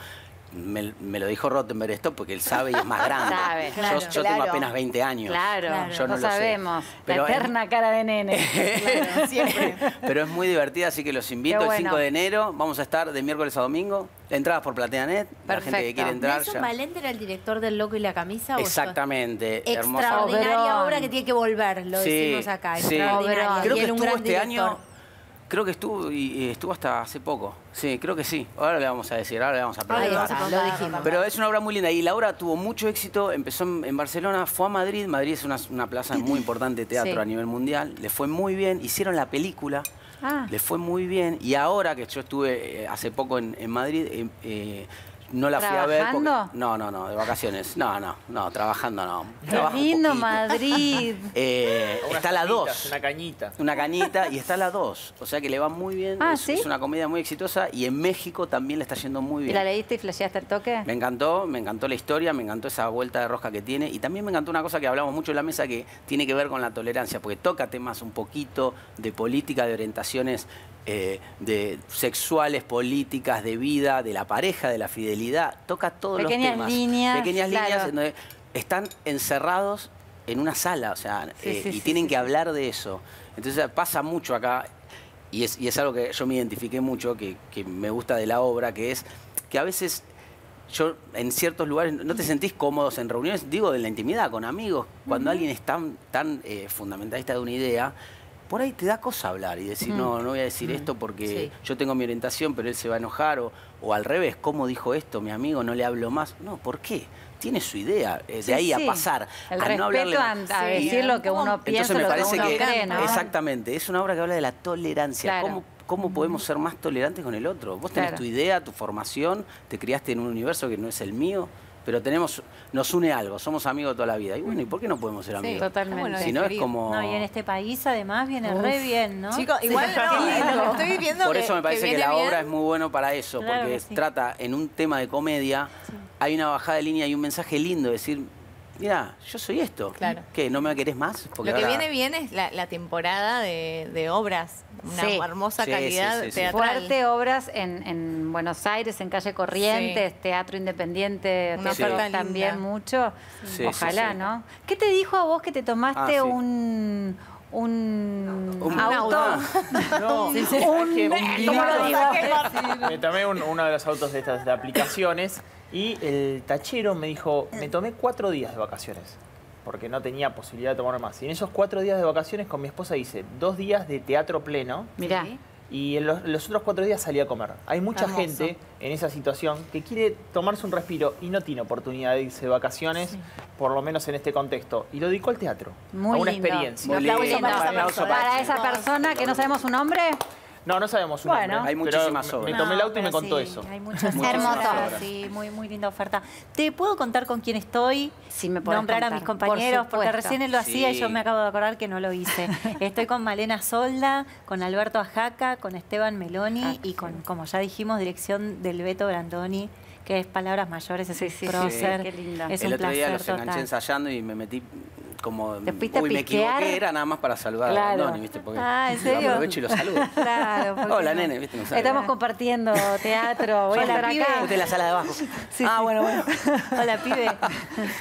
Me, me lo dijo Rottenberg esto porque él sabe y es más grande. Sabe, Yo- claro. yo, tengo Claro. apenas 20 años. Claro, yo no lo lo sé. sabemos. Pero la es- eterna cara de nene. Claro, siempre. Pero es muy divertida, así que los invito el bueno. 5 de enero. Vamos a estar de miércoles a domingo. Entradas por PlateaNet. La gente que quiere entrar Nelson. Valente era el director del Loco y la Camisa. ¿o Exactamente. Extraordinaria obra que tiene que volver, lo Sí, decimos acá. sí. Extraordinaria. Creo Y que estuvo gran este director. año. Creo que estuvo y, estuvo hasta hace poco. Sí, creo que sí. Ahora le vamos a decir, ahora le vamos a preguntar. va, lo dijimos. Pero es una obra muy linda y la obra tuvo mucho éxito, empezó en, Barcelona, fue a Madrid, Madrid es una, una plaza muy importante de teatro Sí. a nivel mundial, le fue muy bien, hicieron la película, Ah. le fue muy bien y ahora que yo estuve eh, hace poco en, en Madrid, eh, eh, no la fui a ver porque... ¿Trabajando? No, no, no, de vacaciones, no, no, no, trabajando no. Trabajo lindo. Madrid. Eh, está la cañitas, 2. Una cañita. Una cañita y está la 2. O sea que le va muy bien. Ah, es, ¿sí? es una comedia muy exitosa y en México también le está yendo muy ¿Y bien. la leíste y flasheaste el toque? Me encantó, me encantó la historia, me encantó esa vuelta de rosca que tiene y también me encantó una cosa que hablamos mucho en la mesa que tiene que ver con la tolerancia, porque toca temas un poquito de política, de orientaciones eh, de sexuales, políticas, de vida, de la pareja, de la fidelidad, toca todos Pequeñas los temas. líneas, Pequeñas claro. líneas donde están encerrados en una sala, o sea, Sí, eh, sí, y sí, tienen que hablar de eso. Entonces pasa mucho acá y es, y es algo que yo me identifiqué mucho, que, que me gusta de la obra, que es que a veces yo en ciertos lugares no te sentís cómodos en reuniones, digo de la intimidad, con amigos, cuando alguien es tan, tan eh, fundamentalista de una idea, por ahí te da cosa hablar y decir, Mm. no, no voy a decir esto porque Sí. yo tengo mi orientación, pero él se va a enojar, o, o al revés, ¿cómo dijo esto mi amigo? No le hablo más. No, ¿por qué? Tiene su idea, eh, de Sí, ahí sí. a pasar, El a no hablarle a, a decir lo que uno piensa, entonces me lo parece que uno que, cree, ¿no? exactamente, es una obra que habla de la tolerancia. Claro. ¿Cómo, cómo podemos ser más tolerantes con el otro? Vos tenés Claro. tu idea, tu formación, te criaste en un universo que no es el mío, pero tenemos, nos une algo, somos amigos toda la vida. Y bueno, ¿y por qué no podemos ser amigos? totalmente. Bueno, Si no es como... No, y en este país además viene re bien, ¿no? Chicos, igual no, lo que estoy viendo Por que- eso me parece que, la bien. obra es muy bueno para eso, Claro porque sí. trata en un tema de comedia, hay una bajada de línea y un mensaje lindo, decir, mira, yo soy esto. Claro. ¿Qué? ¿No me querés más? Porque Lo que ahora- viene bien es la, la temporada de, de obras, una Sí. hermosa Sí, calidad sí, sí, sí. teatral. Fuerte obras en, en Buenos Aires, en calle Corrientes, teatro independiente, Una oferta también linda. mucho. Sí, Ojalá, sí, sí. ¿no? ¿Qué te dijo a vos que te tomaste Ah, sí. un, un, Un auto? No, Sí, sí. ¿sabes qué? Un- ¿Cómo lo digo? Me tomé un- uno de los autos de estas de aplicaciones y el tachero me dijo, me tomé cuatro días de vacaciones porque no tenía posibilidad de tomar más. Y en esos cuatro días de vacaciones con mi esposa hice dos días de teatro pleno Mirá. y en los, los otros cuatro días salí a comer. Hay mucha Hermoso. gente en esa situación que quiere tomarse un respiro y no tiene oportunidad de irse de vacaciones, por lo menos en este contexto. Y lo dedicó al teatro, Muy a una lindo. experiencia. Muy lindo. para, para Para esa persona que no sabemos su nombre. No, no sabemos su Bueno. nombre. Hay muchísimas me- obras. Me tomé el No, auto y me contó sí, eso. Hay muchas obras. sí, muy, muy linda oferta. ¿Te puedo contar con quién estoy? Sí, me podés Nombrar a mis por compañeros, porque recién él lo hacía y yo me acabo de acordar que no lo hice. Estoy con Malena Solda, con Alberto Ajaca, con Esteban Meloni Ah, y con, como ya dijimos, dirección del Beto Brandoni, que es Palabras Mayores, es Sí, un sí, sí, qué linda. Es el un otro día placer los enganché total. ensayando y me metí como... ¿Te fuiste a Uy, me equivoqué, era nada más para saludar Claro. a Andoni, ¿viste? Porque Ah, ¿en serio? aprovecho y lo saludo. Claro. ¿por qué Hola, no? nene, ¿viste? No sabe. Estamos compartiendo teatro. Voy a Hola, estar pibe. acá. Usted en la sala de abajo. ah, bueno, bueno. Hola, pibe.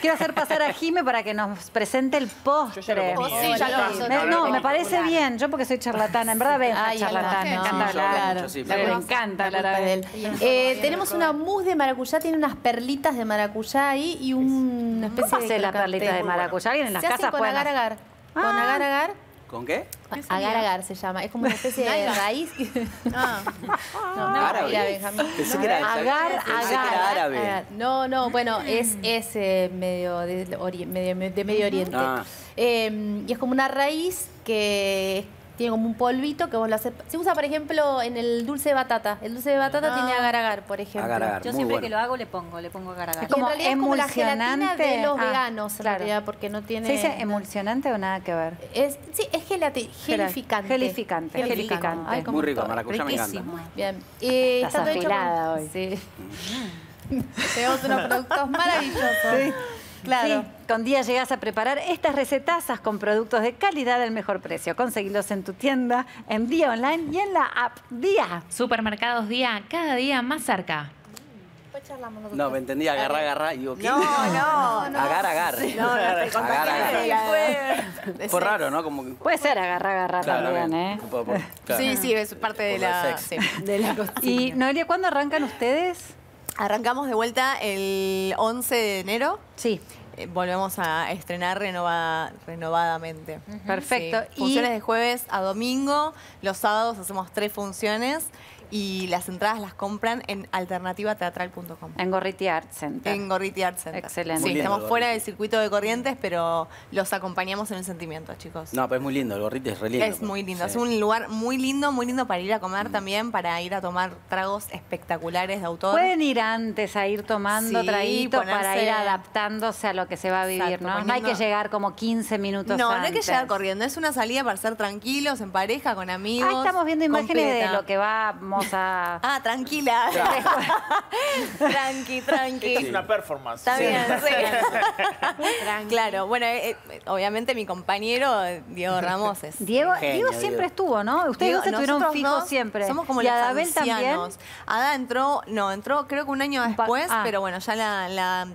Quiero hacer pasar a Jime para que nos presente el postre. comí. Sí, ya lo hizo, Me- no, me parece bien. Yo porque soy charlatana. En verdad, vengo Ay, charlatana. Me encanta sí, Me encanta La hablar. de él. Eh, tenemos una mousse de maracuyá, tiene unas perlitas de maracuyá ahí y una especie ¿Cómo de la perlita de maracuyá? Alguien en las Se hacen con agar agar. Con Ah. agar agar. ¿Con qué? Agar agar se llama. Es como una especie de raíz. Ah. No, Árabe. mira, Benjamín. Pensé que era- Agar, pensé que era agar. árabe. agar. No, no, bueno, es, es eh, medio, de, ori- medio de Medio Oriente. Ah. Eh, y es como una raíz que tiene como un polvito que vos lo haces. Se usa, por ejemplo, en el dulce de batata. El dulce de batata Ah. tiene agar agar, por ejemplo. Agar agar, Yo siempre bueno. que lo hago le pongo, le pongo agar agar. Es como, en realidad es como la gelatina emulsionante. de los Ah, veganos, en claro. realidad, porque no tiene... ¿Se dice emulsionante o nada que ver? Es, sí, es gelati- gelificante. Gelificante, gelificante. Ay, Muy rico, todo. maracuyá me encanta. Bien. Eh, Estás hecho con- afilada hoy. Sí. Tenemos unos productos maravillosos. Sí. Claro. Sí, con día llegas a preparar estas recetazas con productos de calidad al mejor precio. Conseguilos en tu tienda, en Día Online y en la app Día. Supermercados Día, cada día más cerca. Después charlamos nosotros. No, me entendí, agarrar, agarrar. Y digo, ¿qué? No, no, no. Agar, agar. No, no, Agar, agar. Fue- Fue raro, ¿no? Como que... Puede ser agarrar, agarrar Claro, también, bien. ¿eh? Claro. Sí, sí, es parte de la... de sí. De la. Y Noelia, ¿cuándo arrancan ustedes? Arrancamos de vuelta el 11 de enero. Sí. Eh, volvemos a estrenar renovada, renovadamente. Perfecto. Sí. Funciones de jueves a domingo. Los sábados hacemos tres funciones y las entradas las compran en alternativateatral.com. En Gorriti Art Center. En Gorriti Art Center. Excelente. Sí, lindo estamos fuera Gorriti. del circuito de corrientes, pero los acompañamos en el sentimiento, chicos. No, pero es muy lindo, el gorrito es re lindo. Es muy lindo, Sí. es un lugar muy lindo, muy lindo para ir a comer también, para ir a tomar tragos espectaculares de autor. Pueden ir antes a ir tomando Sí, traguitos para ir adaptándose a lo que se va a vivir, Exacto, ¿no? No hay que llegar como 15 minutos No, antes. no hay que llegar corriendo, es una salida para ser tranquilos, en pareja, con amigos. Ah, estamos viendo imágenes completa. de lo que vamos a... Ah, tranquila. tranqui, tranqui. Es una performance. Está Sí. bien, sí. claro, bueno, eh, eh, obviamente mi compañero Diego Ramos es. Diego, Diego siempre Diego. estuvo, ¿no? Ustedes Diego, dos se tuvieron nosotros fijos siempre. Somos como y los Adabel también. ancianos. Ada entró, no, entró creo que un año después, ah. pero bueno, ya la, la-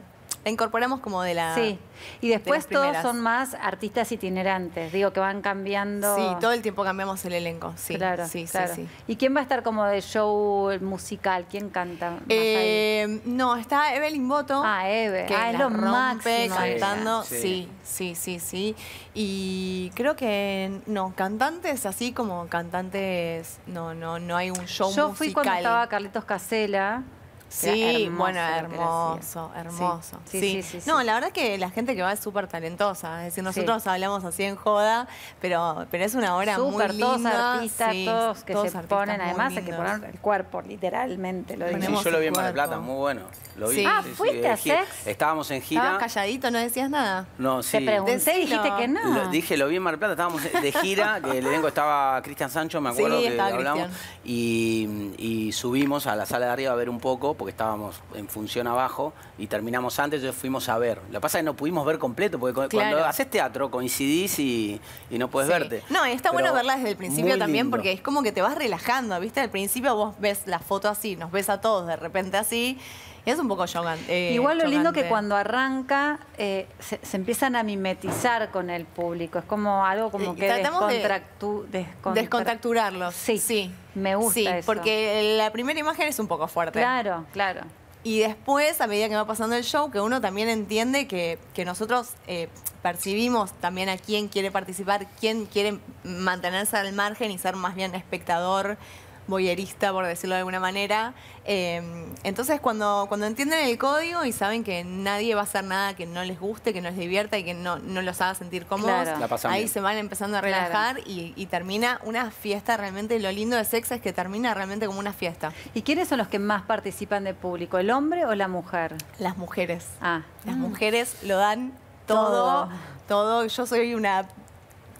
la incorporamos como de la. Sí. Y después todos son más artistas itinerantes, digo, que van cambiando. Sí, todo el tiempo cambiamos el elenco. Sí, claro, sí, sí, claro. sí. ¿Y quién va a estar como de show musical? ¿Quién canta más ahí? Eh, no, está Evelyn Boto. Ah, Eve. Que Ah, es la lo rompe máximo cantando. Sí, sí, sí, sí. Y creo que no, cantantes así como cantantes, no, no, no hay un show Yo musical. fui cuando estaba Carlitos Casela. Sí, hermoso bueno, hermoso, hermoso. Sí, Sí, sí, sí, sí, No, sí. la verdad es que la gente que va es súper talentosa. Es decir, nosotros hablamos así en joda, pero, pero es una obra Súper, muy linda. todos artistas, sí, todos que se ponen, además hay que poner el cuerpo, literalmente. Lo Sí, digo. yo lo vi en Mar del. Plata, muy bueno. Lo vi. Sí. Ah, ¿fuiste en a. Sex? Estábamos en gira. Estabas calladito, no decías nada. No, sí. Te pregunté y dijiste que no. Lo- dije, lo vi en Mar del Plata, estábamos de gira, que el elenco estaba Cristian Sancho, me acuerdo Sí, que hablamos, y subimos a la sala de arriba a ver un poco, porque estábamos en función abajo, y terminamos antes, entonces fuimos a ver. Lo que pasa es que no pudimos ver completo, porque Claro. cuando haces teatro coincidís y, y no puedes Sí. verte. No, y está Pero bueno verla desde el principio también lindo. porque es como que te vas relajando, ¿viste? Al principio vos ves la foto así, nos ves a todos de repente así, es un poco chocante. Igual lo lindo que chocante. cuando arranca eh, se, se empiezan a mimetizar con el público. Es como algo como que tratamos de descontractu- descontra- Descontracturarlos. Sí, sí. me gusta Sí, eso. porque la primera imagen es un poco fuerte. Claro, claro. Y después, a medida que va pasando el show, que uno también entiende que, que nosotros eh, percibimos también a quién quiere participar, quién quiere mantenerse al margen y ser más bien espectador, boyerista, por decirlo de alguna manera. Eh, entonces, cuando, cuando entienden el código y saben que nadie va a hacer nada que no les guste, que no les divierta y que no, no los haga sentir cómodos, Claro. Ahí bien. se van empezando a relajar y, y termina una fiesta realmente. Lo lindo de Sex es que termina realmente como una fiesta. ¿Y quiénes son los que más participan de público? ¿El hombre o la mujer? Las mujeres. Ah, Las mujeres lo dan Todo. todo. Yo soy una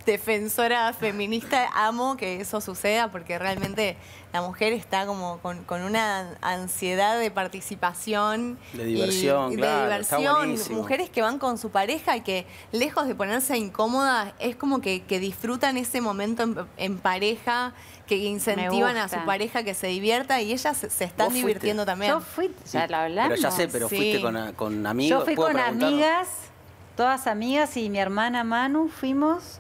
defensora feminista, amo que eso suceda porque realmente la mujer está como con, con una ansiedad de participación. De diversión, y de claro, está diversión. buenísimo. Mujeres que van con su pareja y que lejos de ponerse incómodas, es como que, que disfrutan ese momento en, en pareja, que incentivan a su pareja que se divierta y ellas se, se están divirtiendo también. Yo fui, ya lo hablamos. Pero ya sé, pero Sí. fuiste con, con amigos. Yo fui ¿Puedo con amigas, todas amigas y mi hermana Manu fuimos.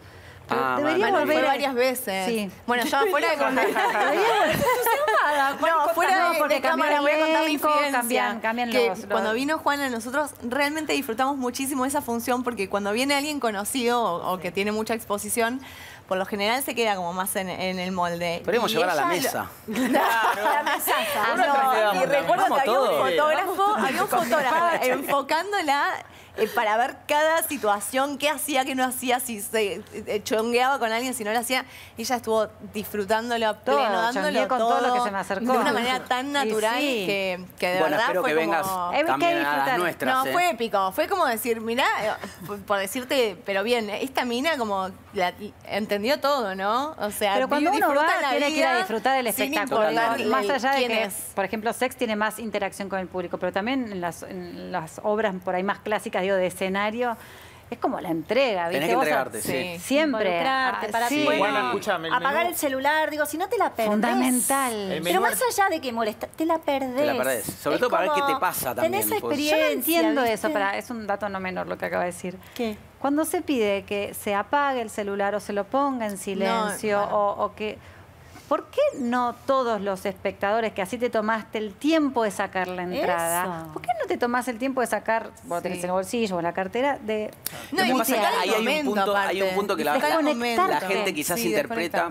Ah, Debería volver Fue varias veces. Sí. Bueno, ya fuera de No, fuera No, de, porque de cámara voy a contar mi cambian- cambian que los- los- Cuando vino Juana, nosotros realmente disfrutamos muchísimo esa función porque cuando viene alguien conocido o, o que tiene mucha exposición, por lo general se queda como más en, en el molde. Podríamos Y llevar a la mesa. la mesaza. Ahora No, traigamos y la recuerdo mesa. que había un fotógrafo, había un fotógrafo enfocándola eh, para ver cada situación, qué hacía, qué no hacía, si se eh, chongueaba con alguien, si no lo hacía. Ella estuvo disfrutándolo a Todo, pleno, dándolo con todo lo que se me acercó. De una manera tan natural sí. que, que de Bueno, verdad espero fue que vengas como... Hay que también a las disfrutar. nuestras. No, ¿eh? fue épico. Fue como decir, mirá, por- decirte, pero bien, esta mina como la- entendió todo, ¿no? O sea, Pero cuando uno va, la tiene que ir a disfrutar del espectáculo. Más allá de que, es. por ejemplo, Sex tiene más interacción con el público, pero también en las, en las obras por ahí más clásicas, digo, de escenario, es como la entrega, ¿viste? Tenés que entregarte, sí. Siempre. Ah, para sí. bueno, el apagar menú- el celular, digo, si no te la perdés. Fundamental. Pero más allá de que molesta, te la perdés. Te la perdés. Sobre Es todo para ver qué te pasa también, Tenés pues. Yo no experiencia. entiendo ¿viste? eso, para, es un dato no menor lo que acaba de decir. ¿Qué? Cuando se pide que se apague el celular o se lo ponga en silencio bueno. o, o que... ¿Por qué no todos los espectadores que así te tomaste el tiempo de sacar la entrada? Eso. ¿Por qué no te tomás el tiempo de sacar, vos tenés en el bolsillo o en la cartera, de... No, y que pasa ahí hay un punto, hay un punto que la, gente quizás Sí, interpreta.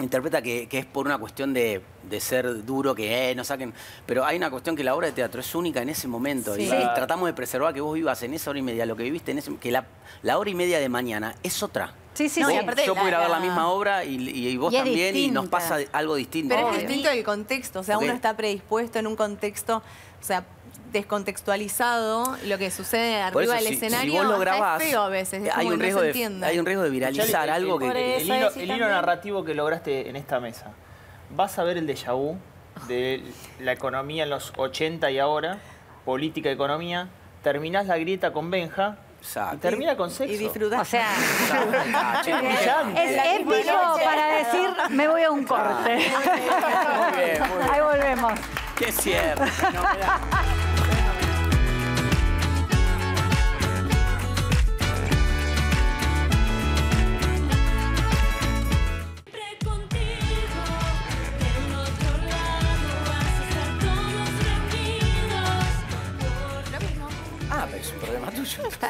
Interpreta que, que es por una cuestión de, de ser duro, que eh, no saquen. Pero hay una cuestión que la obra de teatro es única en ese momento. Sí. Y, tratamos de preservar que vos vivas en esa hora y media, lo que viviste en ese. que la, la hora y media de mañana es otra. Sí, sí, No, sí. aparte Yo puedo ir a ver la misma obra y, y- y vos Y también, y nos pasa algo distinto. Pero es distinto el contexto, o sea, uno está predispuesto en un contexto, o sea, descontextualizado, lo que sucede arriba eso, del si, si escenario vos lo grabás, es feo a veces, es hay, un que riesgo no de, entiende. hay un riesgo de viralizar El- algo que... por El, hilo, el hilo narrativo que lograste en esta mesa. Vas a ver el déjà vu de la economía en los 80 y ahora, política y economía. Terminás la grieta con Benja y termina con sexo. Y disfrutar. O sea, Ah, es épico para decir, me voy a un corte. Muy bien, muy bien. Ahí volvemos. Qué cierto.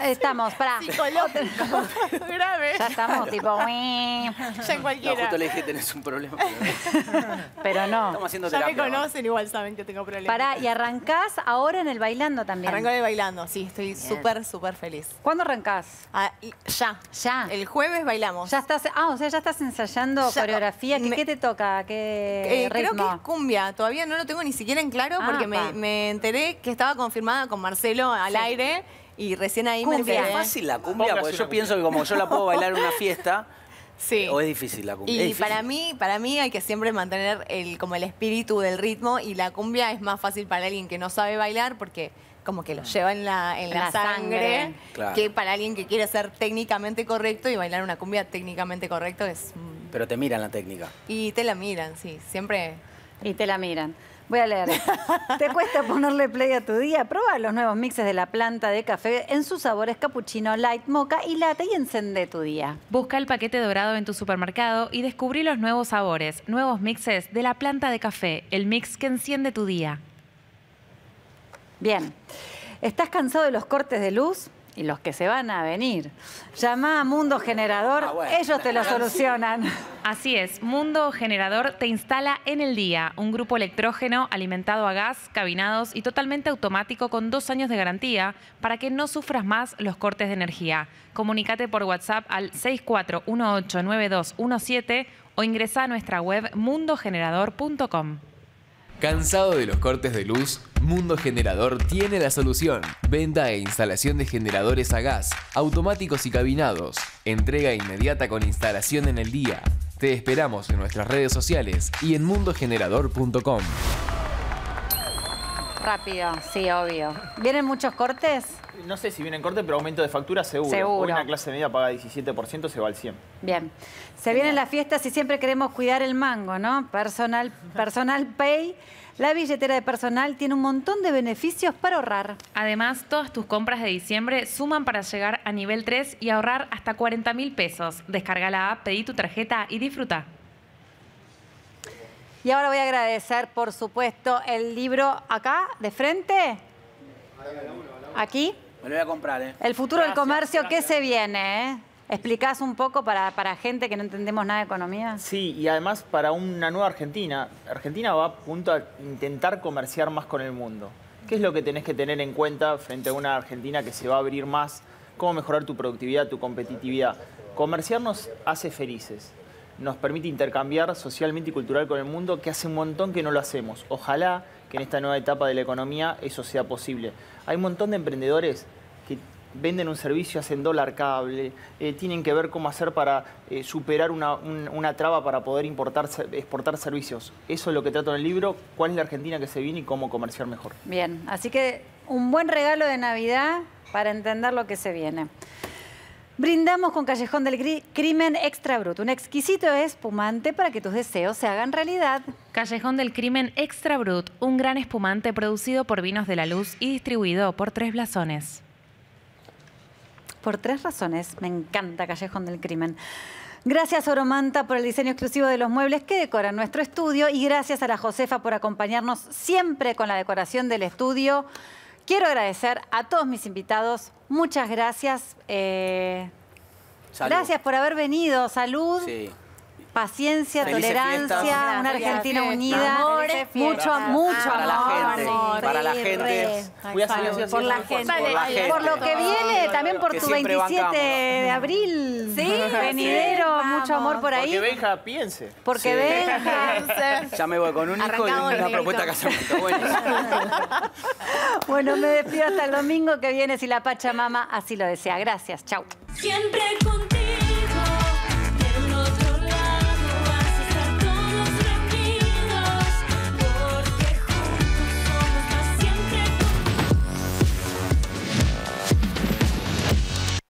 Estamos, pará. grave. Ya estamos tipo, "Uy". Ya en No, cualquiera. justo le dije tenés un problema. pero no. Estamos haciendo ya me terapia. ¿no? conocen, igual saben que tengo problemas. Pará, y arrancás ahora en el bailando también. Arranco de bailando, sí, estoy súper, súper feliz. ¿Cuándo arrancás? Ah, ya. Ya. El jueves bailamos. Ya estás, ah, o sea, ya estás ensayando Ya, coreografía. ¿Qué, me- qué te toca? ¿Qué Eh, creo ritmo? que es cumbia, todavía no lo tengo ni siquiera en claro Ah, porque me, me enteré que estaba confirmada con Marcelo al Sí. aire y recién ahí me Cumbia. enteré. ¿Es fácil la cumbia? Porque yo cumbia. pienso que como yo la puedo bailar en una fiesta, Sí. o es difícil la cumbia. Y para mí, para mí hay que siempre mantener el, como el espíritu del ritmo y la cumbia es más fácil para alguien que no sabe bailar porque como que lo lleva en la, en la la sangre, sangre. Claro. que para alguien que quiere ser técnicamente correcto y bailar una cumbia técnicamente correcto es... Pero te miran la técnica. Y te la miran, sí, siempre... Y te la miran. Voy a leer. ¿Te cuesta ponerle play a tu día? Prueba los nuevos mixes de la planta de café en sus sabores cappuccino, light, mocha y latte y encende tu día. Busca el paquete dorado en tu supermercado y descubrí los nuevos sabores, nuevos mixes de la planta de café, el mix que enciende tu día. Bien. ¿Estás cansado de los cortes de luz? Y los que se van a venir. Llama a Mundo Generador, Ah, bueno. ellos te lo solucionan. Así es, Mundo Generador te instala en el día un grupo electrógeno alimentado a gas, cabinados y totalmente automático con dos años de garantía para que no sufras más los cortes de energía. Comunícate por WhatsApp al 64189217 o ingresa a nuestra web mundogenerador.com. ¿Cansado de los cortes de luz? Mundo Generador tiene la solución. Venta e instalación de generadores a gas, automáticos y cabinados. Entrega inmediata con instalación en el día. Te esperamos en nuestras redes sociales y en mundogenerador.com. Rápido, sí, obvio. ¿Vienen muchos cortes? No sé si viene en corte, pero aumento de factura seguro. Seguro. Hoy una clase media paga 17%, se va al 100%. Bien. Se vienen las fiestas y siempre queremos cuidar el mango, ¿no? Personal, personal Pay. La billetera de personal tiene un montón de beneficios para ahorrar. Además, todas tus compras de diciembre suman para llegar a nivel 3 y ahorrar hasta 40 mil pesos. Descarga la app, pedí tu tarjeta y disfruta. Y ahora voy a agradecer, por supuesto, el libro acá, de frente. Aquí. Me lo voy a comprar, ¿eh? El futuro del comercio, ¿qué se viene? Eh? ¿Explicás un poco para, para gente que no entendemos nada de economía? Sí, y además para una nueva Argentina. Argentina va a punto a intentar comerciar más con el mundo. ¿Qué es lo que tenés que tener en cuenta frente a una Argentina que se va a abrir más? ¿Cómo mejorar tu productividad, tu competitividad? Comerciar nos hace felices. Nos permite intercambiar socialmente y cultural con el mundo, que hace un montón que no lo hacemos. Ojalá que en esta nueva etapa de la economía eso sea posible. Hay un montón de emprendedores que venden un servicio, hacen dólar cable, eh, tienen que ver cómo hacer para eh, superar una, un- una traba para poder importar, exportar servicios. Eso es lo que trato en el libro, cuál es la Argentina que se viene y cómo comerciar mejor. Bien, así que un buen regalo de Navidad para entender lo que se viene. Brindamos con Callejón del Crimen Extra Brut, un exquisito espumante para que tus deseos se hagan realidad. Callejón del Crimen Extra Brut, un gran espumante producido por Vinos de la Luz y distribuido por Tres Blasones. Por tres razones, me encanta Callejón del Crimen. Gracias Oromanta por el diseño exclusivo de los muebles que decoran nuestro estudio y gracias a la Josefa por acompañarnos siempre con la decoración del estudio. Quiero agradecer a todos mis invitados. Muchas gracias. eh, gracias por haber venido. Salud. Sí. Paciencia, Felices tolerancia, fiestas. una Argentina unida, Amor, mucho, mucho Para la amor. para la gente. Voy a así, por la gente, por la gente. por lo que viene, también por Que tu siempre 27 bancamos. de abril, Sí, venidero, mucho amor por ahí. Porque Benja piense. Porque Sí. Benja. Ya me voy con un hijo y una propuesta de casamiento. Bueno. Bueno, me despido hasta el domingo que viene si la Pachamama así lo desea. Gracias, chau. Siempre contigo.